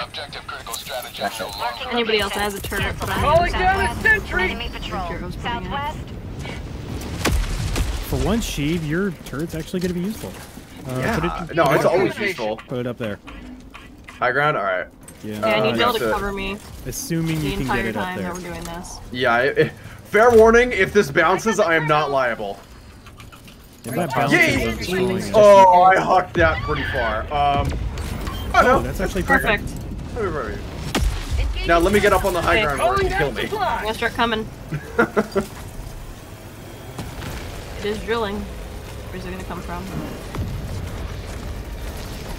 Objective critical stratagem no longer Anybody else has a turret, put on the Calling down a sentry! Enemy patrol. Heroes. Southwest. For once, Sheeb, your turret's actually going to be useful. Uh, Yeah. Put it, no, it's always useful. put it up there. High ground. All right. Yeah. Yeah, I Uh, need Bill yeah, to so- cover me Assuming the you can get it up time there. that we're doing this. Yeah. I- I- fair warning. If this bounces, I am not liable. If that bounces, Yay! I'm destroying it. Oh, I hucked that pretty far. Um. Oh Oh, no. that's actually perfect. Perfect. Now let me get up on the high Okay. ground where it can kill me. I'm gonna start coming. It is drilling. Where's it gonna come from?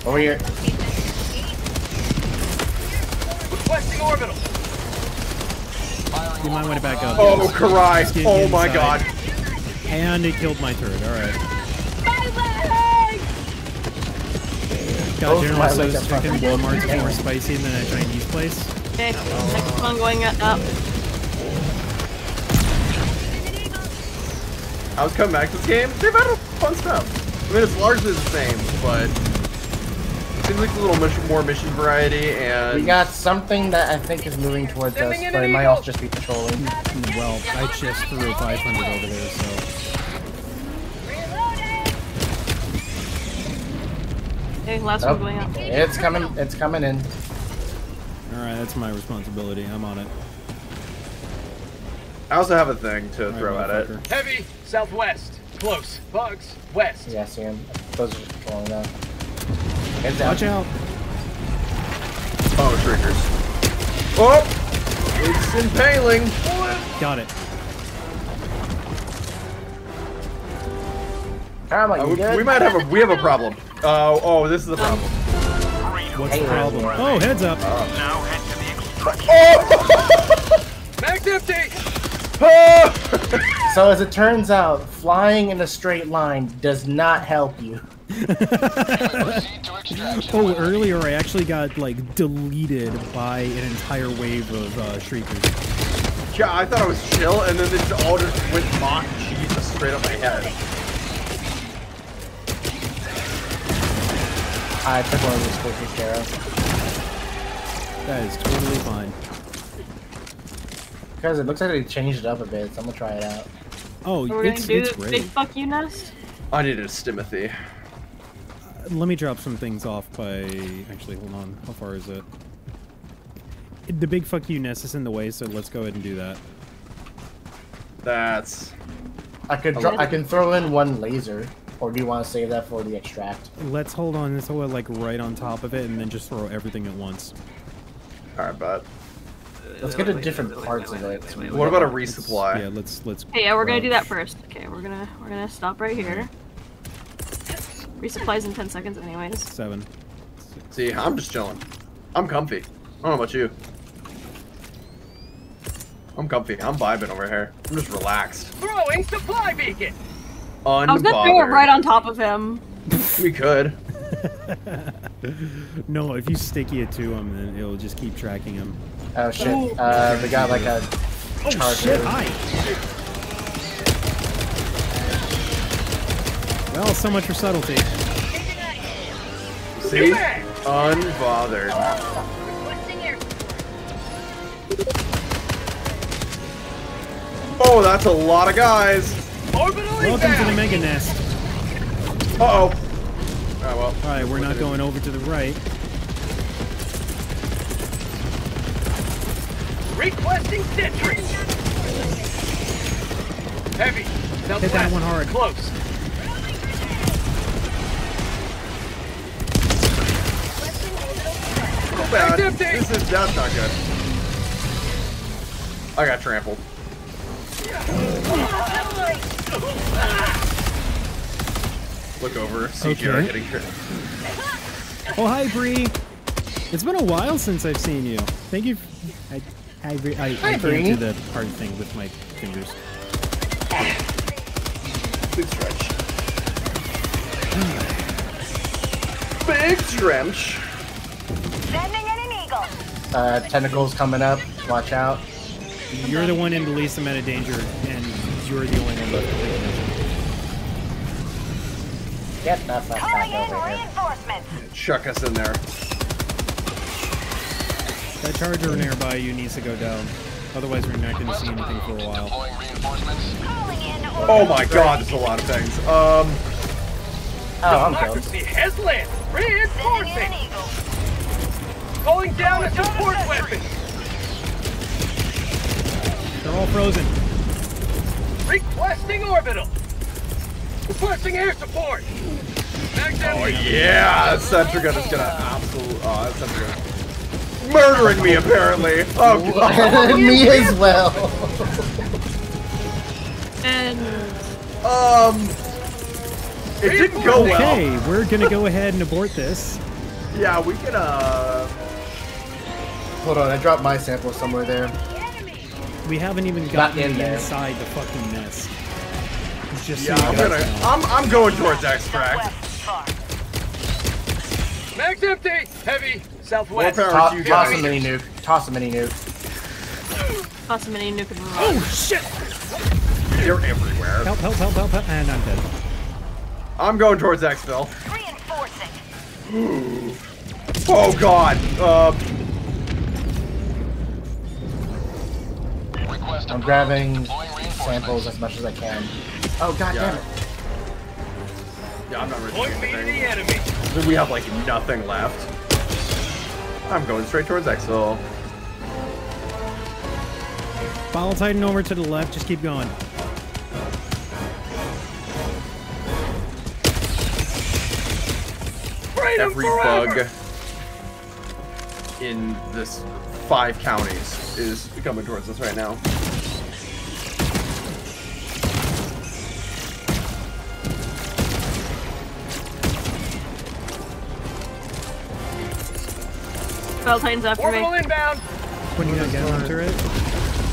Over here. Requesting orbital. You might want to back up. Oh, Just- Karai. Oh my god. And it killed my turret. All right. God, Both General my so legs are chicken fucking Walmart's dead. more spicy than a Chinese place. Okay, next one going up. up. I was coming back to this game. They've had fun stuff. I mean, it's largely the same, but it seems like a little mission, more mission variety and. We got something that I think is moving towards us, but it might also just be patrolling. Well, I just threw a 500 over there, so. Okay, last Oh, one going up. it's coming. It's coming in. All right, that's my responsibility. I'm on it. I also have a thing to All right, throw at it. Heavy. Southwest. Close. Bugs. West. Yeah, I see him. Those are just patrolling now. It's down. Watch out! Oh, triggers. Oh! It's impaling! Got it. Karma, Uh, you we, good? we might have a we have a problem. Oh, oh, this is the problem. What's Hey, the problem? Razor. Oh, heads up! Now head to the extraction. Oh! Mag's empty. Ah! So as it turns out, flying in a straight line does not help you. Proceed to extraction. Oh, earlier I actually got like deleted by an entire wave of uh, shriekers. yeah, I thought I was chill, and then it all just went mock Jesus straight up my head. I took one of these quickly care of. That is totally fine. Because it looks like they changed it up a bit, so I'm gonna try it out. Oh, So we're gonna it's do it's the ready. big fuck you nest. I needed a Stimothy. Uh, let me drop some things off by. Actually, hold on. How far is it? The big fuck you nest is in the way, so let's go ahead and do that. That's I could dro- I can throw in one laser, or do you want to save that for the extract? Let's hold on until we're like right on top of it, and then just throw everything at once. alright, but Let's get to different parts of it. what about a resupply? Yeah, let's let's. Okay, yeah, we're gonna do that first. Okay, we're gonna we're gonna stop right here. Resupplies in ten seconds, anyways. Seven. See, I'm just chilling. I'm comfy. I don't know about you. I'm comfy. I'm vibing over here. I'm just relaxed. Throwing supply beacon. I was gonna throw it right on top of him. We could. No, if you sticky it to him, then it'll just keep tracking him. Oh shit! Uh, we got like a Oh charger. shit! Hi. Well, so much for subtlety. See? Unbothered. Oh, that's a lot of guys. Orbital Welcome to the mega nest. Uh oh. Oh well. All right, we're not going over to the right. Requesting sentry. Heavy. Southwest. Hit that one hard. Close. Bad. This is that's not good. I got trampled. Look over. CGR Okay. getting tri- Oh, hi, Bree. It's been a while since I've seen you. Thank you. I, I, Bree- I, I Hi, can't Bree. do the hard thing with my fingers. Big stretch. Big stretch. Sending in an eagle. Uh, tentacles coming up. Watch out. You're the one in the least amount of danger, and you're the only one left. to take. Get the fuck Calling back in over here. reinforcements. Chuck us in there. That charger nearby you needs to go down. Otherwise, we're not going to see anything for a while. Deploying reinforcements. Calling in Oh my god, there's a lot of things. Um, Oh, I'm killed. Democracy has landed. Reinforcing. an. Calling down a support weapon. They're all frozen. Requesting orbital. Requesting air support. Max oh empty. yeah, that sentry gun is gonna absolutely. Oh, that sentry gun. Murdering me apparently. Oh god. Me as well. And Um, it didn't go well. Okay, we're going to go ahead and abort this. Yeah, we can. Uh, Hold on, I dropped my sample somewhere there. We haven't even gotten in there. inside the fucking nest. It's just yeah, so I'm gonna. know. I'm I'm going towards extract. Southwest. Max empty. Heavy. More Southwest. power To- to you toss a mini nuke. Toss a mini nuke. toss a mini nuke and run. Oh shit! You're everywhere. Help! Help! Help! Help! help. And I'm dead. I'm going towards exfil. Reinforcing. Oh god. Uh, I'm grabbing samples as much as I can. Oh god Yeah. damn it. yeah, I'm not ready. Point me to the anything. enemy. We have like nothing left. I'm going straight towards exfil. Follow Titan over to the left. Just keep going. Freedom Every forever. bug in this five counties is coming towards us right now. Spell Titan's after Orbital me. inbound. When you get him turret,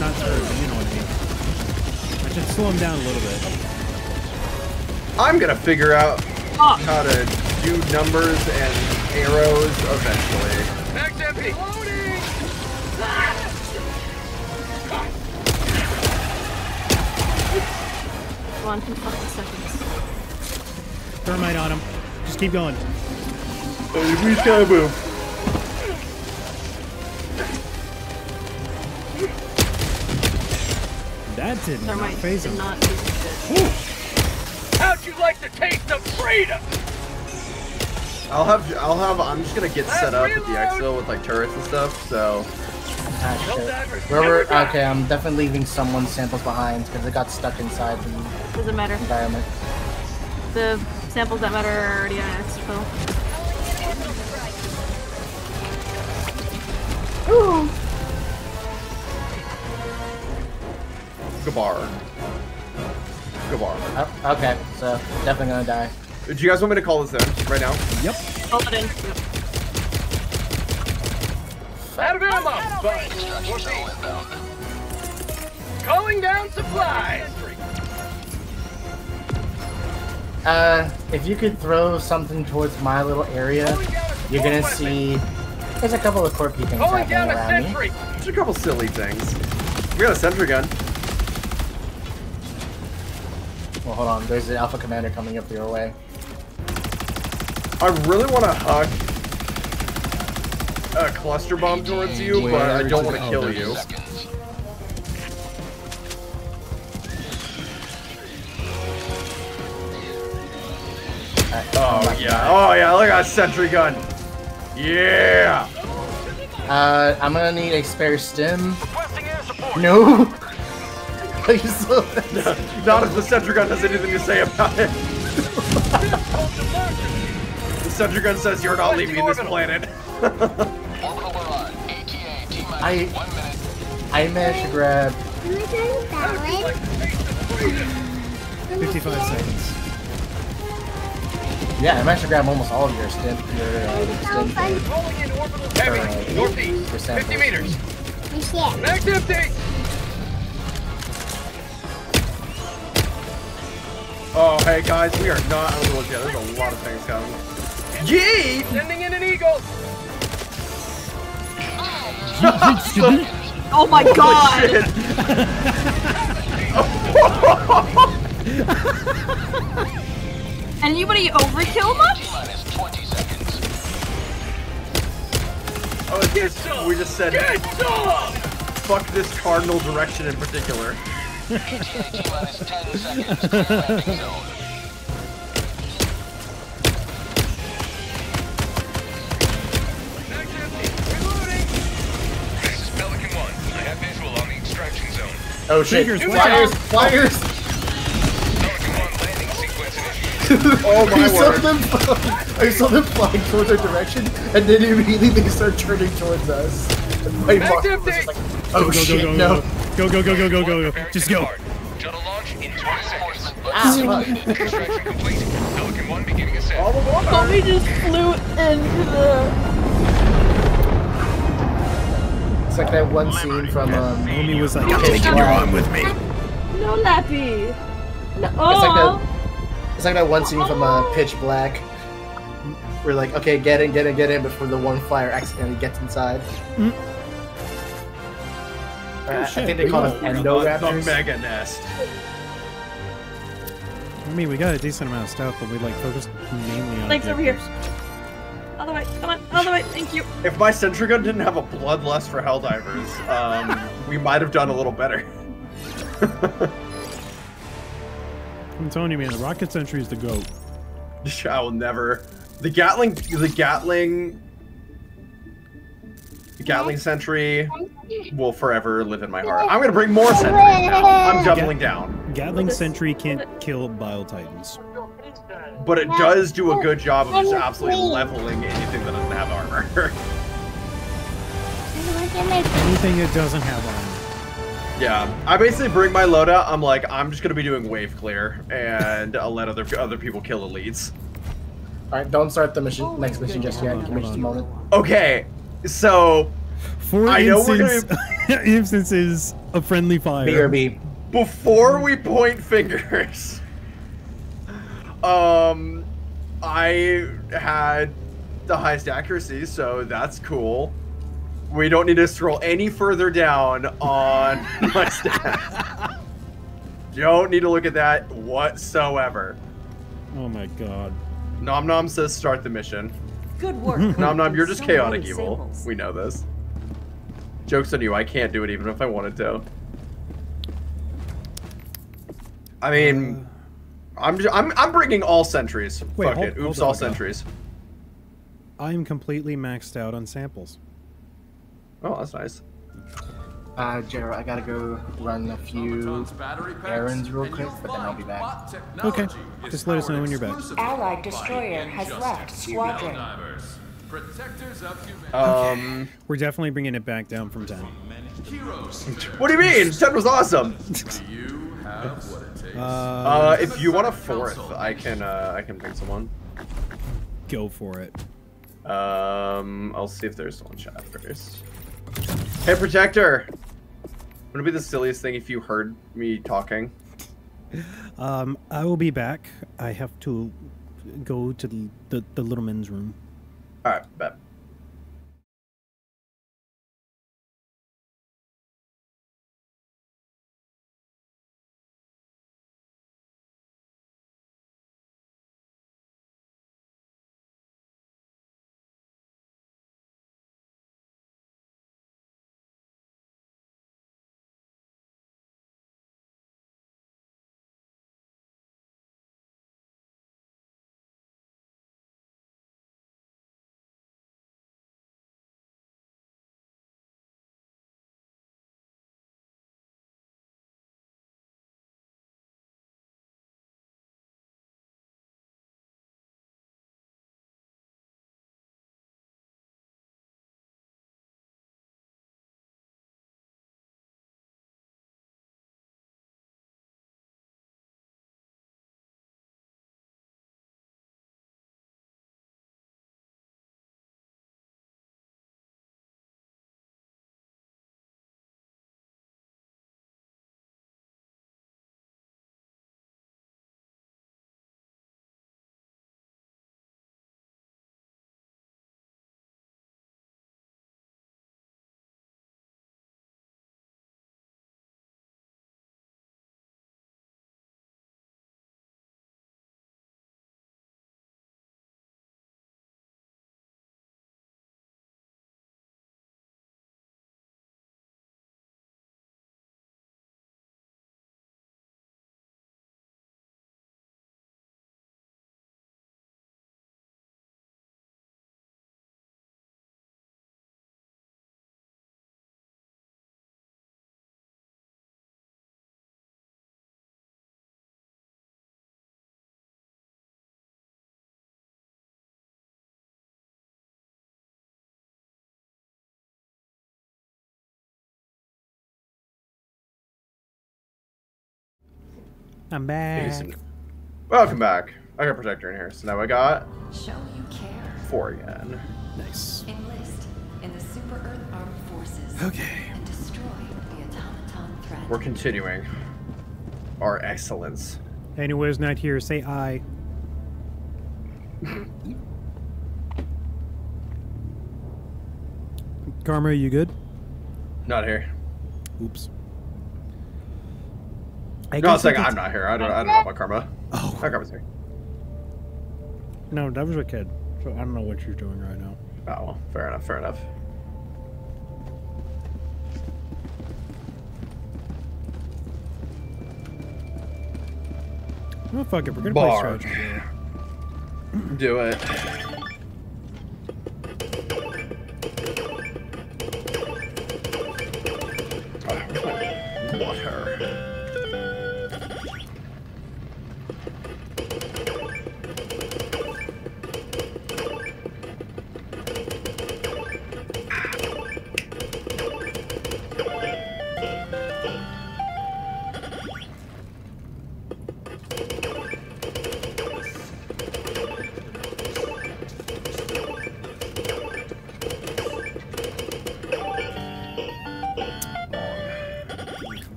not turret, but you know what I mean. I should slow him down a little bit. I'm gonna figure out Oh, how to do numbers and arrows eventually. Max empty. Loading. come on, two fucking seconds. Thermite on him. Just keep going. We just gotta That did not phase him. not. How'd you like the taste of freedom? I'll have I'll have I'm just gonna get set up at the exfil with like turrets and stuff. So Ah, No shit. divers. Where never we're, die. okay, I'm definitely leaving someone's samples behind because it got stuck inside the Doesn't matter. environment. The samples that matter are already on exfil. Gabar. Gabar. Oh, okay, so definitely gonna die. Do you guys want me to call this in right now? Yep. Call it in. Yep. Out of ammo. But Extraction we'll shuttle see. Calling down supplies. Uh, if you could throw something towards my little area, Calling down a you're gonna weapon. see there's a couple of quirky things Calling happening down a around me. There's a couple silly things. We got a sentry gun. Well, hold on, there's the Alpha Commander coming up your way. I really want to hug a cluster bomb towards you, but I don't want to Oh, kill you. is. Seconds. Oh yeah, oh yeah, look at that sentry gun. Yeah. Uh, I'm gonna need a spare stim. Requesting air support. No! Please. Not if the sentry gun has anything to say about it. The sentry gun says you're not leaving this planet. Orbital barrage. ATA T minus I- one. I managed to grab. How'd you like the taste of freedom? 55 seconds. Yeah, I managed to grab almost all of your stim. Your uh, stim thing. Calling in orbital heavy. uh, Northeast. your 50 samples. meters. Max empty. Oh hey guys, we are not out of the woods yet. There's a lot of things coming. Yeet! Sending in an eagle. Oh my god! Anybody overkill much? Oh, it's just, we just said, fuck this cardinal direction in particular. This is Pelican 1. I have visual on the extraction zone. Oh shit! Fingers, Flyers! Flyers! Pelican 1 landing sequence initiated. Oh my I saw word. them. I saw them flying towards our direction, and then immediately they start turning towards us. And my Back mark to was like, oh go, go, shit! go, no. go, go, go, go, go, go, go. Just go. Shuttle launch in 20 seconds. Ah, fuck. Extraction complete. Pelican 1 beginning ascent. All aboard! Homie just flew into the. It's like that one scene from um. Homie was like, Pitch "Take your arm with me." No, Lappy. No. It's like Oh. that. It's like that one scene from uh, Pitch Black. We're like, okay, get in, get in, get in, before the one flyer accidentally gets inside. Mm. Uh, I shit, think they call know. them endo The mega nest. I mean, we got a decent amount of stuff, but we like focused mainly on. Thanks, over here. objectives. Other way. Come on. Other way. Thank you. If my sentry gun didn't have a bloodlust for Helldivers, um, we might have done a little better. I'm telling you, man, the rocket sentry is the goat. I will never. The Gatling, the Gatling, the Gatling Sentry will forever live in my heart. I'm gonna bring more sentries now. I'm doubling down, Gatling sentry can't kill bile titans. but it does do a good job of just absolutely leveling anything that doesn't have armor. Anything that doesn't have armor. yeah, I basically bring my loadout. I'm like, I'm just gonna be doing wave clear, and I'll let other other people kill elites. All right, don't start the mission, next mission just yet. Give me just a moment. Okay, so For I know we're instance, instances of friendly fire. BRB. before we point fingers, um, I had the highest accuracy, so that's cool. We don't need to scroll any further down on my stats. Don't need to look at that whatsoever. Oh my god. Nom Nom says start the mission. Good work. Nom Nom, you're just So chaotic evil. samples. We know this. Joke's on you, I can't do it even if I wanted to. I mean, I'm, ju- I'm I'm bringing all sentries. Wait, Fuck hold- it. Oops, all fuck sentries. I'm completely maxed out on samples. Oh, that's nice. Uh, Jero, I gotta go run a few errands real quick, but then I'll be back. Okay, just let us know when you're back. Allied destroyer has left squadron. Um, We're definitely bringing it back down from 10. what do you mean? Ten was awesome. Uh, Uh, if you want a fourth, I can uh, I can bring someone. go for it. Um, I'll see if there's someone chat first. Hey, Protector! Would it be the silliest thing if you heard me talking? Um, I will be back. I have to go to the, the, the little men's room. Alright, bet. I'm back. Welcome back. I got protector in here, so now I got Show you care. four again. Nice. Enlist in the Super Earth Armed Forces. Okay. And destroy the automaton threat. We're continuing our excellence. Anyways, not here. Say I. Karma, are you good? Not here. Oops. No, I it's guess like we could- I'm not here. I don't. I don't know about karma. Oh. My karma's here. No, that was a kid. So I don't know what you're doing right now. Oh, well, fair enough. Fair enough. Oh fuck it, we're gonna Bar. play strategy. Do it.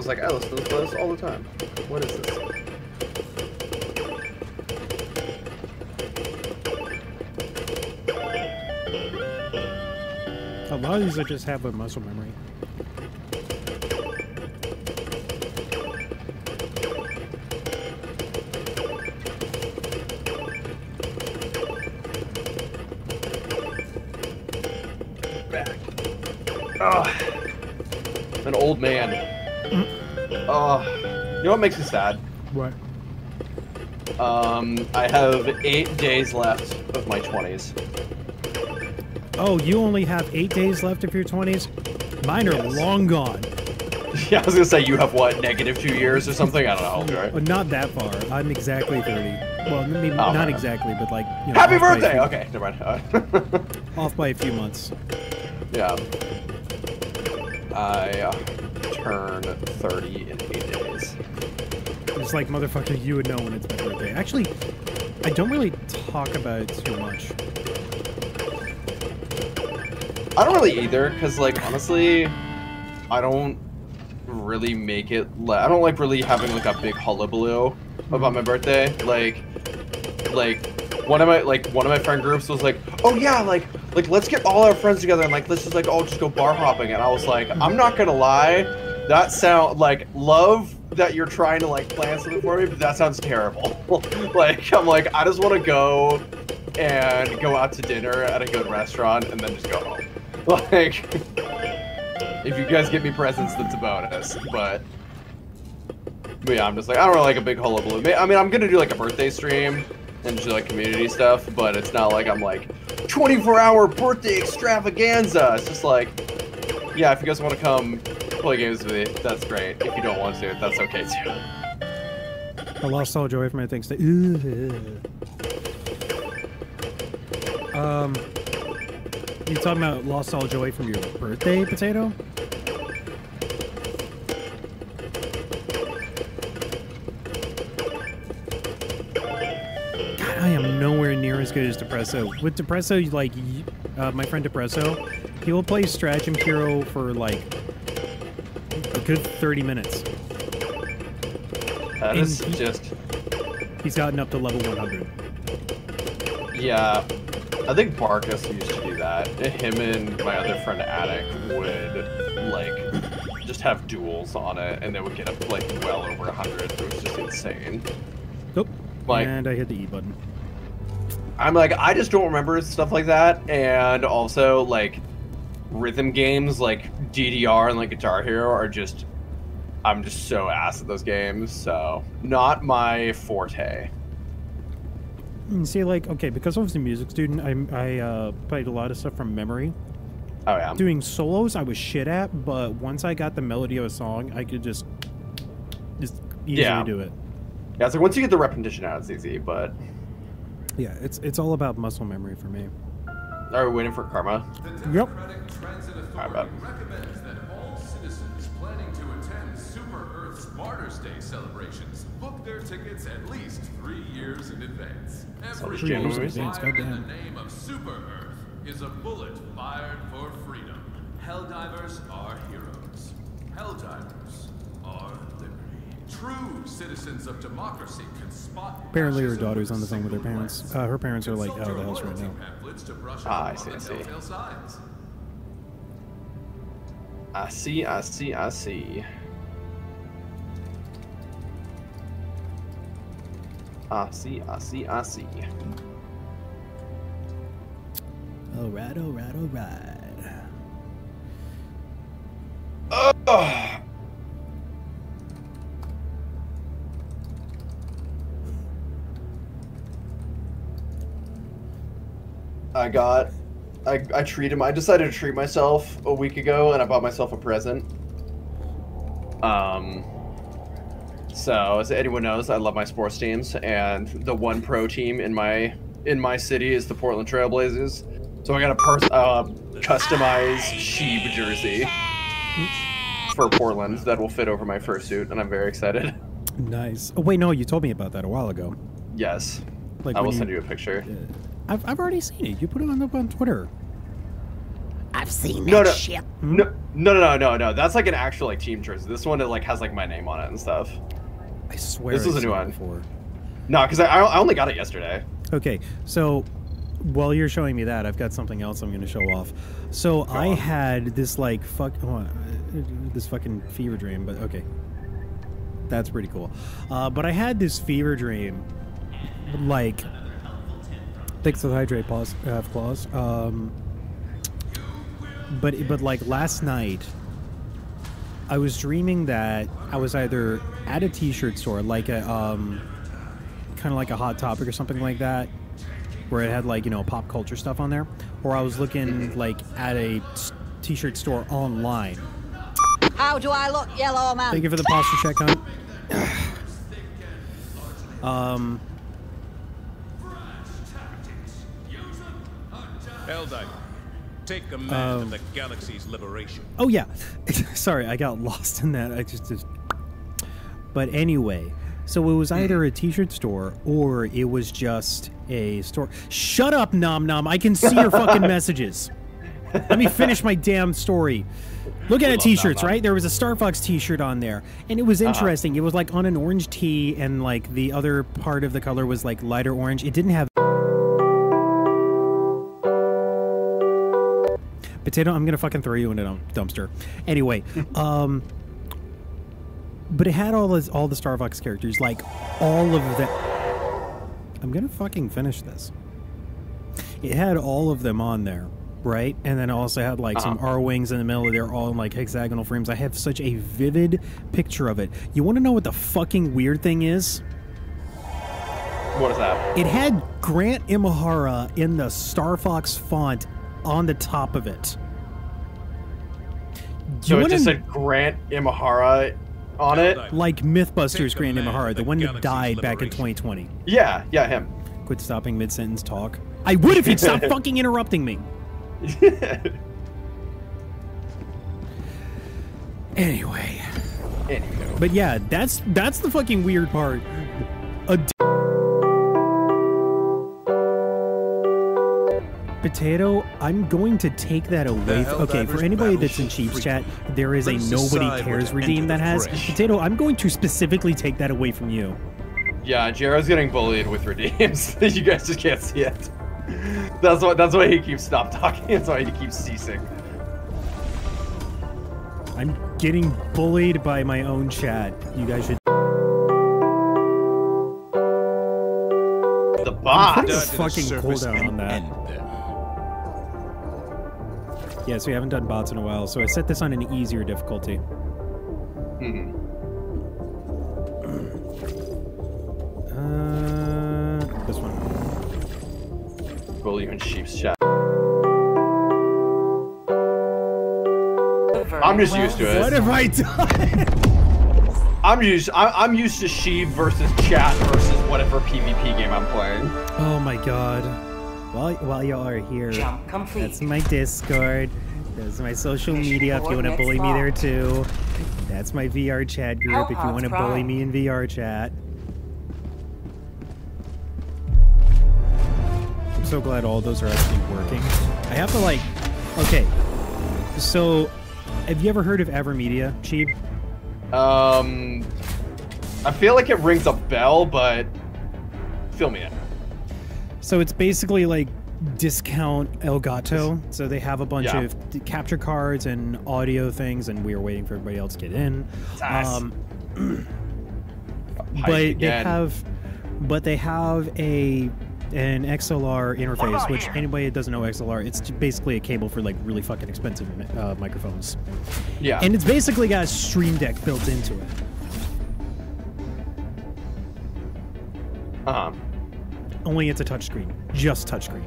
Was like, I listen to this all the time. What is this? A lot of these I just have a muscle memory. You know what makes me sad? What? Um, I have eight days left of my twenties. Oh, you only have eight days left of your 20s? Mine are long gone. Yeah, I was gonna say you have what, negative two years or something? I don't know. how old you are. Uh, not that far. I'm exactly 30. Well, maybe Oh, not man. exactly, but like, you know, Happy off by a birthday! Okay, never mind. Uh, Off by a few months. yeah. I uh, turn 30 in eight days. Like, motherfucker, you would know when it's my birthday. Actually, I don't really talk about it too much. I don't really either, because, like, honestly, I don't really make it. I don't like really having, like, a big hullabaloo about my birthday. Like, like, one of my, like, one of my friend groups was like, oh, yeah, like, like, let's get all our friends together and, like, let's just, like, all just go bar hopping. And I was like, I'm not gonna lie, that sound, like, love that you're trying to, like, plan something for me, but that sounds terrible. like, I'm like, I just want to go and go out to dinner at a good restaurant and then just go home. Like, if you guys get me presents, that's a bonus. But, but yeah, I'm just like, I don't really like a big hullabaloo. I mean, I'm gonna do like a birthday stream and do like community stuff, but it's not like I'm like 24 hour birthday extravaganza. It's just like, yeah, if you guys want to come play games with me, that's great. If you don't want to, that's okay too. I lost all joy from my things. Um, you talking about lost all joy from your birthday, potato? God, I am nowhere near as good as Depresso. With Depresso, like uh, my friend Depresso, he will play Stratagem Hero for like good 30 minutes. That And is he- just, He's gotten up to level 100. yeah. I think Barkus used to do that. Him and my other friend Attic would like just have duels on it, and they would get up to like well over 100. It was just insane. Nope. Like- and I hit the E button. I'm like, I just don't remember stuff like that, and also like rhythm games like DDR and like Guitar Hero are just, I'm just so ass at those games. So not my forte. And see, like, okay, because I was a music student, I, I uh, played a lot of stuff from memory. Oh yeah. Doing solos, I was shit at, but once I got the melody of a song, I could just, just easily Yeah. do it. Yeah, it's like once you get the repetition out, it's easy. But Yeah, it's it's all about muscle memory for me. Are we waiting for karma? Yep. Alright, bet. recommends that all citizens planning to attend Super Earth's Martyrs Day celebrations book their tickets at least three years in advance. Every Three years in bullet advance, fired in goddamn. the name of Super Earth is a bullet fired for freedom. Helldivers are heroes. Helldivers are liberty. True citizens of democracy can spot Apparently, her fascism daughter's on the phone with her parents. Uh, her parents are like Consult out of the your house right loyalty now. Pamphlets to brush Ah, I see, I the see. signs. I see, I see, I see. I see, I see, I see. All right, all right, all right. Ugh. I got, I, I treated, my- I decided to treat myself a week ago, and I bought myself a present. Um, so as anyone knows, I love my sports teams, and the one pro team in my in my city is the Portland Trailblazers. So I got a pers- uh, customized Sheeb jersey for Portland that will fit over my fursuit, and I'm very excited. Nice. Oh wait, no, you told me about that a while ago. Yes, Like I will you- send you a picture. I've, I've already seen it. You put it on up on Twitter. I've seen No, that no, shit. no, no, no, no, no, no. That's like an actual like team jersey. This one it like has like my name on it and stuff. I swear. This is a new one. Before. No, because I, I only got it yesterday. Okay, so while you're showing me that, I've got something else I'm going to show off. So I had this like fuck, uh, this fucking fever dream, but okay, that's pretty cool. Uh, but I had this fever dream, like thanks to the hydrate pause, uh, clause. Um, but but like last night, I was dreaming that I was either at a T-shirt store, like a um, kind of like a Hot Topic or something like that, where it had like you know pop culture stuff on there, or I was looking like at a T-shirt store online. How do I look, yellow man? Thank you for the posture check, hunt. um, Take command Um, of the galaxy's liberation. Oh yeah, sorry, I got lost in that. I just, just. But anyway, so it was either a T-shirt store or it was just a store. Shut up, Nom Nom. I can see your fucking messages. Let me finish my damn story. Look at T-shirts, right? There was a Star Fox T-shirt on there, and it was Uh-huh. interesting. It was like on an orange tee, and like the other part of the color was like lighter orange. It didn't have. Potato, I'm gonna fucking throw you in a dumpster. Anyway, um, but it had all this, all the Star Fox characters, like all of them. I'm gonna fucking finish this. It had all of them on there, right? And then also had like some Uh-huh. Arwings in the middle. They're all in like hexagonal frames. I have such a vivid picture of it. You want to know what the fucking weird thing is? What is that? It had Grant Imahara in the Star Fox font on the top of it. Do So you it wanna- just said Grant Imahara on it. like MythBusters Grant Imahara, the one that died back in 2020. Yeah, yeah, him. Quit stopping mid sentence talk. I would if you'd stop fucking interrupting me. Anyway. Anywho. But yeah, that's that's the fucking weird part. A Potato, I'm going to take that away. The okay, for anybody that's in battleship Chiefs chat, there is a nobody cares redeem that has. fresh. Potato, I'm going to specifically take that away from you. Yeah, Jero's getting bullied with redeems. you guys just can't see it. That's why. That's why he keeps stop talking. That's why he keeps ceasing. I'm getting bullied by my own chat. You guys should. The I'm a Done to the fucking cooldown on and that. End them. Yeah, so we haven't done bots in a while, so I set this on an easier difficulty. Mhm. Uh, this one. Bully in Sheeb's chat. I'm just used to it. What have I done? I'm used. I, I'm used to Sheeb versus chat versus whatever PvP game I'm playing. Oh my god. While while y'all are here, Jump complete. that's my Discord. That's my social media if you want to coordinates bully me there too. That's my VR chat group if you want to bully me in VR chat. I'm so glad all those are actually working. I have to like, okay. So, have you ever heard of AVerMedia, Sheeb? Um, I feel like it rings a bell, but fill me in. So it's basically like discount Elgato. So they have a bunch Yeah. of capture cards and audio things, and we are waiting for everybody else to get in. Nice. Um, but they have, but they have a an XLR interface, which here? anybody that doesn't know XLR, it's basically a cable for like really fucking expensive uh, microphones. Yeah. And it's basically got a Stream Deck built into it. Only it's a touchscreen, just touchscreen.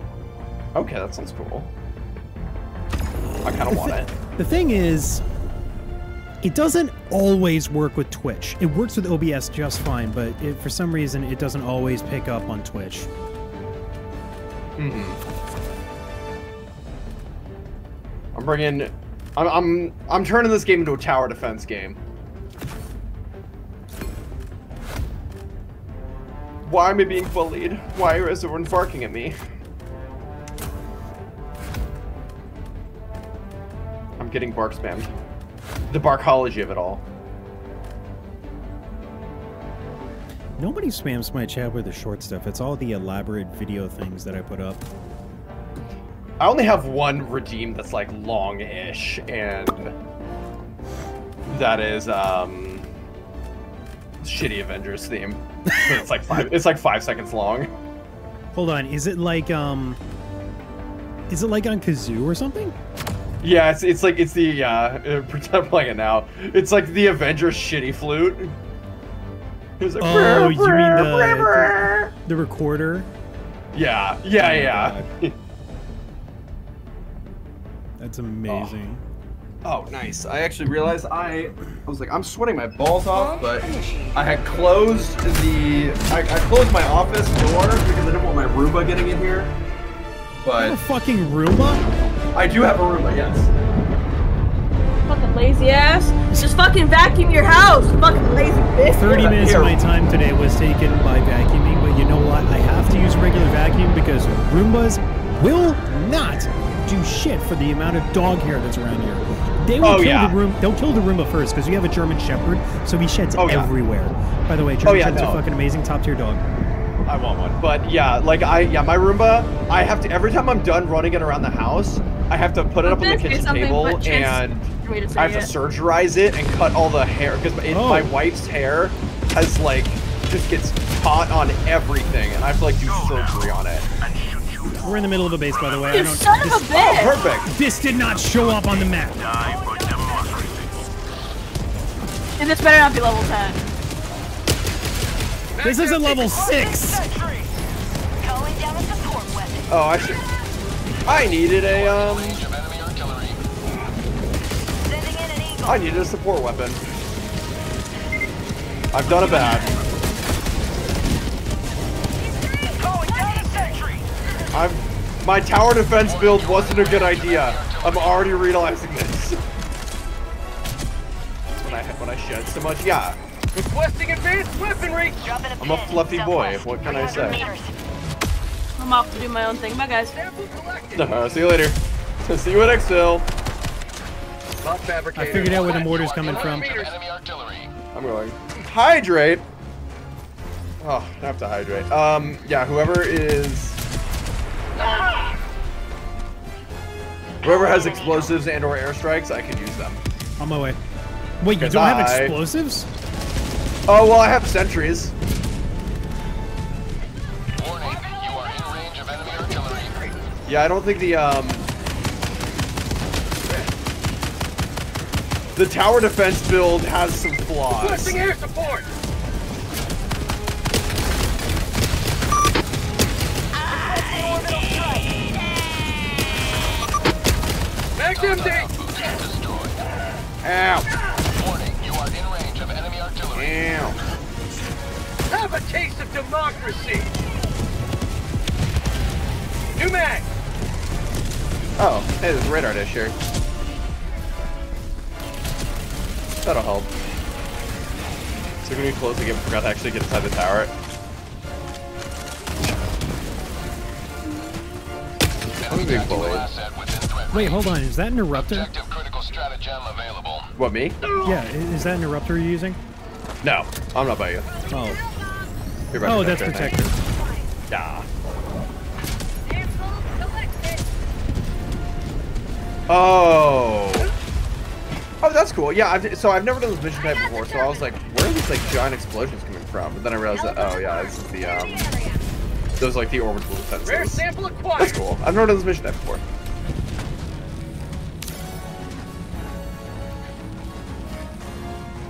Okay, that sounds cool. I kind of want it. The thing is, it doesn't always work with Twitch. It works with OBS just fine, but it, for some reason, it doesn't always pick up on Twitch. Mm -hmm. I'm bringing. I'm, I'm I'm turning this game into a tower defense game. Why am I being bullied? Why is everyone barking at me? I'm getting bark spammed. The barkology of it all. Nobody spams my chat with the short stuff. It's all the elaborate video things that I put up. I only have one redeem that's like long-ish, and that is um shitty Avengers theme. it's like five. It's like five seconds long. Hold on, is it like um, is it like on Kazoo or something? Yeah, it's it's like it's the uh, pretend I'm playing it now. It's like the Avengers shitty flute. It's like, Oh, you mean the brr. the recorder? Yeah, yeah, Oh yeah. That's amazing. Oh, Oh, nice. I actually realized I, I was like, I'm sweating my balls off, but I had closed the, I, I closed my office door because I didn't want my Roomba getting in here. You But have a fucking Roomba? I do have a Roomba, yes. Fucking lazy ass. Just fucking vacuum your house. Fucking lazy bitch. 30 minutes Here. of my time today was taken by vacuuming, but you know what? I have to use regular vacuum because Roombas will not do shit for the amount of dog hair that's around here. They will Oh, kill yeah. the room. They'll kill the Roomba first because you have a German Shepherd, so he sheds Oh, yeah. everywhere. By the way, oh, German Oh, yeah, Shepherds no. are fucking amazing, top tier dog. I want one. But yeah, like I, yeah, my Roomba, I have to, every time I'm done running it around the house, I have to put it up on the kitchen table and for me to say I have to it. surgerize it and cut all the hair because Oh. my wife's hair has like just gets caught on everything, and I have to like do surgery on it. We're in the middle of a base, by the way. I You don't, son of a this, bitch. Perfect. this did not show up on the map. Die for democracy. And this better not be level 10. This is a level 6. Calling down a support weapon. Oh, I should. I needed a um. Range of enemy artillery. Sending in an eagle. I needed a support weapon. I've done a bad. I'm. My tower defense build wasn't a good idea. I'm already realizing this. That's When I when I shed so much, yeah. Requesting advanced weaponry. Dropping a I'm a fluffy boy, what can I say? I'm off to do my own thing. Bye, guys. Sample collected. Uh, see you later. see you at Exfil. Not fabricated. I figured out where the mortar's coming from. Meters. Artillery. I'm going. Hydrate. Oh, I have to hydrate. Um, yeah, whoever is. Whoever has explosives and or airstrikes, I could use them. On my way. Wait, you don't have explosives? Oh, well, I have sentries. Warning, you are in range of enemy artillery. Yeah, I don't think the, um... The tower defense build has some flaws. Requesting air support. MD. Outpost. Ow. Warning, you are in range of enemy artillery. Ow. Have a taste of democracy. New mag! Oh, hey, there's a radar dish here. That'll help. So can we close again? Forgot to actually get inside the tower. I'm a big bully. Wait, hold on. Is that an eruptor? What, me? Yeah, is that an eruptor you're using? No, I'm not by you. Oh. You're by Oh, that's I protector. Yeah. Oh. Oh, that's cool. Yeah, I've, so I've never done this mission type before, so I was like, where are these like giant explosions coming from? But then I realized that, oh yeah, this is the um, those like the orbital Rare sample acquired. That's cool. I've never done this mission type before.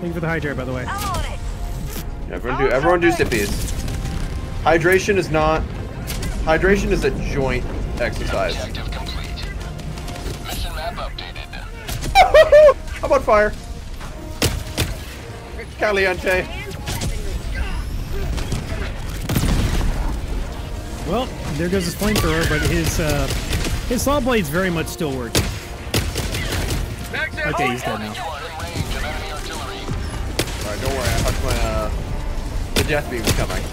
Thank you for the hydrate, by the way. Yeah, everyone do everyone do sippies. Hydration is not. Hydration is a joint exercise. Mission map updated. I'm on fire. Caliente. Well, there goes his flamethrower, but his uh, his saw blade's very much still working. Okay, he's dead now. Alright, don't worry. I my uh, the death beam was coming.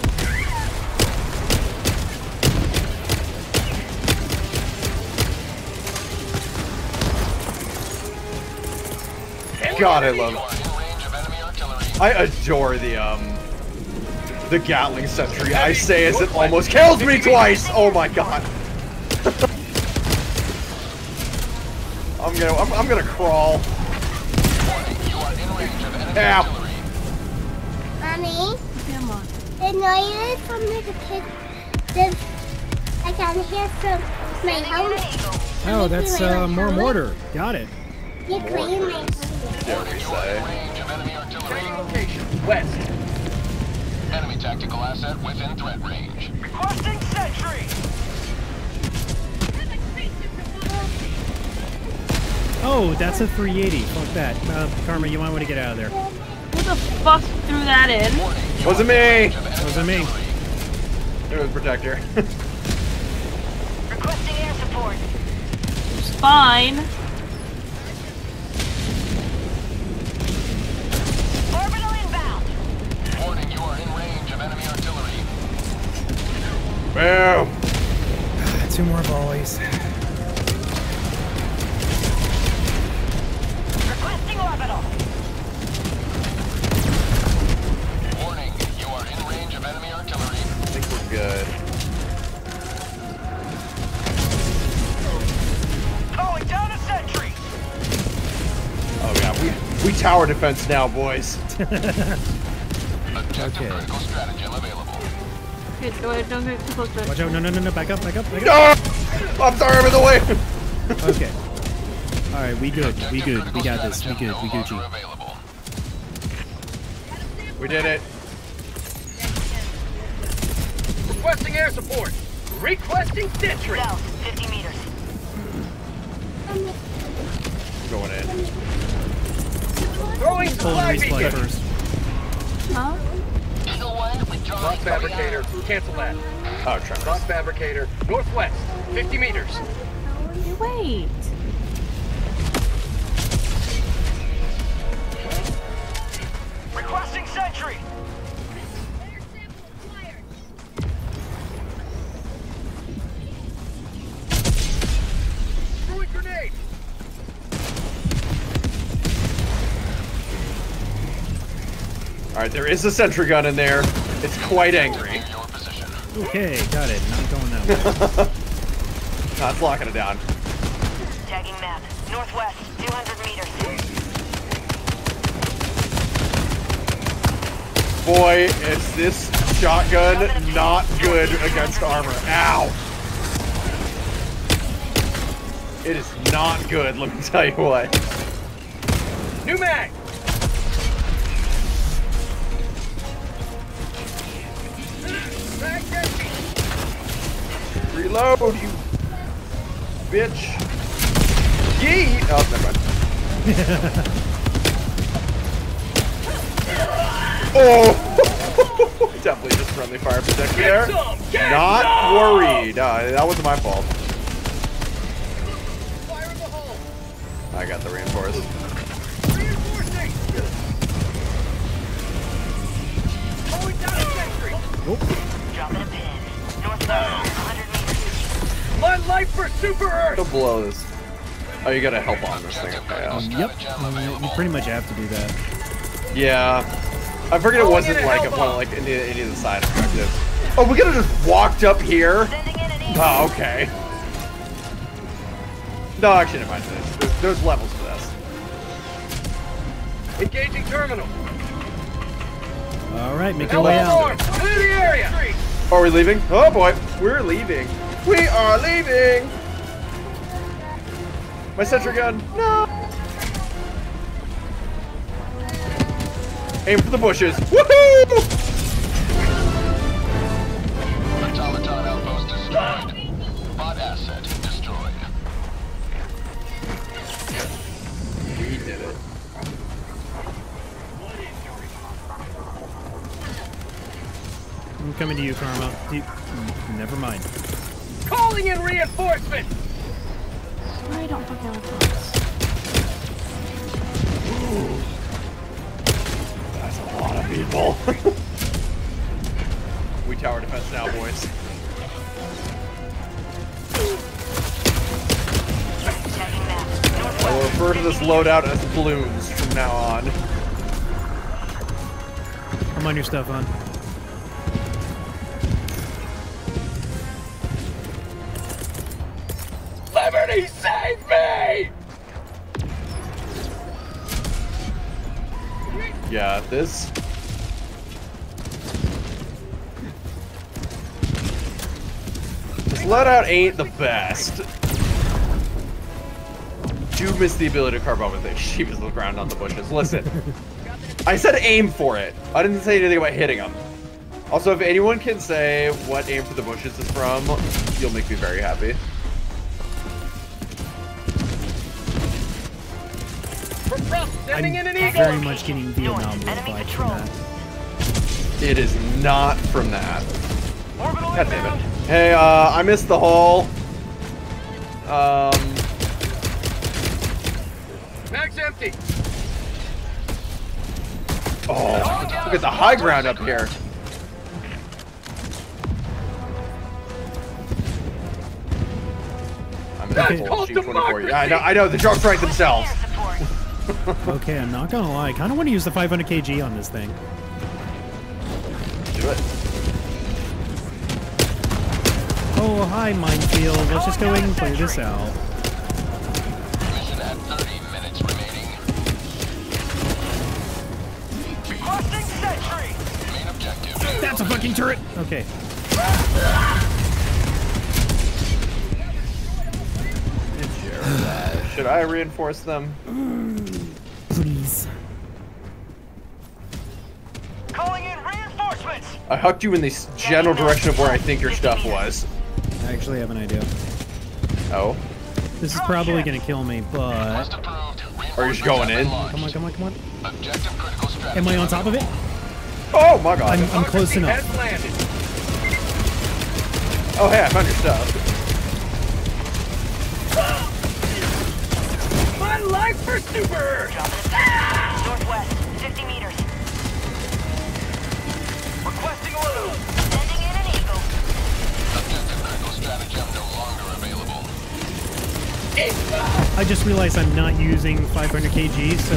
God, I love. I adore the um the Gatling sentry. I say as it almost kills me twice. Oh my god. I'm gonna I'm, I'm gonna crawl. Ow. Mommy, the noise from the kid, the, I can hear from my home. Oh, that's uh, more mortar. Got it. You clean my Dare we say. Location, west. Enemy tactical asset within threat range. Requesting sentry! Oh, that's a 380. Fuck that. Uh, Karma, you might want to get out of there. Who the fuck threw that in? Wasn't me. Wasn't me. It was protector. Requesting air support. It's fine. Boom. Two more volleys. Requesting orbital. Warning, you are in range of enemy artillery. I think we're good. Calling down a sentry! Oh yeah, we we tower defense now, boys. Objective Okay. Critical stratagem available. Okay, go ahead, don't get too close to it. Watch out. No, no, no, no. Back up, back up, back No! up. I'm sorry, I'm in the way. Okay. All right, we good. We good. We got this. We good. We Gucci. Available. We did it. Requesting air support. Requesting sentry. South, 50 meters. Going in. Throwing Pull supply and beacon. first. Huh? Rock fabricator. Cancel that. Oh, Travis. Rock fabricator. Northwest. 50 meters. Wait. Requesting sentry. All right, there is a sentry gun in there. It's quite angry. Okay, got it. Not going that way. Nah, it's locking it down. Tagging map. Northwest, 200 meters. Boy, is this shotgun not good against armor. Ow! It is not good, let me tell you what. New mag. Reload, you bitch. Yee! Oh, never mind. oh! Definitely just friendly fire protection there. Get some! Get Not some! worried. Uh, that wasn't my fault. Fire in the hole! I got the reinforce. Reinforcing! Going down a sentry! Dropping a pin. Northbound, 100 meters. My life for Super Earth! Go below this. Oh, you gotta help on this thing. Okay, yeah. Yep. You, you pretty much have to do that. Yeah. I figured oh, it wasn't in a like help a, one on. like any, any of the side objectives. Oh, we could have just walked up here. Oh, okay. No, actually, never mind. There's, there's levels to this. Engaging terminal. All right, make your way out. Clear the area. Are we leaving? Oh boy, we're leaving. We are leaving. My sentry gun. No. Aim for the bushes. Woohoo! Automaton outpost destroyed. Bot asset destroyed. We did it. I'm coming to you, Karma. You- never mind. Calling in reinforcements! I don't fucking have clothes. That's a lot of people. we tower defense now, boys. I will refer to this loadout as balloons from now on. I'm on, your stuff on. Liberty, save me! Yeah, this. This loadout ain't the best. Do miss the ability to carve over the sheep is the ground on the bushes. Listen, I said aim for it. I didn't say anything about hitting them. Also, if anyone can say what aim for the bushes is from, you'll make me very happy. I'm eagle! very much getting Vietnam vibes from that. It is not from that. God damn it. Hey, uh, I missed the hole. Um, Mag's empty! oh, look at the high ground up here. I'm in That's the hole, called Sheep 24. Yeah, I know, I know, the drop strike themselves. Okay, I'm not gonna lie. I kind of want to use the 500 kg on this thing. Do it. Oh, hi, minefield. Let's just go ahead and clear this out. Mission at 30 minutes remaining. Requesting sentry! Main objective. That's a fucking turret. Okay. Should I reinforce them? Please. Calling in reinforcements! I hucked you in the general direction of where I think your stuff was. I actually have an idea. Oh? This is probably gonna kill me, but Are you just going in? come on, come on, come on. Objective critical strategy. Am I on top of it? Oh my god. I'm, I'm close enough. Oh hey, I found your stuff. My life for Super Earth! Northwest, 50 meters. Requesting order! Sending in an eagle. Objective critical stratagem no longer available. I just realized I'm not using 500 kg, so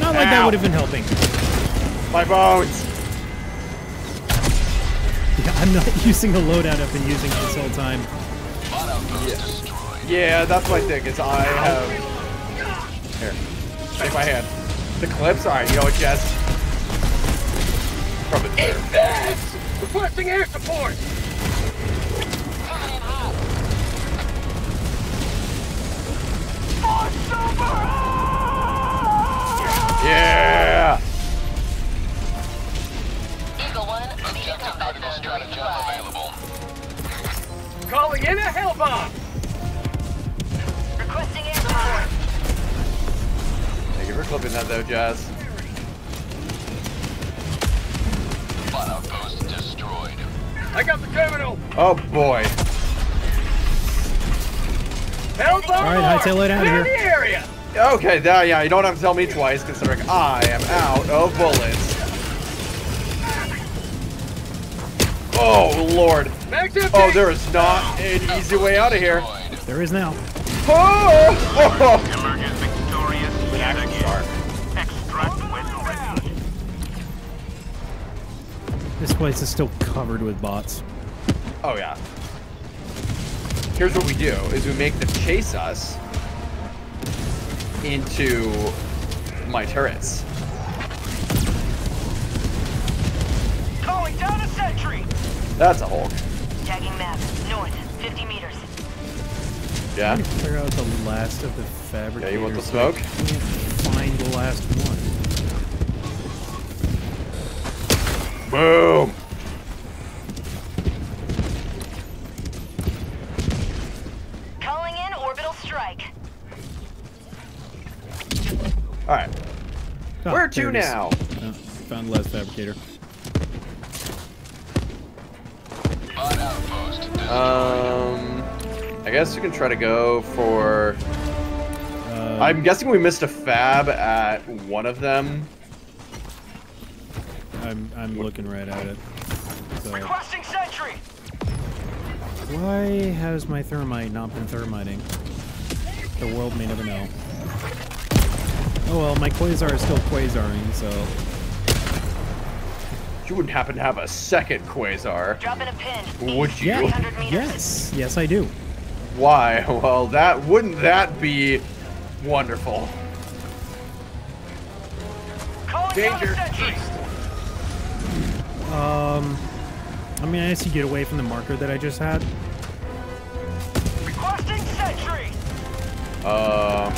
not like that would have been helping. My bones! Yeah, I'm not using a loadout I've been using this whole time. Bot outpost destroyed. Yeah, that's my thing, is I have... Here. Take my hand. The clips? Alright, you know what, Jess? From the chair. Yes! Requesting air support! Yeah! Eagle 1, leaving combat critical available. Calling in a hell bomb! Requesting air support. Thank you for clipping that though, Jazz. Bot outpost I got the terminal. Oh boy. Hell's All right, hightail it out of here. the area. Okay, that, yeah, you don't have to tell me twice, considering I am out of bullets. Oh lord. Oh, there is not an easy way out of here. There is now. Oh! oh. oh. Place is still covered with bots. Oh yeah. Here's what we do: is we make them chase us into my turrets. Calling down a sentry. That's a Hulk. Tagging map. North, 50 meters. Yeah. Clear out the last of the fabricators. Yeah, you want the but I smoke? can't Find the last one. Boom. Calling in orbital strike. All right. Oh, Where to now? Oh, found the last fabricator. Um, I guess you can try to go for. Um, I'm guessing we missed a fab at one of them. I'm I'm looking right at it. So Requesting sentry. why has my thermite not been thermiting? The world may never know. Oh well, my quasar is still quasaring, so You wouldn't happen to have a second quasar, Dropping a pin. would you? yeah, 300 meters. yes, yes I do. Why? Well, that wouldn't that be wonderful? Calling down Danger. A sentry. Um, I mean, I guess you get away from the marker that I just had. Requesting sentry. Uh.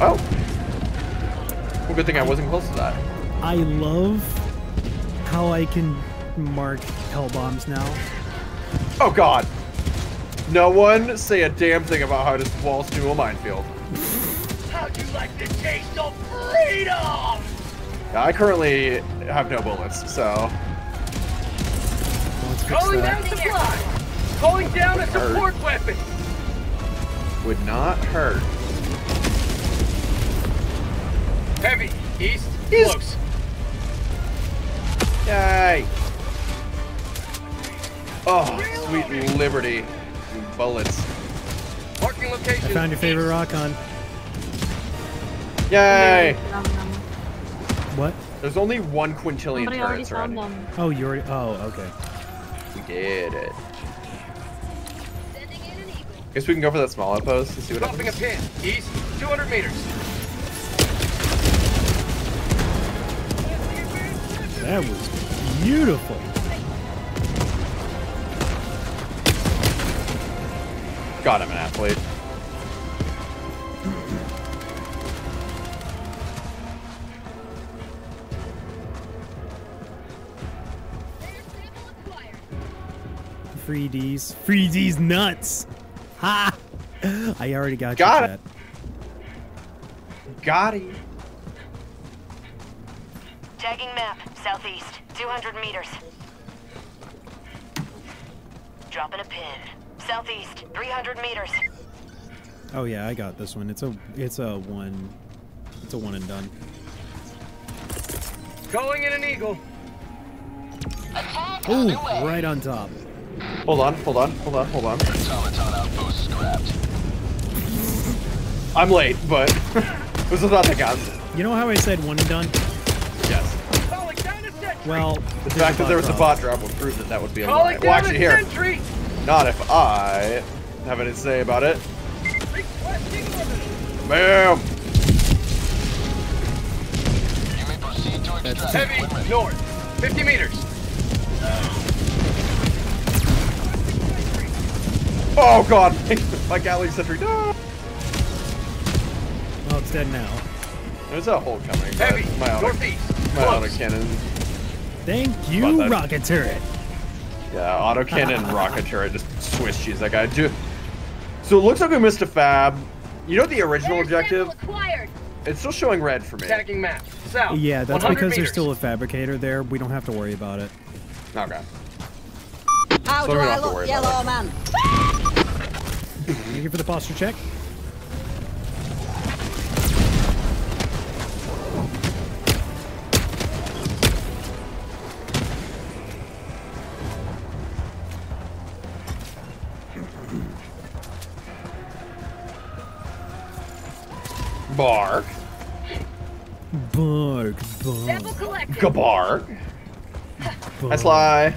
Oh. Well, good thing I wasn't close to that. I love how I can mark hell bombs now. Oh God. No one say a damn thing about how to waltz to a minefield. How'd you like the taste of freedom? I currently have no bullets, so Let's fix Calling that. down supply. Calling down a Hurt. support weapon. would not hurt. Heavy. East. East. Close. Yay! Oh, sweet liberty. Bullets. Marking location. I found your favorite rock on. Yay! What? There's only one quintillion Somebody already turrets found already. them. Oh, you already. Oh, okay. We did it. Guess we can go for that small outpost and see what Dropping a happens. pin. East. 200 meters. That was beautiful. God, I'm an athlete. Free D's. Free D's nuts. Ha! I already got, that. Got you, it. Chat. Got it. Tagging map. Southeast. 200 meters. Dropping a pin. Southeast. 300 meters. Oh yeah, I got this one. It's a it's a one it's a one and done. Calling in an eagle. Ooh, right on top. Hold on, hold on, hold on, hold on. Automaton outpost scrapped. I'm late, but this is not the gun. You know how I said one and done? Yes. Calling down a sentry. Well, The fact that there was a bot drop would prove that that would be a Calling lie. Well, actually, here. sentry. Not if I have anything to say about it. Requesting orbital. Bam! You may proceed to extract Heavy. North. 50 meters. Oh god! My Gatling sentry. No! well, it's dead now. There's a hole coming. Heavy. My auto, Northeast. my auto cannon. Thank you, rocket turret. Yeah, auto cannon rocket turret just Swiss cheese that guy. Dude. So it looks like we missed a fab. You know the original objective? It's still showing red for me. Tagging map. South. Yeah, that's because meters. there's still a fabricator there. We don't have to worry about it. Okay. How So do I look, yellow man? Thank you for the posture check. Bark. Bark, bark. Sample collected. Gabark. I sly.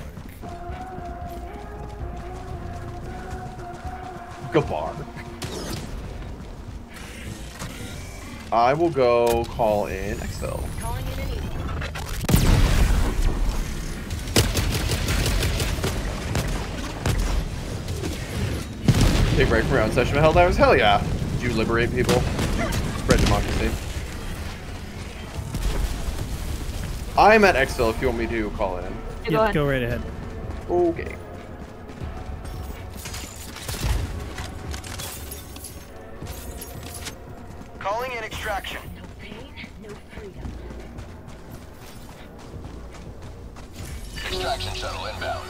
Gabark. I will go call in Exfil. Calling in an eagle. Take break from your own session with Helldivers? Hell yeah. Did you liberate people? Spread democracy. I'm at Exfil if you want me to call in. Go ahead. go right ahead. Okay. Shuttle inbound.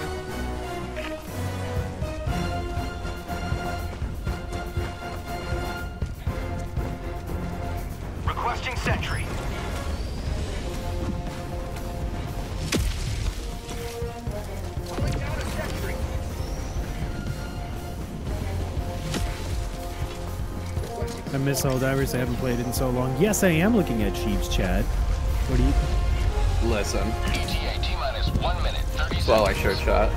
Requesting sentry. Calling down a sentry. I miss Helldivers. I haven't played it in so long. Yes, I am looking at Sheeb's Chad. What do you? Listen. Well, I showed shot.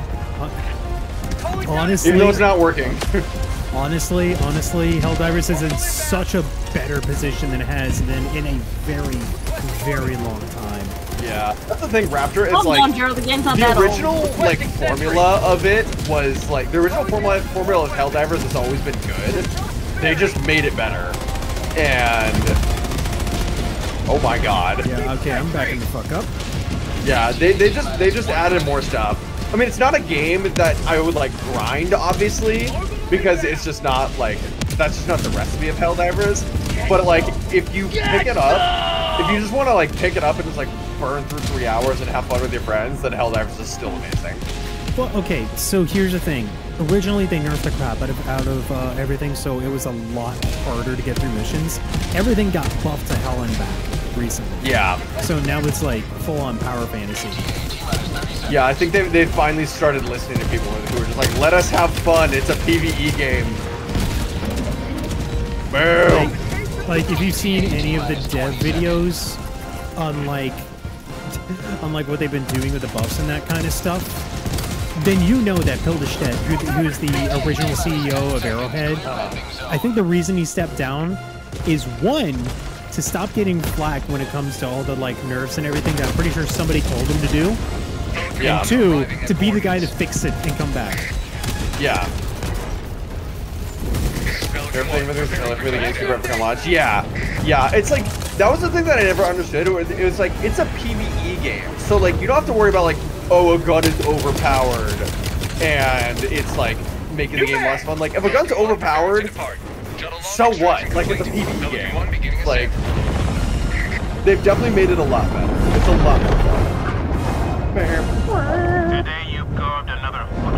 Honestly, Even though it's not working. honestly, honestly, Helldivers is in such a better position than it has been in a very, very long time. yeah. That's the thing, Raptor. It's Hold like on, Gerald. The game's not the that old. original like formula of it was like the original formula formula of Helldivers has always been good. They just made it better. And oh my god. Yeah. Okay, I'm backing the fuck up. Yeah, they, they just they just added more stuff. I mean, it's not a game that I would like grind, obviously, because it's just not like that's just not the recipe of Helldivers. But like, if you pick it up, if you just want to like pick it up and just like burn through three hours and have fun with your friends, then Helldivers is still amazing. Well, okay. So here's the thing. Originally, they nerfed the crap out of out of uh, everything, so it was a lot harder to get through missions. Everything got buffed to hell and back recently. Yeah. So now it's like full on power fantasy. Yeah, I think they they finally started listening to people who were just like, let us have fun. It's a PVE game. Boom. Like, like if you've seen any of the dev videos on like on like what they've been doing with the buffs and that kind of stuff, then you know that Pilestedt, who, who is the original CEO of Arrowhead, I think the reason he stepped down is one to stop getting flack when it comes to all the like nerfs and everything that I'm pretty sure somebody told him to do. Yeah. And two, to be the guy to fix it and come back. Yeah. Everything everything's trailer for the games people ever can launch. Yeah, yeah. It's like that was the thing that I never understood. It was, it was like it's a PVE game, so like you don't have to worry about like oh a gun is overpowered, and it's like making the game less fun. Like if a gun's overpowered, so what? Like it's a PVE game. Like they've definitely made it a lot better. It's a lot more fun. Today you carved another foot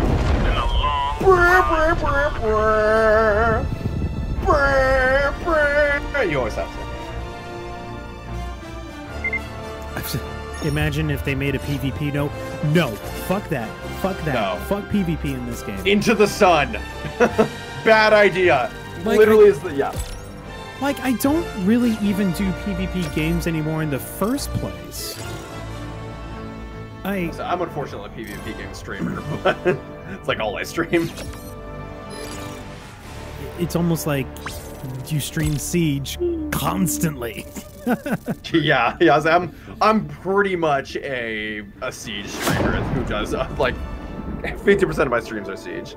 in a long Brr, brr, brr, brr. Brr, brr. You always have to. Imagine if they made a PvP. No, no, fuck that, fuck that, No. fuck PvP in this game. Into the sun. Bad idea. Like, Literally I- is the yeah. Like, I don't really even do PvP games anymore in the first place. I So I'm unfortunately a PvP game streamer, but it's like all I stream. it's almost like you stream Siege constantly. yeah, yeah. I'm I'm pretty much a a siege streamer who does uh, like 50% of my streams are siege.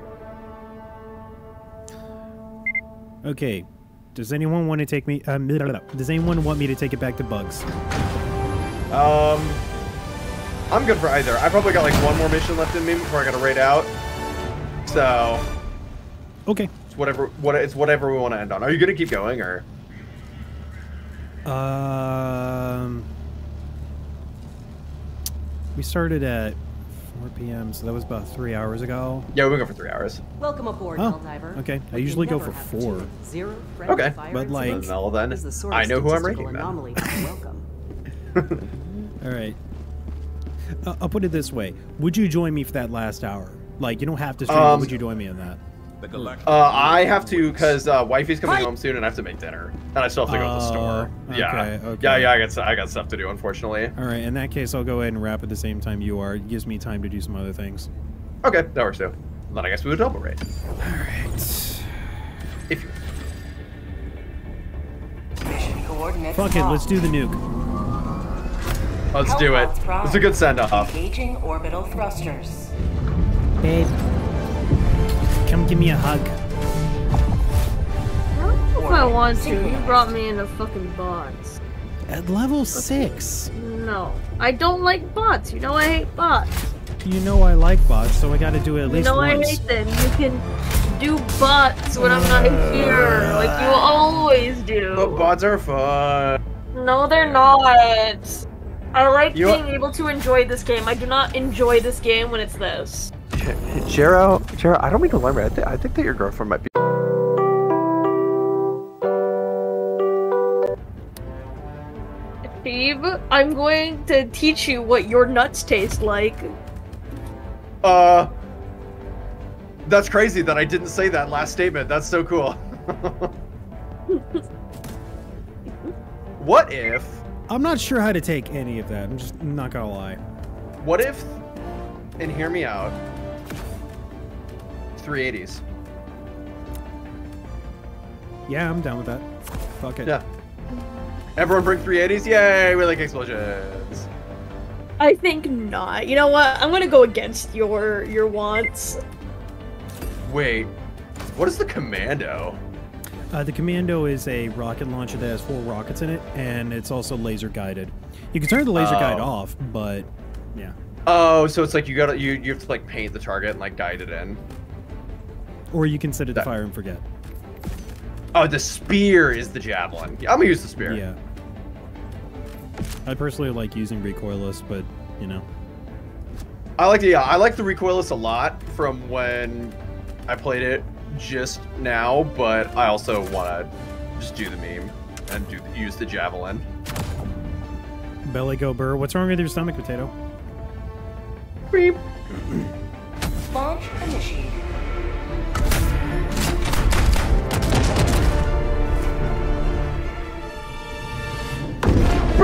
Okay, does anyone want to take me? Um, does anyone want me to take it back to bugs? Um, I'm good for either. I probably got like one more mission left in me before I gotta raid out. So Okay. it's whatever. What it's whatever we want to end on. Are you gonna keep going or? Um, we started at 4 p.m. So that was about three hours ago. Yeah, we've been going for three hours. Welcome aboard, Oh, Helldiver. okay. I But usually go for four. Zero Okay. But, like- incidents Well, then, is the sort I know who I'm statistical rating anomaly welcome. All right. Uh, I'll put it this way: Would you join me for that last hour? Like, you don't have to stream. Um, would you join me in that? Uh, I have to because uh, wifey's coming home soon, and I have to make dinner, and I still have to go to the Oh, store. Yeah, okay, okay. yeah, yeah. I got I got stuff to do, unfortunately. All right. In that case, I'll go ahead and wrap at the same time you are. It gives me time to do some other things. Okay, that works too. Then I guess we would double rate. All right. If you Mission coordinates Fuck it. Let's do the nuke. let's do it. Hellbots prime. It's a good send off. Engaging orbital thrusters. Babe, come give me a hug. If I want to, you brought me into fucking bots. At level six. No, I don't like bots. You know I hate bots. You know I like bots, so I got to do it at You least know I hate them. You can do bots when I'm not here, like you always do. But bots are fun. No, they're not. I like You- being able to enjoy this game. I do not enjoy this game when it's this. Jero, Jero, I don't mean to learn, but I, th- I think that your girlfriend might be. Steve, I'm going to teach you what your nuts taste like. Uh, that's crazy that I didn't say that last statement. That's so cool. what if? I'm not sure how to take any of that. I'm just not gonna lie. What if? And hear me out. 380s. Yeah, I'm down with that. Fuck it. Yeah. Everyone bring 380s. Yay! We like explosions. I think not. You know what? I'm gonna go against your your wants. Wait, what is the commando? Uh, the Commando is a rocket launcher that has four rockets in it, and it's also laser guided. You can turn the laser guide Oh. off, but yeah. Oh, so it's like you gotta you you have to like paint the target and like guide it in. Or you can set it to fire and forget. Oh, the spear is the javelin. I'm gonna use the spear. Yeah. I personally like using recoilless, but you know. I like the yeah, I like the recoilless a lot from when I played it just now, but I also want to just do the meme and do use the javelin. Belly go burr. What's wrong with your stomach, potato? Beep. Launch initiated.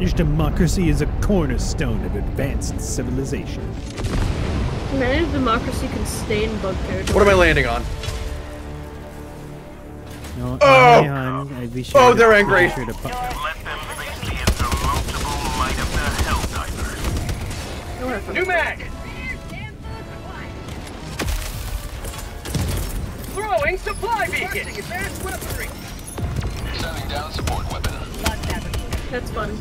we're getting some shit. Managed democracy is a cornerstone of advanced civilization. Managed democracy can stay in bug territory. What am I landing on? No, Oh! hey, hon, I'd be sure Oh, to- they're angry. sure to pu- New mag! Throwing supply beacon! Advanced weaponry! Sending down support weapon. That's fun.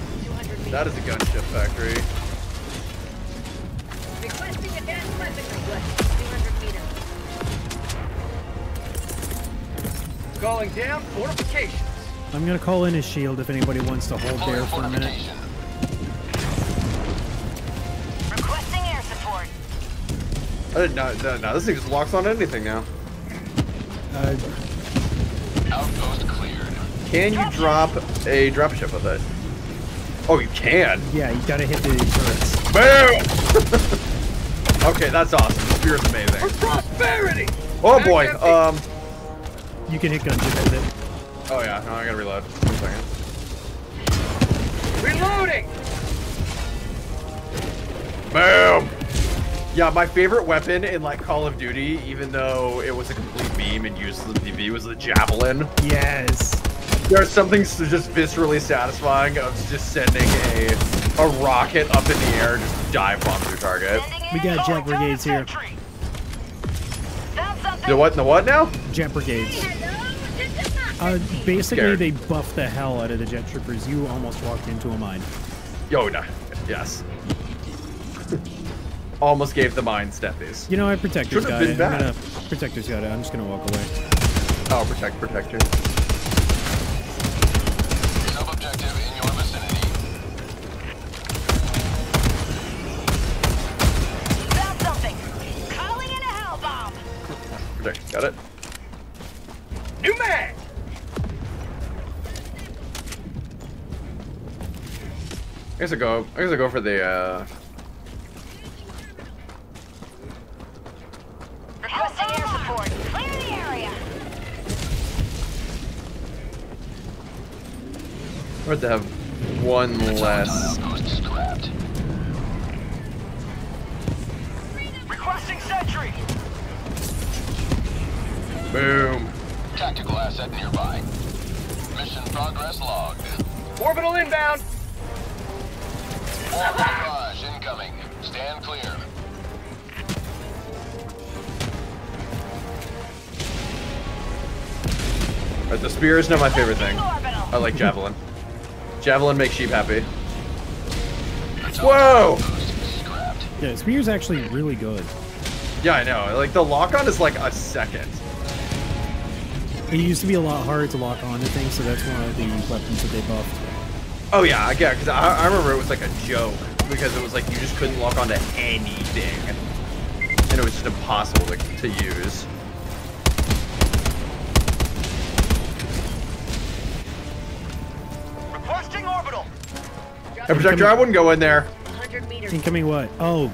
That is a gunship factory. Requesting advanced weaponry. 200 meters. Calling down fortifications. I'm gonna call in a shield if anybody wants to hold there for a minute. Requesting air support. I didn't know. No, no, this thing just locks on anything now. Uh, Outpost cleared. Can you drop a dropship with it? Oh, you can. yeah, you gotta hit the turrets. Boom! okay, that's awesome. The spear is amazing. Prosperity! Oh boy. Um. You can hit guns with it. Oh yeah. No, I gotta reload. One second. Reloading! Boom! Yeah, my favorite weapon in like Call of Duty, even though it was a complete meme and used useless PV, was the javelin. Yes. There's something s- just viscerally satisfying of just sending a a rocket up in the air just dive bomb your target. We got jet brigades here. The what? The what now? Jet brigades. Uh, basically, they buff the hell out of the jet troopers. You almost walked into a mine. Yo, no. Yes. Almost gave the mine steppies. You know, I protector's Should've got been it. bad. I'm gonna protector's got it. I'm just gonna walk away. Oh, protect, protector. I guess I go. I guess I go for the. uh... Requesting air support. Clear the area. Or to have one less. Requesting sentry! Boom. Tactical asset nearby. Mission progress logged. Orbital inbound! Orbital barrage incoming. Stand clear. Right, the spear is not my favorite thing. I like javelin. Javelin makes Sheeb happy. Whoa! Yeah, Spear's actually really good. Yeah, I know. Like the lock on is like a second. It used to be a lot harder to lock on to things, so that's one of the weapons that they buffed. Oh yeah, I get because I, I remember it was like a joke because it was like you just couldn't lock onto anything, and it was just impossible to, to use. Requesting orbital! Hey, protector, I wouldn't go in there. 100 meters. Incoming what? Oh,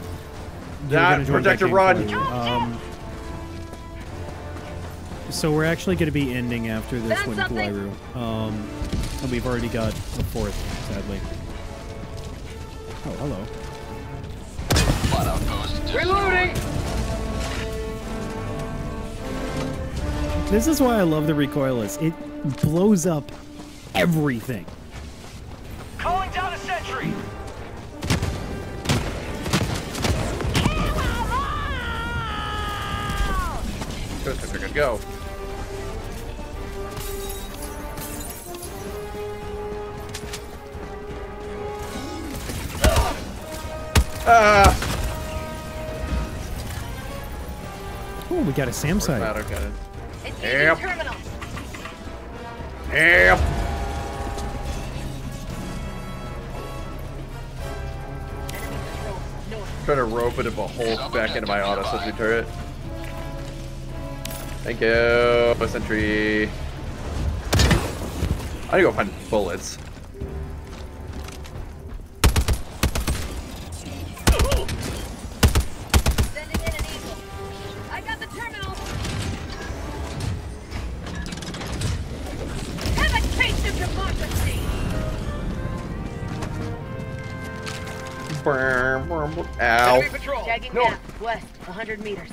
That gonna protector back run. Um, so we're actually going to be ending after this Found one, something. Kawairu. Um, and we've already got a fourth, sadly. Oh, hello. Flat outpost. Reloading! This is why I love the recoilless. It blows up everything. Calling down a sentry! Go, Spencer, good go. Ah! Oh, we got a SAM site. Matter, got it. It's Yep. using terminal. Yep. Trying to rope it up a hole back into my auto sentry turret. Thank you, sentry. I need to go find bullets. Ow. Enemy patrol! Tagging North! map. West. 100 meters.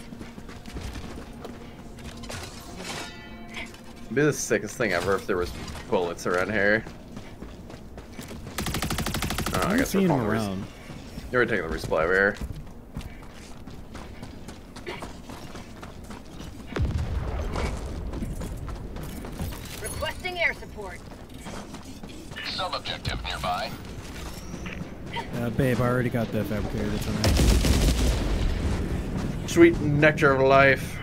It'd be the sickest thing ever if there was bullets around here. Oh, I I'm guess we're seeing them calling around. You're taking the resupply over here. Requesting air support. Sub-objective nearby. Uh, babe, I already got the fabricator. That's alright. Sweet nectar of life.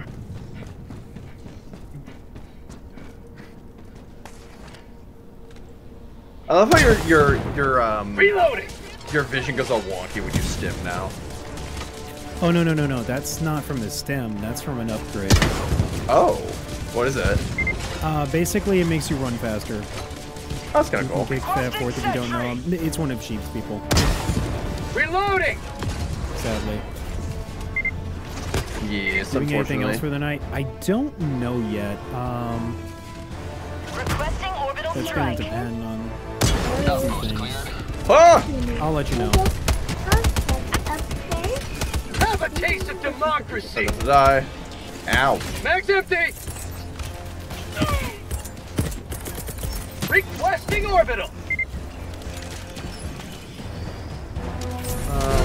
I love how your your your um Reloading! your vision goes all wonky when you stim now. Oh, no, no, no, no. That's not from the stem. That's from an upgrade. Oh, what is that? Uh, basically, it makes you run faster. That's kind You of can cool. kick that forth if you don't know him. It's one of Sheeb's people, Reloading! sadly. Yes, Doing anything else unfortunately. for the night? I don't know yet. Um, Requesting orbital that's gonna depend on a things. Ah! I'll let you know. Have a taste of democracy! Die. Ow. Mag's empty! Requesting orbital!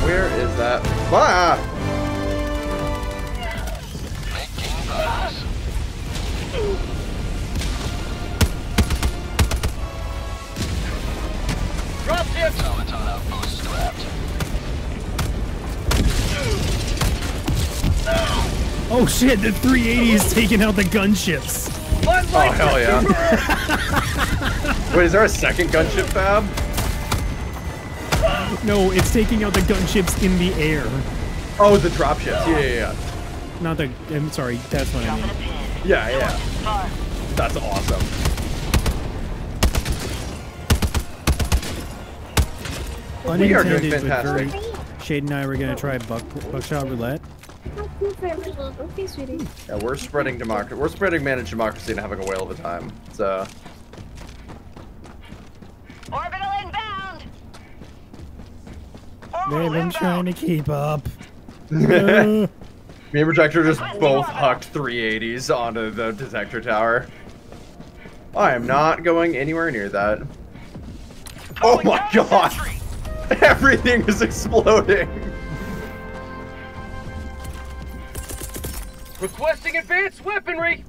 Where is that. Ah! Dropship! Automaton outpost scrapped. Oh shit, the 380 is taking out the gunships. Oh hell yeah! Wait, is there a second gunship fab? No, it's taking out the gunships in the air. Oh, the dropships. Yeah, yeah, yeah. Not the. I'm sorry, that's what I mean. Yeah, yeah. That's awesome. We are doing Unintended, but very. fantastic. Shade and I were gonna try buck, buckshot roulette. Okay, sweetie. Yeah, we're spreading democracy. We're spreading managed democracy and having a whale of a time. So. Orbital inbound. They've been trying to keep up. Me and Protector just both hucked 380s onto the detector tower. I am not going anywhere near that. Oh, oh my god! Everything is exploding! Requesting advanced weaponry!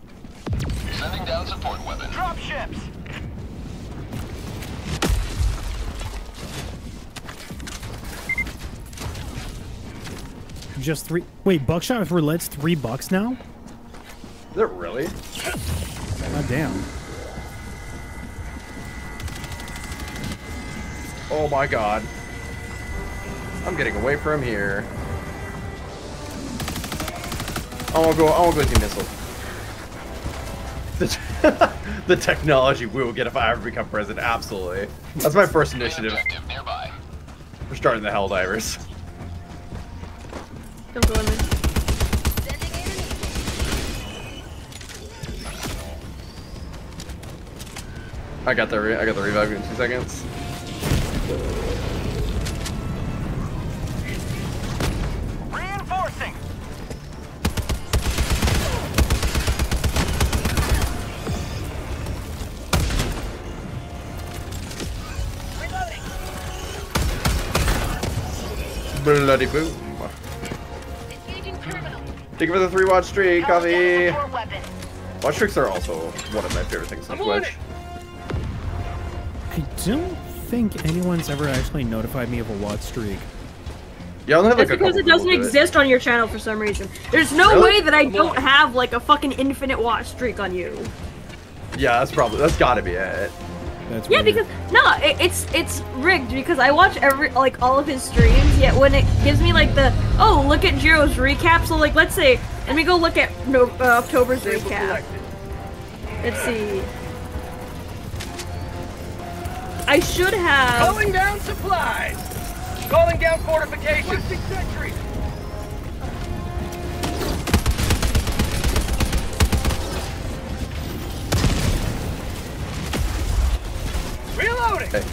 Sending down support weapon. Dropships! Just three. Wait, buckshot with roulette's three bucks now? Is it really? God damn. Oh my god. I'm getting away from here. I wanna go I wanna go with the missile. The, the technology we will get if I ever become president, absolutely. That's my first initiative. nearby. We're starting the Helldivers. Don't go in there. I got the re I got the revive in two seconds. Reinforcing! Bloody boom. Thank you for the three watch streak, coffee. Watch streaks are also one of my favorite things on I'm Twitch. I don't think anyone's ever actually notified me of a watch streak. Yeah, I only have That's like because couple it doesn't do exist on your channel for some reason. There's no Really? way that I don't have like a fucking infinite watch streak on you. Yeah, that's probably that's gotta be it. That's Yeah, because no, it, it's it's rigged because I watch every like all of his streams. Yet when it gives me like the oh look at Jero's recap, so like let's say let me go look at no, uh, October's recap. Let's see. I should have. Calling down supplies! Calling down fortifications! Reloading!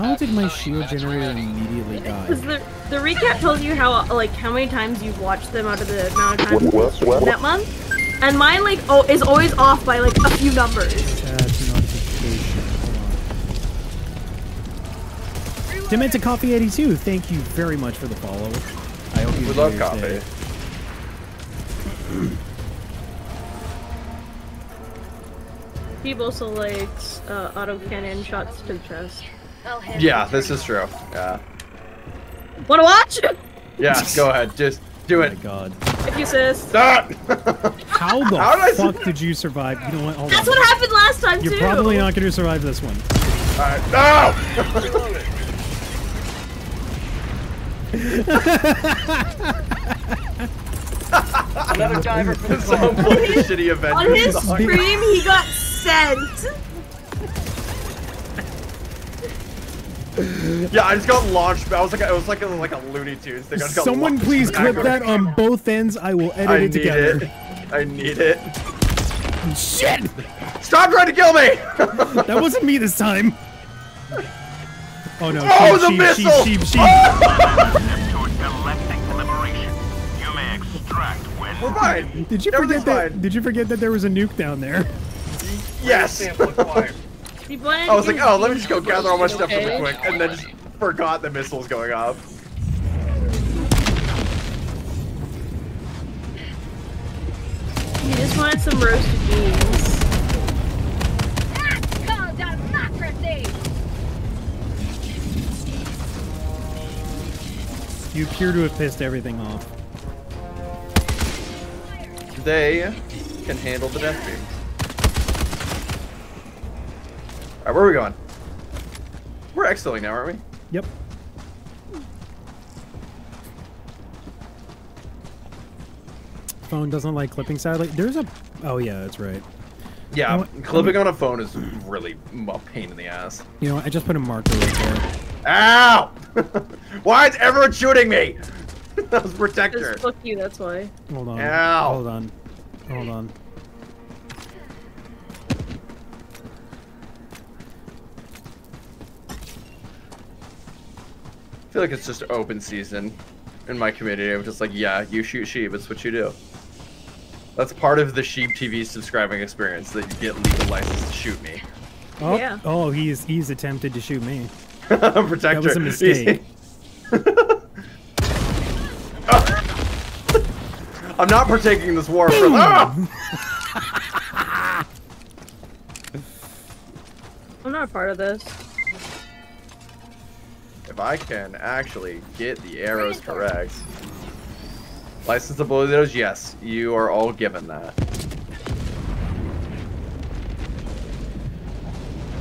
How did my shield generator immediately die? Because the the recap tells you how like how many times you've watched them out of the amount of times you've watched them that month, and mine like oh is always off by like a few numbers. That's notification. Hold on. Coffee 82, thank you very much for the follow. I hope you We love coffee. day. He also likes uh, autocannon shots to the chest. Yeah, this is true. Yeah. Wanna watch? Yeah, go ahead. Just do it. My God. If you sis. Stop! How the How did I fuck did you survive? You know what? Hold That's on. what happened last time You're too. probably not going to survive this one. Alright. No! Another diver for the Someone call. play shitty Avengers On his stream, he got sent. Yeah, I just got launched. But I was like, it was like a, like a Looney Tunes thing. I just got Someone launched please clip that on both ends. I will edit I it need together. it. I need it. Shit! Stop trying to kill me! That wasn't me this time. Oh no! Oh, Sheeb, the Sheeb, missile! Sheeb, Sheeb, Sheeb. Towards galactic liberation. You may extract when We're fine. Did you Everything's forget that? fine. Did you forget that there was a nuke down there? Yes. I was like, oh, let me just go gather all my stuff okay. really quick, and then just forgot the missile's going off. You just wanted some roasted beans. That's called democracy! You appear to have pissed everything off. They can handle the death beam. Alright, where are we going? We're exfilling now, aren't we? Yep. Phone doesn't like clipping satellite. There's a. Oh yeah, that's right. Yeah, You know what? clipping on a phone is really a pain in the ass. You know, what? I just put a marker right there. Ow! Why is everyone shooting me? that was protector. Just fuck you, that's why. Hold on. Ow. Hold on. Hold on. I feel like it's just open season in my community. I'm just like, yeah, you shoot Sheeb. It's what you do. That's part of the Sheeb TV subscribing experience that you get legal license to shoot me. Oh, Yeah. oh, he's he's attempted to shoot me. Protector. That was a mistake. I'm not partaking in this war for. Ah! I'm not a part of this. If I can actually get the arrows correct. License to bully those, yes. You are all given that.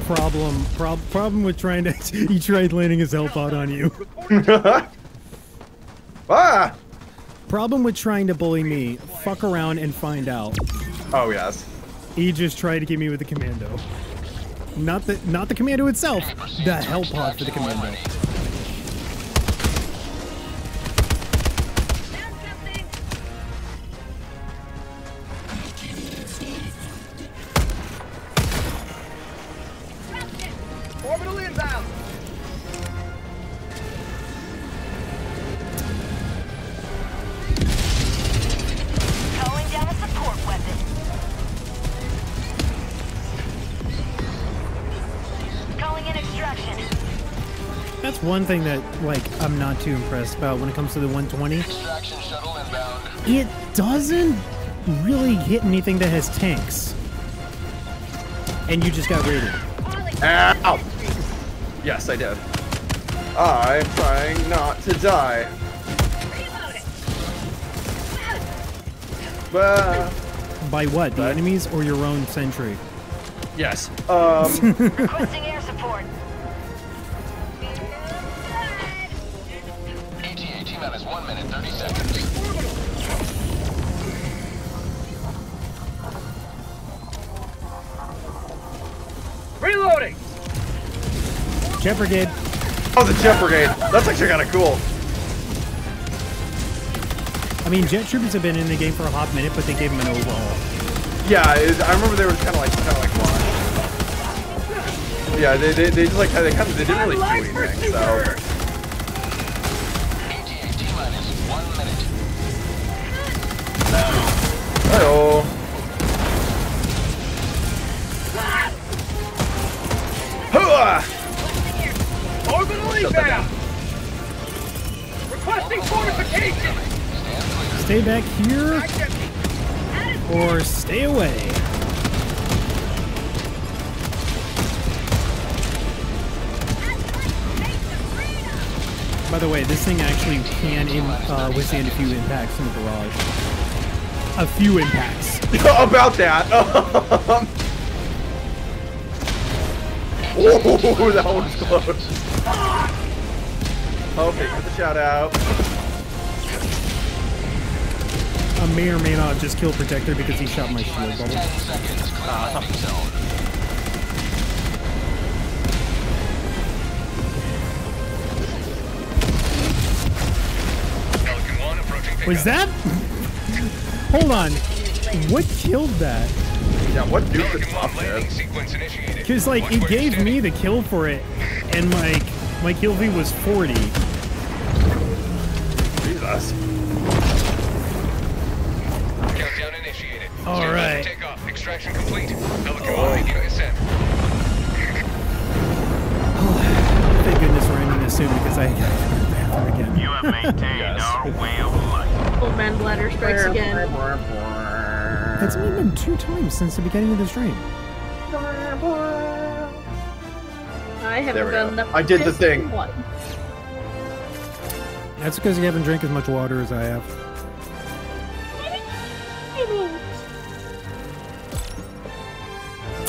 Problem, prob, problem with trying to. he tried landing his help out on you. ah! Problem with trying to bully me. Fuck around and find out. Oh yes. He just tried to get me with the commando. Not the not the commando itself. The hell pod for the commando. One thing that like I'm not too impressed about when it comes to the 120. Extraction shuttle inbound. It doesn't really hit anything that has tanks. And you just got raided. Ow! Yes, I did. I'm trying not to die. Bah. By what? The enemies or your own sentry? Yes. Um. Jet brigade. Oh, the jet brigade. That's actually kind of cool. I mean, jet troopers have been in the game for a hot minute, but they gave them an overhaul. Yeah, it, I remember they were kind of like, kind of like what? Yeah, they, they, they just like they kind of they didn't really do anything. So can im uh, withstand a few impacts in the barrage. A few impacts. About that. oh, that one was close. Okay, get the shout out. I may or may not just kill Protector because he shot my shield bubble. Was that? Hold on. What killed that? Yeah, what nuked the top there? Because like it gave me the kill for it, and like my kill V was 40. Since the beginning of the stream. I haven't done go. the I did the thing. One. That's because you haven't drank as much water as I have.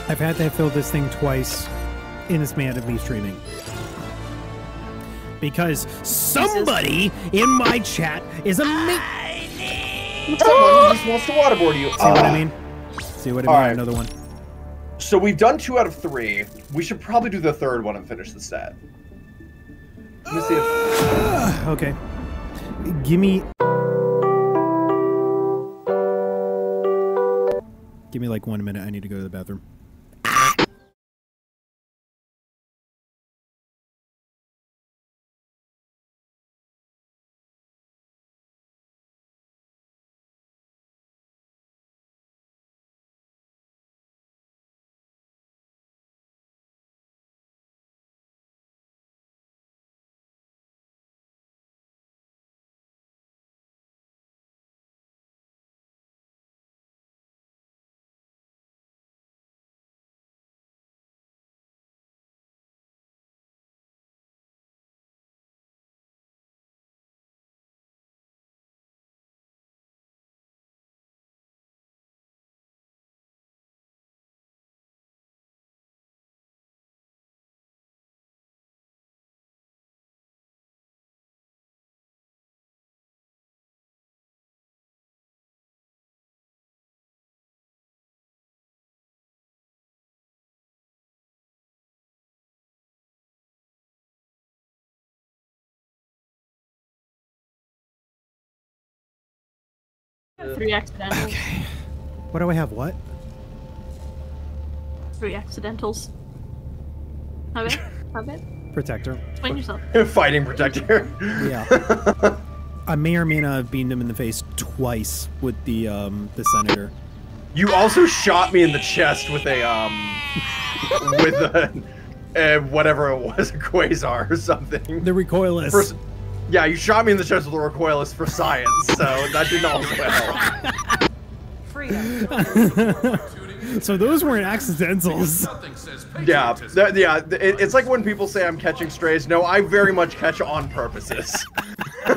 I've had to fill this thing twice in this man of me streaming. Because somebody in my chat is a ma- Someone just wants to waterboard you. See what I mean? See what I mean? right. Another one. So we've done two out of three. We should probably do the third one and finish the set. Let me see if. Ah, okay. Give me. Give me like one minute. I need to go to the bathroom. Three accidentals. Okay. What do I have? What? Three accidentals. Have it? Have it? Protector. Explain yourself. Fighting protector. Yeah. I may or may not have beamed him in the face twice with the um the senator. You also shot me in the chest with a um with a uh, whatever it was, a quasar or something. The recoilless. For s- yeah, you shot me in the chest with a recoilless for science, so that didn't well. help. so those weren't accidentals. Yeah, that, yeah. It, it's like when people say I'm catching strays. No, I very much catch on purposes.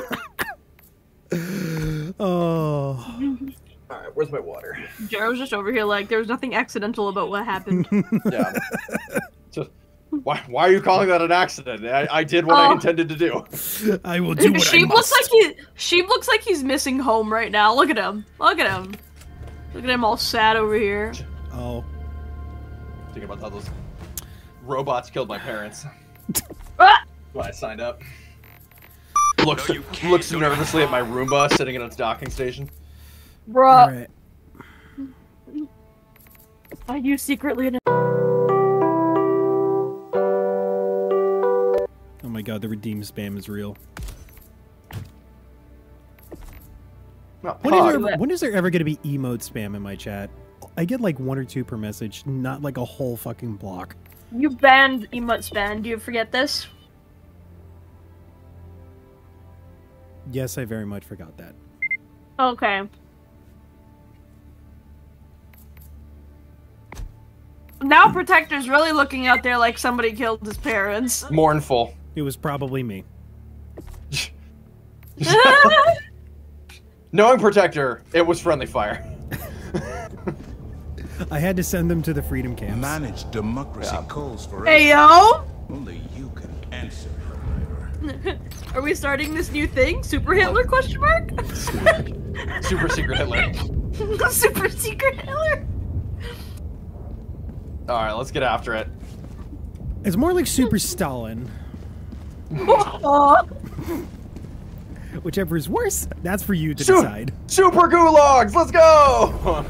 Oh. All right, where's my water? Jared's just over here like there was nothing accidental about what happened. Yeah. Just, why, why are you calling that an accident? I, I did what I Oh. intended to do. I will do what Sheeb looks like he Sheeb looks like he's missing home right now. Look at him. Look at him. Look at him all sad over here. Oh. Thinking about how those robots killed my parents. Ah! Why I signed up. Looks looks nervously at my Roomba sitting in its docking station. Bruh. Are you secretly an god, the redeem spam is real. Not When is, there, when is there ever going to be emote spam in my chat? I get like one or two per message, not like a whole fucking block. You banned emote spam. Do you forget this? Yes, I very much forgot that. Okay. Now Protector's really looking out there like somebody killed his parents. Mournful. It was probably me. Knowing Protector, it was friendly fire. I had to send them to the freedom camps. Managed democracy calls for hey yo! Only you can answer. Are we starting this new thing? Super Hitler question mark? Super secret Hitler. Super secret Hitler? All right, let's get after it. It's more like Super Stalin. Aw. Whichever is worse, that's for you to Su- decide. Super gulags, let's go!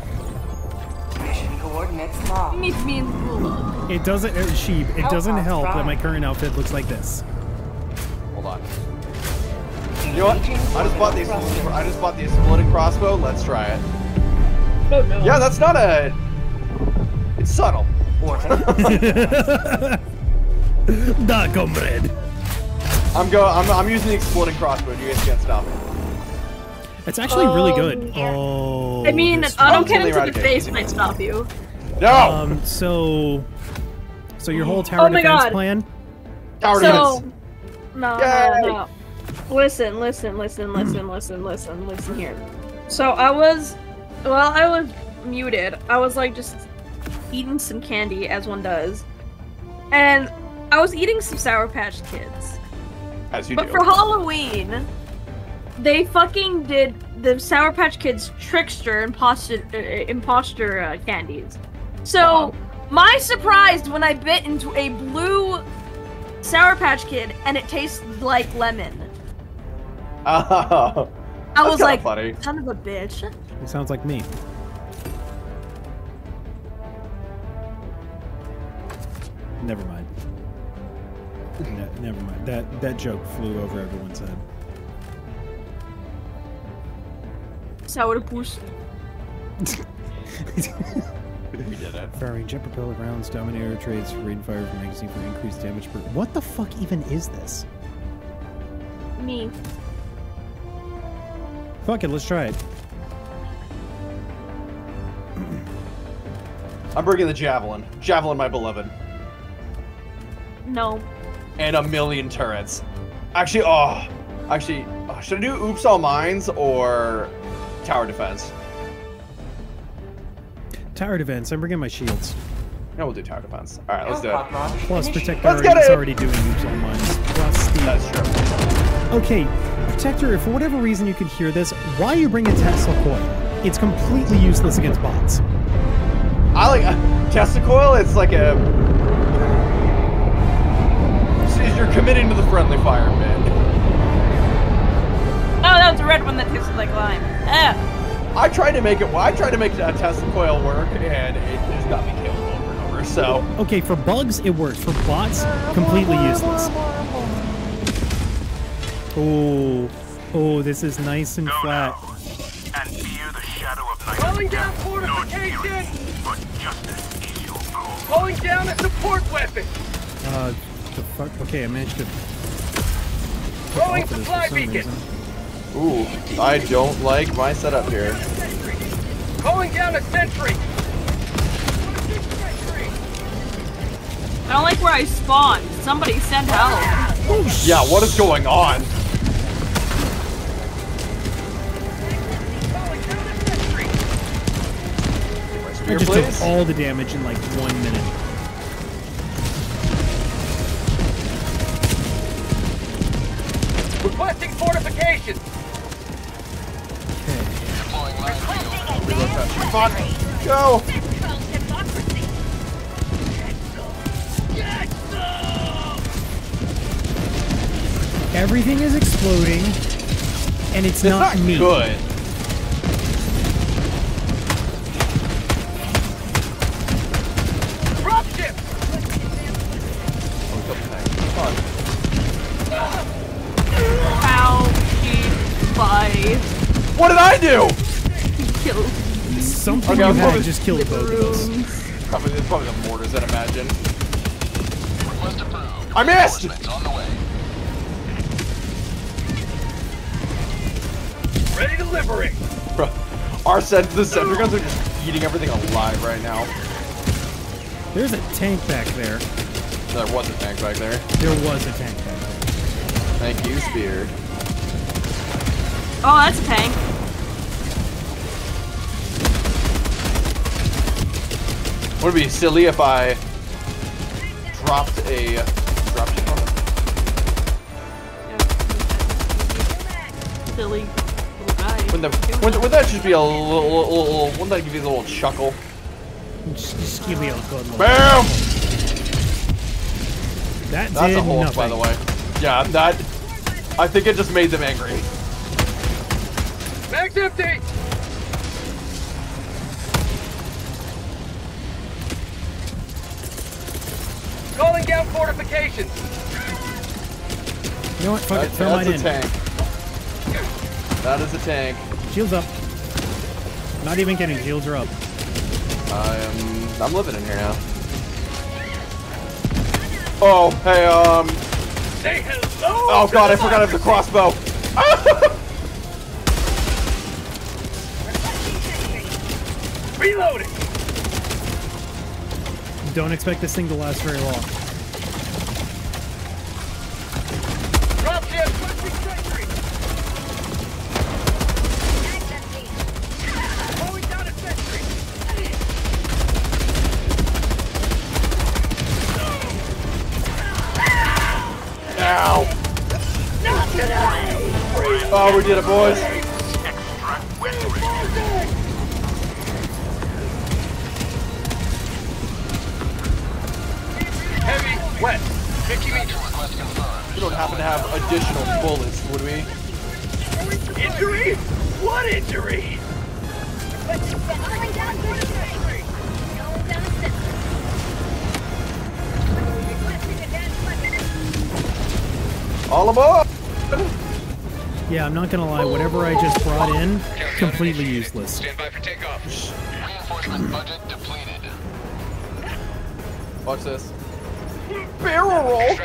Mission coordinates locked. Meet me in the gulag. It doesn't, uh, Sheeb, it doesn't Hellhouse help that my current outfit looks like this. Hold on. You know what? I just bought these. I just bought the exploding crossbow. Let's try it. Oh no. Yeah, that's not a. It's subtle. da, comrade. I'm go. I'm, I'm using the exploding crossbow. You guys can't stop it. It's actually really good. Oh. I mean, this auto one. cannon to the eradicate. face might stop you. No. Um. So. So your whole tower Oh my defense God. plan. Tower so, defense. no, Yay. no, no. Listen, listen, listen, listen, listen, listen, listen here. So I was, well, I was muted. I was like just eating some candy, as one does, and I was eating some Sour Patch Kids. As you But do. for Halloween, they fucking did the Sour Patch Kids trickster imposter uh, imposter uh, candies. So my surprise when I bit into a blue Sour Patch Kid and it tastes like lemon. Oh. I was like, funny. son of a bitch. It sounds like me. Never mind. Ne- never mind. That that joke flew over everyone's head. Sour puss. We did it. Firing jet propellant rounds, dominator trades, rain fire from magazine for increased damage per. What the fuck even is this? Me. Fuck it, let's try it. I'm bringing the javelin. Javelin, my beloved. No. And a million turrets. Actually, oh, actually, oh, should I do oops all mines or tower defense? Tower defense. I'm bringing my shields. No, we'll do tower defense. All right, let's do it. Plus, protector Let's get is already doing oops on mines. Plus the. That's true. Okay, protector. If for whatever reason you could hear this, why you bring a Tesla coil? It's completely useless against bots. I like uh, Tesla coil. It's like a. It's- You're committing to the friendly fire man. Oh, that was a red one that tasted like lime. Ah. I tried to make it. Well, I tried to make that Tesla coil work, and it just got me killed over and over. So Okay, for bugs it works. For bots, completely useless. Oh, oh, this is nice and flat. And fear the shadow of night. Calling down fortification! But justice is your goal. Calling down a support weapon! Uh, the fuck. Okay, I managed to. Throwing off of this supply for beacon! reason. Ooh, I don't like my setup here. Calling down a sentry! I don't like where I spawned. Somebody send help. Yeah, what is going on? I just please. took all the damage in like one minute. Requesting fortification! Go! Everything is exploding, and it's, It's not me. good. What did I do? killed. Something Okay, you had just killed both of us. Probably, it's probably the mortars, I'd imagine. I missed! Ready to liberate! Bro, our sent the sentry guns are just eating everything alive right now. There's a tank back there. There was a tank back there. There was a tank back there. Thank you, Spear. Oh, that's a tank. Would it be silly if I dropped a dropship on it? Silly little guy. Wouldn't that, wouldn't, wouldn't that just be a little, little, little, wouldn't that give you a little chuckle? Just, just give me a good look. BAM! That That's did a Hulk, nothing. by the way. Yeah, that, I think it just made them angry. Mag's empty! Calling down fortifications! You know what? Fuck That- it. Throw mine that's a in. tank. That is a tank. Shields up. Not even kidding. Shields are up. I am, I'm living in here now. Oh, hey, um, Say hello! Oh god, I forgot I have the crossbow. Don't expect this thing to last very long. Dropship. Requesting sentry. Mowing down a sentry. Ow. Oh, we did it, boys. Useless. Stand by for takeoff. Reinforcement budget depleted. Watch this. Barrel roll!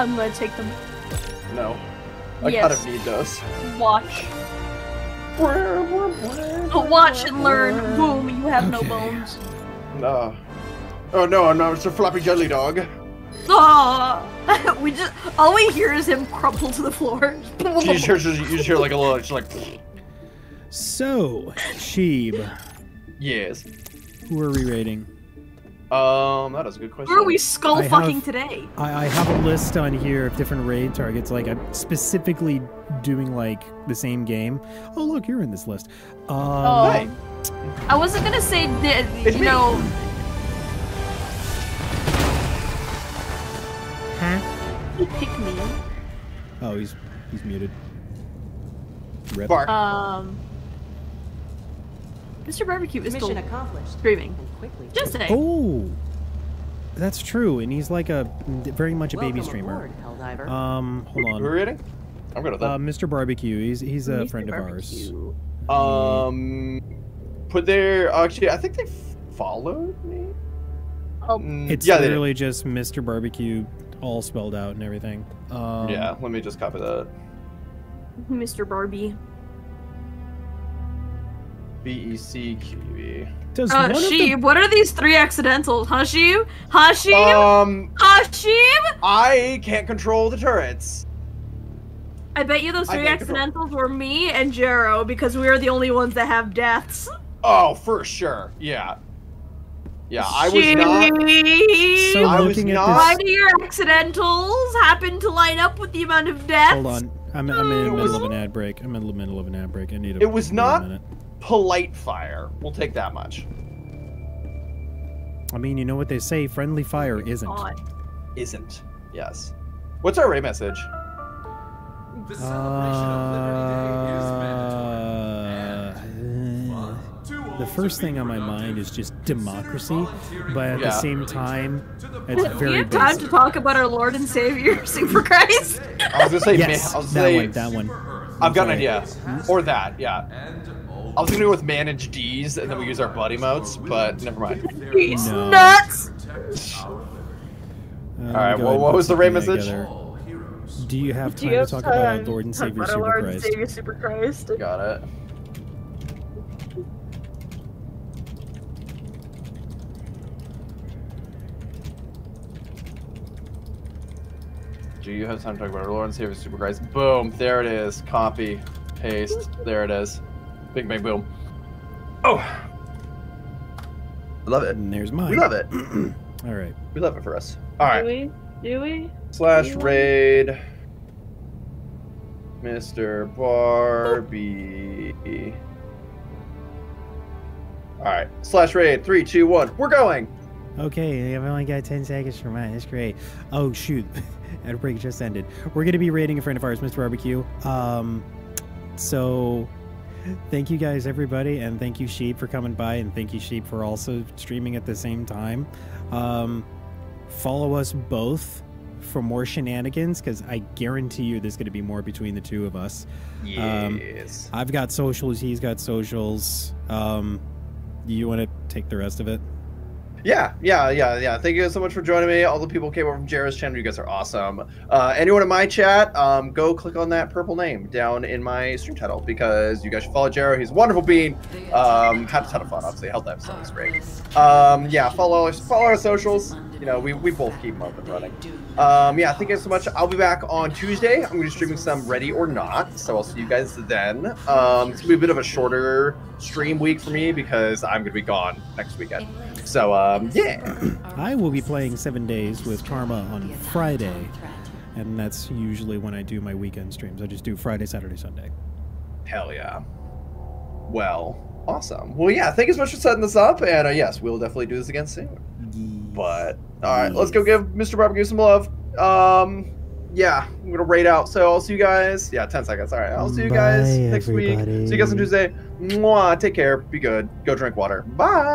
I'm gonna take them. No. I Yes. kind of need those. Watch. Watch and learn. Boom, you have no bones. No. Oh no, I'm not Mr. Floppy Jelly Dog. Ah! we just all we hear is him crumple to the floor. You just hear, you just hear like a little, just like, So, Sheeb, yes. who are we rating? Um, that is a good question. Who are we skull I fucking have- today? I, I have a list on here of different raid targets. Like I'm specifically doing like the same game. Oh look, you're in this list. Um, Oh. I wasn't gonna say that, It's you me. know. Huh? He picked me. Oh, he's he's muted. Rip. Um. Mr. Barbecue is Mission still accomplished. streaming. Just saying. Oh, that's true, and he's like a very much a baby streamer. aboard, Um, hold on. Who are we rating? I'm good with that. Uh, Mr. Barbecue. He's he's a Mr. friend of Barbecue. ours. Um, put their actually, I think they followed me. Oh, Mm, It's yeah, literally just Mr. Barbecue, all spelled out and everything. Um, yeah, let me just copy that. Mr. Barbie. B E C Q E. Does Uh, one the- what are these three accidentals? Huh, Sheeb? Huh, Um, Huh, I can't control the turrets. I bet you those three can't control- accidentals were me and Jero because we are the only ones that have deaths. Oh, for sure. Yeah. Yeah, I was not. Sheeb! So I was looking at not- Why do your accidentals happen to line up with the amount of deaths? Hold on. I'm, I'm in the middle was- of an ad break. I'm in the middle of an ad break. I need a. It was give me a not minute. Polite fire. We'll take that much. I mean, you know what they say: friendly fire isn't. God. Isn't. Yes. What's our raid message? The celebration of Liberty Day is mandatory. Uh, the first thing on my mind is just democracy, but at the same time, it's we very have time basic. to talk about our Lord and Savior, Super Christ. I was gonna say, Yes, man, I was that say, one. That one. I've got an idea. Or that, yeah. I was gonna go with manage D's and then we use our buddy modes, but never mind. He's No. nuts. Uh, Alright, well, what was the raid something message? together. Do you have time you to have talk about our time Lord and to talk Savior about Super Lord and Christ? Savior Super Christ? Got it. Do you have time to talk about our Lord and Savior Super Christ? Boom, there it is. Copy, paste, there it is. Big bang boom. Oh, I love it. And there's mine. We love it. All right. We love it for us. All right. Do we? Do we? Slash raid. Mr. Barbie. Alright. Slash raid. Three, two, one. We're going! Okay, I've only got 10 seconds for mine. That's great. Oh, shoot. Ad break just ended. We're going to be raiding a friend of ours, Mr. Barbecue. Um, So, thank you guys, everybody, and thank you, Sheeb, for coming by, and thank you, Sheeb, for also streaming at the same time. Um, follow us both for more shenanigans, because I guarantee you there's going to be more between the two of us. Um, Yes. I've got socials, he's got socials. Um, you want to take the rest of it? Yeah, yeah, yeah, yeah. Thank you guys so much for joining me. All the people came over from Jero's channel, you guys are awesome. Uh, anyone in my chat, um, go click on that purple name down in my stream title because you guys should follow Jared. He's a wonderful being. Um, had a ton of fun, obviously. Held that episode was great. Um, yeah, follow follow our socials. You know, we, we both keep them up and running. Um, yeah, thank you guys so much. I'll be back on Tuesday. I'm going to be streaming some Ready or Not, so I'll see you guys then. Um, it's going to be a bit of a shorter stream week for me because I'm going to be gone next weekend. So, um, yeah. I will be playing Seven Days with Karma on Friday, and that's usually when I do my weekend streams. I just do Friday, Saturday, Sunday. Hell yeah. Well, awesome. Well, yeah, thank you so much for setting this up, and uh, yes, we'll definitely do this again soon. But all right, let's go give Mr. Barbecue some love. Um, yeah, I'm gonna rate out. So I'll see you guys. Yeah, ten seconds. All right, I'll see you guys Bye, next week. See you guys on Tuesday. Mwah. Take care. Be good. Go drink water. Bye.